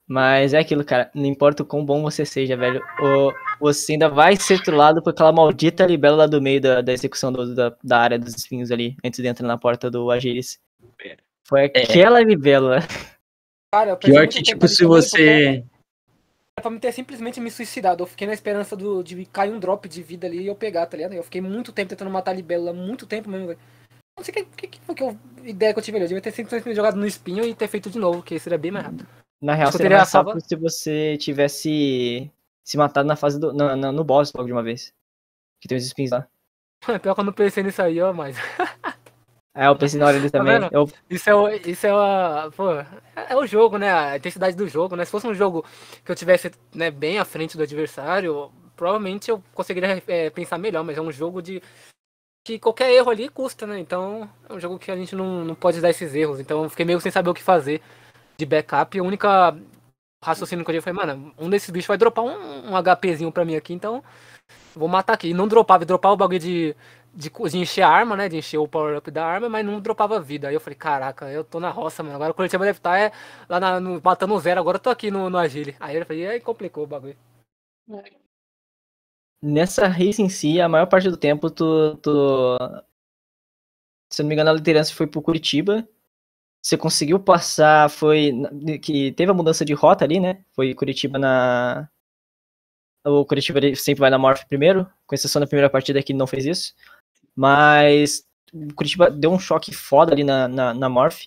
Mas é aquilo, cara. Não importa o quão bom você seja, velho. O, você ainda vai ser trollado por aquela maldita libela lá do meio da, da execução do, da, da área dos espinhos ali, antes de entrar na porta do Agiris. Foi é. aquela é. libela. Cara, eu Pior que, tipo, se você. Era pra me ter simplesmente me suicidado. Eu fiquei na esperança do, de cair um drop de vida ali e eu pegar, tá ligado? Eu fiquei muito tempo tentando matar a libela, muito tempo mesmo, velho. Não sei o que, que, que, que eu, ideia que eu tive ali. Eu devia ter simplesmente jogado no espinho e ter feito de novo, que seria bem mais rápido. Na real, seria mais rápido se você tivesse se matado na fase do. No, no, no boss logo de uma vez. Que tem os spins lá. Pior que eu não pensei nisso aí, ó, mas. É, eu pensei na hora dele tá também. Tá eu... Isso é o. Isso é a. Pô, é o jogo, né? A intensidade do jogo, né? Se fosse um jogo que eu tivesse né, bem à frente do adversário, provavelmente eu conseguiria é, pensar melhor, mas é um jogo de. Que qualquer erro ali custa, né? Então é um jogo que a gente não, não pode dar esses erros. Então eu fiquei meio sem saber o que fazer de backup. A única raciocínio que eu tive foi, mano, um desses bichos vai dropar um, um HPzinho pra mim aqui, então vou matar aqui. E não dropava, dropava o bagulho de, de, de, encher a arma, né? De encher o power-up da arma, mas não dropava vida. Aí eu falei, caraca, eu tô na roça, mano. Agora o coletivo deve estar tá, é, lá na, no, matando zero, agora eu tô aqui no, no Agile. Aí eu falei, aí complicou o bagulho. Nessa race em si, a maior parte do tempo, tu, tu... Se eu não me engano, a liderança foi pro Curitiba você conseguiu passar, foi que teve a mudança de rota ali, né? Foi Curitiba na o Curitiba sempre vai na Morph primeiro, com exceção da primeira partida que não fez isso. Mas o Curitiba deu um choque foda ali na, na, na Morph.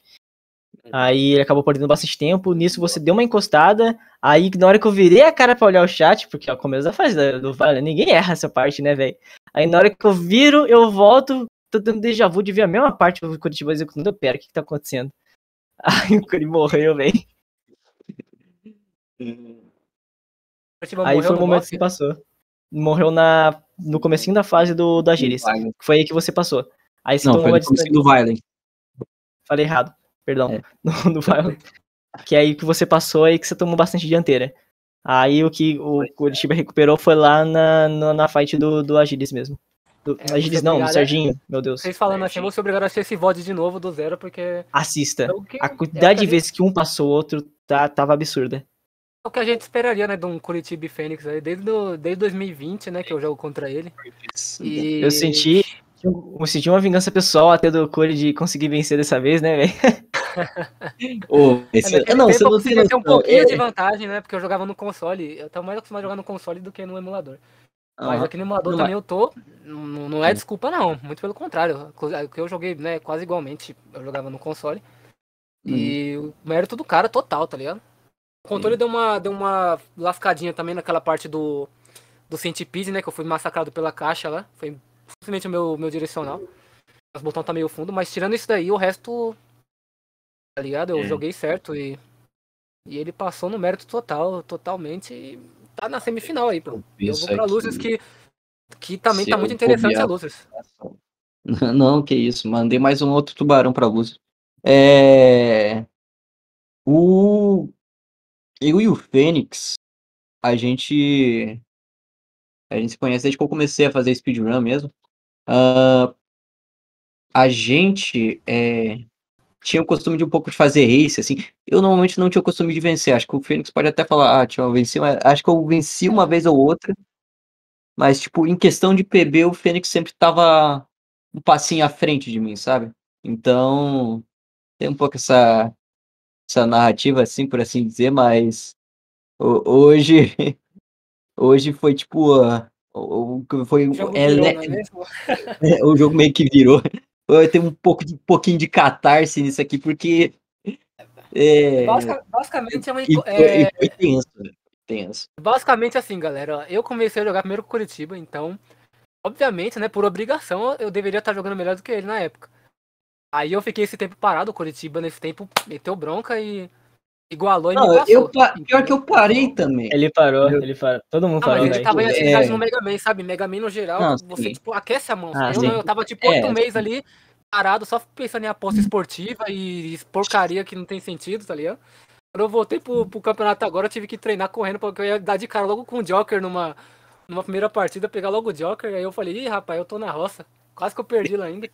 Aí ele acabou perdendo bastante tempo. Nisso você deu uma encostada. Aí na hora que eu virei a cara pra olhar o chat, porque é o começo da fase do Vale, ninguém erra essa parte, né, velho? Aí na hora que eu viro, eu volto, tô tendo déjà vu de ver a mesma parte do Curitiba executando. Pera, o que, que tá acontecendo? Aí o Curi morreu, velho. Aí foi o momento que passou. Morreu na, no comecinho da fase do, do Agiris. Foi aí que você passou. Aí você Não, tomou foi no comecinho do Violent. Falei errado, perdão. É. No, no Violent. Que é aí que você passou e que você tomou bastante dianteira. Aí o que o Curitiba recuperou foi lá na, na, na fight do, do Agiris mesmo. Do, é, Agilis não, do Serginho, meu Deus. Vocês falando assim, eu vou ser obrigado a assistir esse VOD de novo do zero, porque. Assista. É que, a quantidade é de vezes que um passou o outro tá, tava absurda. É o que a gente esperaria, né, de um Curitiba e Fênix aí, desde, do, desde 2020, né, que eu jogo contra ele. E... Eu senti. Eu senti uma vingança pessoal até do Core de conseguir vencer dessa vez, né, velho? oh, esse... é, não, você não tem um pouquinho é... de vantagem, né? Porque eu jogava no console. Eu tava mais acostumado a jogar no console do que no emulador. Mas aqui no emulador também eu tô. Não, não é desculpa, não. Muito pelo contrário. O que eu joguei, né, quase igualmente. Eu jogava no console. Hum. E o mérito do cara total, tá ligado? O controle deu uma, deu uma lascadinha também naquela parte do, do Centipede, né? Que eu fui massacrado pela caixa lá. Foi simplesmente o meu, meu direcional. Os botões tá meio fundo, mas tirando isso daí, o resto. Tá ligado? Eu É. joguei certo e. E ele passou no mérito total, totalmente. E tá na semifinal aí, pô. Eu vou pra. Losers que. Que também tá eu muito interessante a Losers. Não, que isso. Mandei mais um outro tubarão pra luz. É. O. Eu e o Fênix, a gente. A gente se conhece desde que eu comecei a fazer speedrun mesmo. Ah, a gente é, tinha o costume de um pouco de fazer race, assim. Eu normalmente não tinha o costume de vencer. Acho que o Fênix pode até falar, ah, tio, eu venci, mas acho que eu venci uma vez ou outra. Mas, tipo, em questão de PB, o Fênix sempre tava um passinho à frente de mim, sabe? Então, tem um pouco essa, essa narrativa, assim, por assim dizer, mas ho- hoje, hoje foi tipo, o, o- foi O jogo é, virou, é é, o jogo meio que virou. Eu tenho um pouco de, pouquinho de catarse nisso aqui, porque é, Basica- basicamente é uma. e, é- e foi tenso, né? tenso. Basicamente assim, galera. Eu comecei a jogar primeiro com o Curitiba, então, obviamente, né, por obrigação, eu deveria estar jogando melhor do que ele na época. Aí eu fiquei esse tempo parado, o Curitiba nesse tempo meteu bronca e igualou e me Não, passou. eu, pa- pior que eu parei também. Ele parou, Eu- ele parou. Todo mundo Ah, mas parou, a gente velho. tava em É. atividade no Mega Man, sabe? Mega Man no geral, Não, você, sim. tipo, aquece a mão. Ah, eu, não, eu tava, tipo, É, oito meses sim. ali, parado, só pensando em aposta esportiva e porcaria que não tem sentido, tá ligado? Quando eu voltei pro, pro campeonato agora, eu tive que treinar correndo, porque eu ia dar de cara logo com o Joker numa, numa primeira partida, pegar logo o Joker, aí eu falei, ih, rapaz, eu tô na roça. Quase que eu perdi lá ainda.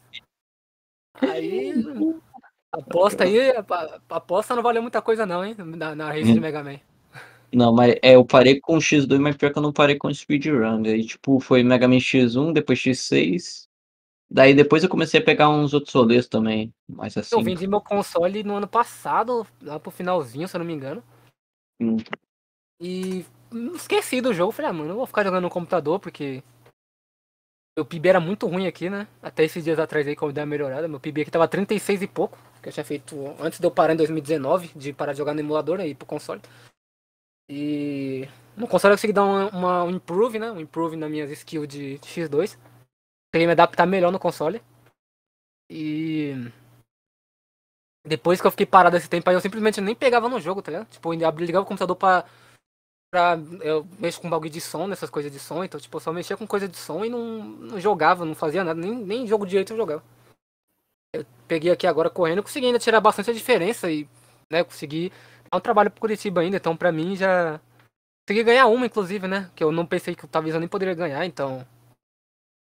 Aí. Aposta aí, aposta não valeu muita coisa não, hein? Na, na race de Mega Man. Não, mas é, eu parei com o X2, mas pior que eu não parei com o speedrun. Aí, tipo, foi Mega Man X1, depois X6. Daí depois eu comecei a pegar uns outros rolês também. Mas assim. Eu vendi meu console no ano passado, lá pro finalzinho, se eu não me engano. Hum. E esqueci do jogo. Falei, ah, mano, eu vou ficar jogando no computador, porque meu PIB era muito ruim aqui, né? Até esses dias atrás aí, quando deu uma melhorada. Meu PIB aqui tava 36 e pouco, que eu tinha feito antes de eu parar em 2019, de parar de jogar no emulador aí pro console. E no console eu consegui dar uma, uma- um improve, né? Um improve nas minhas skills de X2. Consegui me adaptar melhor no console. E depois que eu fiquei parado esse tempo aí, eu simplesmente nem pegava no jogo, tá ligado? Tipo, eu ligava o computador pra. pra eu mexo com bagulho de som, nessas coisas de som, então, tipo, eu só mexia com coisa de som e não, não jogava, não fazia nada, nem, nem jogo direito eu jogava. Eu peguei aqui agora correndo, consegui ainda tirar bastante a diferença e, né, consegui dar um trabalho pro Curitiba ainda, então pra mim já. Consegui ganhar uma, inclusive, né? Que eu não pensei que talvez eu nem poderia ganhar, então.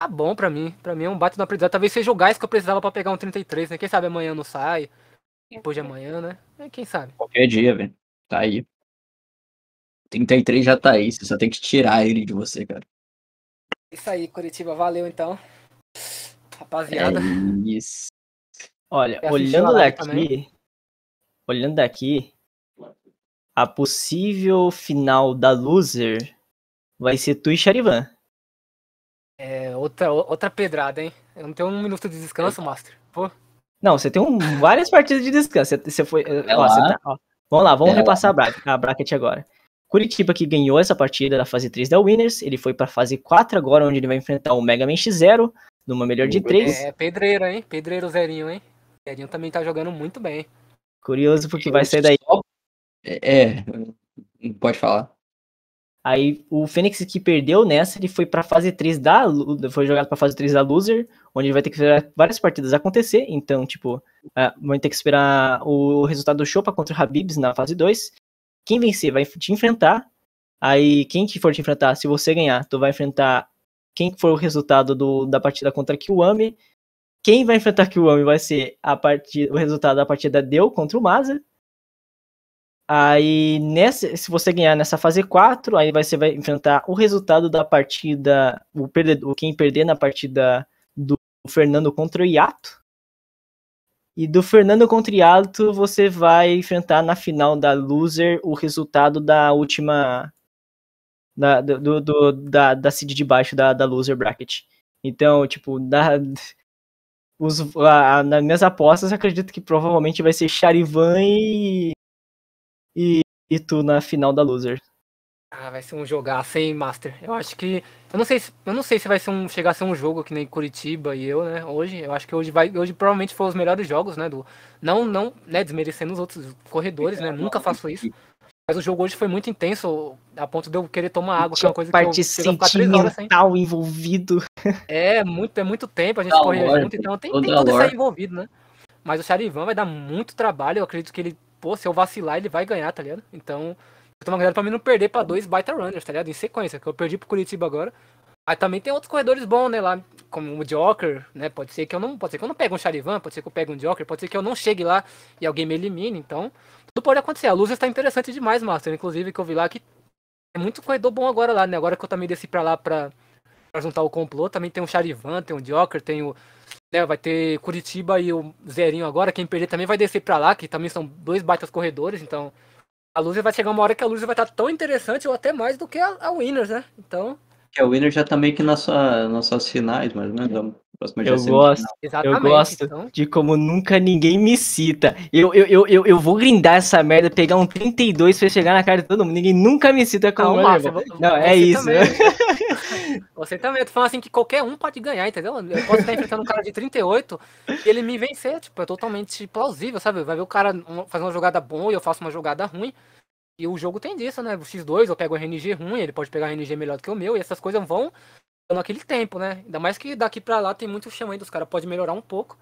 Tá bom pra mim. Pra mim é um bate no aprendizado. Talvez seja o gás que eu precisava pra pegar um 33, né? Quem sabe amanhã não sai. Depois de amanhã, né? É, quem sabe. Qualquer dia, velho. Tá aí. 33 já tá aí. Você só tem que tirar ele de você, cara. Isso aí, Curitiba. Valeu então. É Rapaziada. isso. Olha, Você assistiu olhando daqui, também? olhando daqui, a possível final da loser vai ser tu e Charivan. É, outra, outra pedrada, hein? Eu não tenho um minuto de descanso, Master. Pô. Não, você tem um- várias partidas de descanso. Você, você foi, ó, lá. você tá- ó. Vamos lá, vamos É repassar a bracket, a bracket agora. Curitiba que ganhou essa partida da fase 3 da Winners, ele foi pra fase 4 agora, onde ele vai enfrentar o Mega Man X0, numa melhor de 3. É pedreiro, hein? Pedreiro Zerinho, hein? Zerinho também tá jogando muito bem. Curioso porque vai sair daí. É, é, pode falar. Aí o Fênix que perdeu nessa, ele foi pra fase 3 da foi jogado pra fase 3 da Loser, onde ele vai ter que esperar várias partidas acontecer, então, tipo, ah, vai ter que esperar o resultado do Chopa contra o Habibs na fase 2. Quem vencer vai te enfrentar. Aí quem que for te enfrentar, se você ganhar, tu vai enfrentar quem for o resultado do, da partida contra Kiwami. Quem vai enfrentar Kiwami vai ser a partida, o resultado da partida Deu contra o Maza. Aí, nessa, se você ganhar nessa fase 4, aí você vai enfrentar o resultado da partida, o perdedor, quem perder na partida do Fernando contra o Iato. E do Fernando contra o Iato, você vai enfrentar na final da Loser o resultado da última. Da, do, do- da, da seed de baixo da, da Loser Bracket. Então, tipo, da, os, a- a- nas minhas apostas, acredito que provavelmente vai ser Charivan e, e, e tu na final da Loser. Ah, vai ser um jogar sem Master. Eu acho que. Eu não sei se, eu não sei se vai ser um, chegar a ser um jogo que nem Curitiba e eu, né? Hoje. Eu acho que hoje vai. Hoje provavelmente foi os melhores jogos, né? Do, não, não, né, desmerecendo os outros corredores, né? Nunca faço isso. Mas o jogo hoje foi muito intenso, a ponto de eu querer tomar água, que é uma coisa parte que eu sentimental envolvido. É, muito, é muito tempo, a gente Da corria lore, junto, então tem, tem tudo isso aí envolvido, né? Mas o Charivan vai dar muito trabalho, eu acredito que ele, pô, se eu vacilar, ele vai ganhar, tá ligado? Então, eu tô cuidado pra mim não perder pra dois baita runners, tá ligado? Em sequência, que eu perdi pro Curitiba agora. Aí também tem outros corredores bons, né, lá, como o Joker, né? Pode ser que eu não, pode ser que eu não pegue um Charivan, pode ser que eu pegue um Joker, pode ser que eu não chegue lá e alguém me elimine, então, tudo pode acontecer. A luz está interessante demais, Master, inclusive que eu vi lá que tem muito corredor bom agora lá, né? Agora que eu também desci pra lá pra, pra juntar o complô, também tem um Charivan, tem um Joker, tem o né, vai ter Curitiba e o Zerinho agora. Quem perder também vai descer pra lá, que também são dois baitas corredores. Então, a luz vai chegar uma hora que a luz vai estar tão interessante ou até mais do que a, a Winners, né? Então, Que a Winner já tá meio que nas sua, nas suas finais, mais ou menos. Próxima Eu gosto. exatamente. Eu gosto Então, de como nunca ninguém me cita. Eu, eu, eu, eu, eu vou grindar essa merda, pegar um 32 pra chegar na cara de todo mundo. Ninguém nunca me cita como Márcio, velho. vo- Não, é isso. também. Você também, eu tô falando assim que qualquer um pode ganhar, entendeu? Eu posso estar enfrentando um cara de 38 e ele me vencer, tipo, é totalmente plausível, sabe? Vai ver o cara fazer uma jogada boa e eu faço uma jogada ruim. E o jogo tem disso, né? O X2, eu pego o RNG ruim, ele pode pegar RNG melhor do que o meu, e essas coisas vão dando aquele tempo, né? Ainda mais que daqui pra lá tem muito chão ainda, os caras podem melhorar um pouco.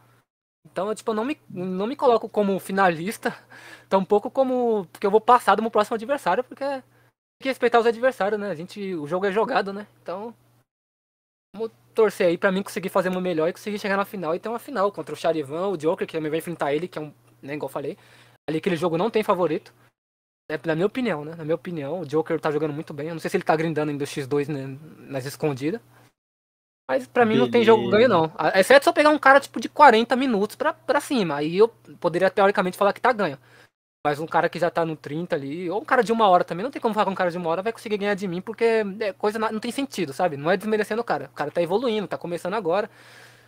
Então, eu, tipo, eu não me, não me coloco como finalista, tampouco como. Porque eu vou passar do meu próximo adversário, porque tem que respeitar os adversários, né? A gente, o jogo é jogado, né? Então, vamos torcer aí pra mim conseguir fazer meu melhor e conseguir chegar na final e ter uma final contra o Charivan, o Joker, que também vai enfrentar ele, que é um, né, igual eu falei. Ali aquele jogo não tem favorito. É, na minha opinião, né? Na minha opinião, o Joker tá jogando muito bem. Eu não sei se ele tá grindando ainda o X2 né, nas escondidas. Mas pra mim não tem jogo ganho, não. Exceto se eu pegar um cara tipo de 40 minutos pra, pra cima. Aí eu poderia teoricamente falar que tá ganho. Mas um cara que já tá no 30 ali, ou um cara de uma hora também, não tem como falar com um cara de uma hora vai conseguir ganhar de mim, porque é coisa não tem sentido, sabe? Não é desmerecendo o cara. O cara tá evoluindo, tá começando agora.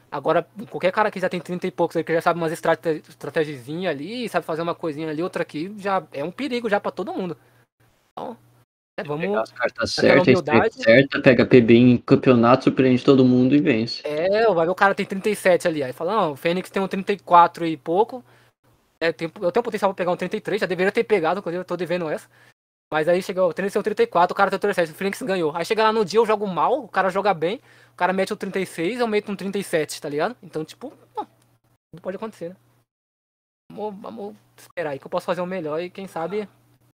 Agora, qualquer cara que já tem 30 e poucos, aí, que já sabe umas estratégiazinha ali, sabe fazer uma coisinha ali, outra aqui, já é um perigo já pra todo mundo. Então, é, Pegar vamos. as cartas certas, certa, pega PB em campeonato, surpreende todo mundo e vence. É, vai ver o cara tem 37 ali. Aí fala, não, o Fênix tem um 34 e pouco. É, tem, eu tenho potencial pra pegar um 33, já deveria ter pegado, inclusive eu tô devendo essa. Mas aí chegou o 36 34, o cara tem o 37, o Fênix ganhou. Aí chega lá no dia, eu jogo mal, o cara joga bem, o cara mete o 36, eu meto um 37, tá ligado? Então, tipo, não, tudo pode acontecer, né? Vamos, vamos esperar aí que eu posso fazer o melhor e quem sabe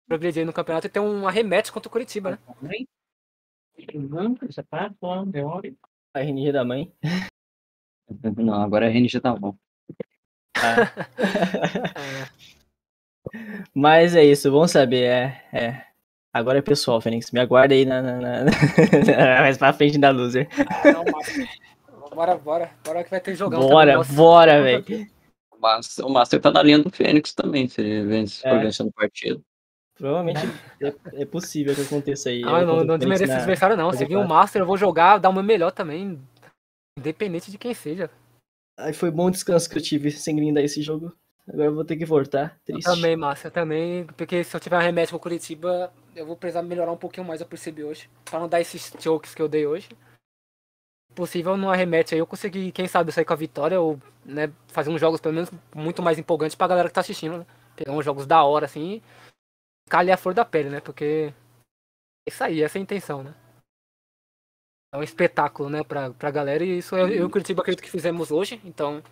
progredir aí no campeonato e ter um arremete contra o Curitiba, né? A RNG da mãe. Não, agora a RNG tá bom. É, Mas é isso, bom saber. É, é. Agora é pessoal, Fênix. Me aguarda aí na, na, na- mais pra frente da loser. ah, não, mas... Bora, bora, bora que vai ter jogão. Bora, também, bora, velho. O Master tá na linha do Fênix também, se ele vence, É. for vencendo o partido. Provavelmente é, é possível que aconteça aí. Ah, Eu não, não desmereço esse adversário, não. Se vir um. Master, eu vou jogar, dar o meu melhor também. Independente de quem seja. Ai, foi bom descanso que eu tive sem grindar esse jogo. Agora eu vou ter que voltar. Eu Triste. também, Master, também. Porque se eu tiver um remédio com o Curitiba, eu vou precisar melhorar um pouquinho mais, eu percebi hoje. Pra não dar esses chokes que eu dei hoje. Possível no arremete aí eu conseguir, quem sabe, sair com a vitória ou né, fazer uns jogos pelo menos muito mais empolgantes pra galera que tá assistindo, né? Pegar uns jogos da hora assim e ali a flor da pele, né? Porque é isso aí, essa é a intenção, né? É um espetáculo, né, pra, pra galera e isso eu, eu e o Curitiba acredito que fizemos hoje, então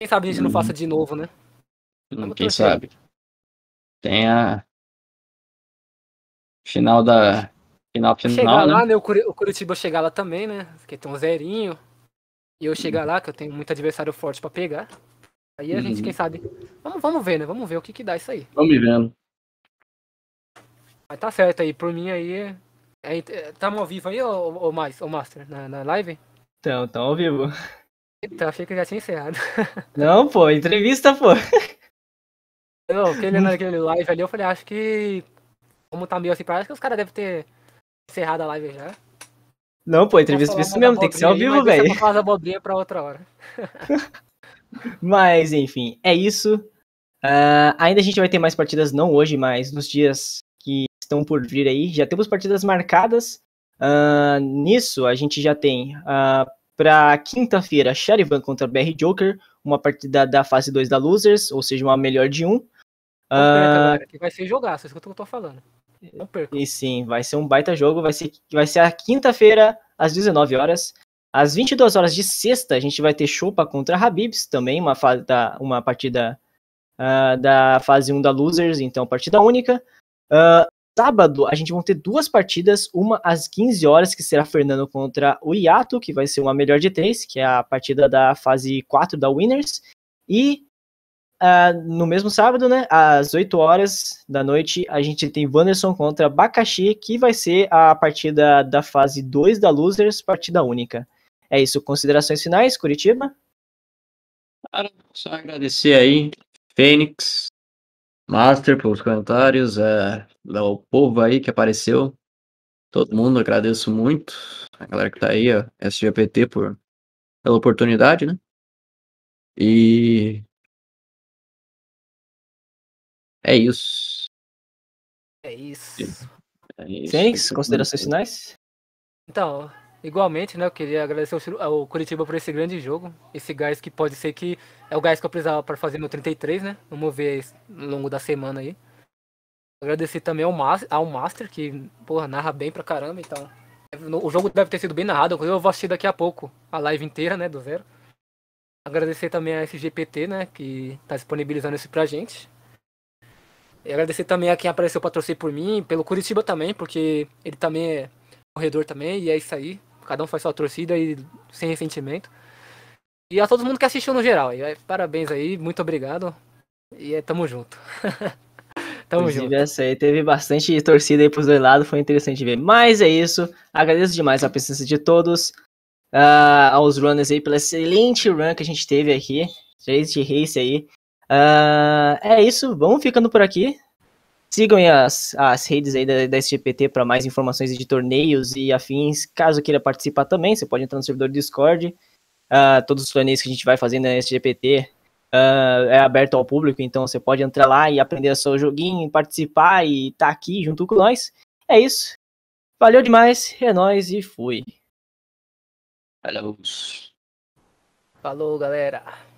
quem sabe a gente não faça de novo, né? Vamos Quem torcer. sabe? Tem a final da final Chegar final, né? lá, né? O, Curi- o Curitiba chegar lá também, né? Porque tem um zerinho. E eu chegar lá, que eu tenho muito adversário forte pra pegar. Aí a gente, Uhum. quem sabe. Vamos, vamos ver, né? Vamos ver o que, que dá isso aí. Vamos vendo. Mas tá certo aí, por mim aí. É, é, tamo ao vivo aí, ô, ô, mais, ô Master, na, na live? Então, então ao vivo. Eita, achei que já tinha encerrado. Não, pô, entrevista, pô. Não, aquele naquele live ali, eu falei, acho que. Como tá meio assim pra acho que os caras devem ter encerrado a live já. Não, pô, entrevista isso mesmo, tem que ser ao vivo, velho. falar as abobrinhas pra outra hora. Mas, enfim, é isso. Ah, ainda a gente vai ter mais partidas, não hoje, mas nos dias estão por vir aí. Já temos partidas marcadas. Uh, nisso, a gente já tem uh, para quinta-feira Charivan contra BR Joker, uma partida da fase 2 da Losers, ou seja, uma melhor de um. Não perca, uh, que vai ser jogaço, isso que eu tô falando. Não perca. E sim, vai ser um baita jogo, vai ser, vai ser a quinta-feira, às 19 horas. Às 22 horas de sexta, a gente vai ter Chopa contra Habibs, também uma, da, uma partida uh, da fase 1 da Losers, então partida única. Uh, sábado, a gente vai ter duas partidas, uma às 15 horas, que será Fernando contra o Iato, que vai ser uma melhor de três, que é a partida da fase 4 da Winners. E Uh, no mesmo sábado, né, às 8 horas da noite, a gente tem Wanderson contra Bakashi, que vai ser a partida da fase 2 da Losers, partida única. É isso, considerações finais, Curitiba? Cara, só agradecer aí, Fênix, Master, pelos comentários, é, o povo aí que apareceu, todo mundo, agradeço muito, a galera que tá aí, a SGPT, por, pela oportunidade, né? E é isso. É isso. É isso. Fênix, considerações finais? Então, igualmente, né? Eu queria agradecer ao Curitiba por esse grande jogo. Esse gás que pode ser que é o gás que eu precisava para fazer meu 33, né? Vamos ver ao longo da semana aí. Agradecer também ao, Master, ao Master, que, porra, narra bem pra caramba, então. O jogo deve ter sido bem narrado, eu vou assistir daqui a pouco a live inteira, né, do zero. Agradecer também a SGPT, né, que tá disponibilizando isso pra gente. E agradecer também a quem apareceu para torcer por mim, pelo Curitiba também, porque ele também é corredor também, e é isso aí. Cada um faz sua torcida e sem ressentimento. E a todo mundo que assistiu no geral. E, é, parabéns aí, muito obrigado. E é, tamo junto. tamo Inclusive, junto. Essa aí teve bastante torcida aí pros dois lados, foi interessante ver. Mas é isso. Agradeço demais a presença de todos. Uh, aos runners aí pela excelente run que a gente teve aqui. Três de race aí. Uh, é isso, vamos ficando por aqui. Sigam as, as redes aí da, da SGPT para mais informações de torneios e afins. Caso queira participar também, você pode entrar no servidor Discord. Uh, todos os torneios que a gente vai fazendo na SGPT uh, ah, é aberto ao público, então você pode entrar lá e aprender seu joguinho, participar e estar tá aqui junto com nós. É isso. Valeu demais, é nóis e fui. Falou. Falou, galera.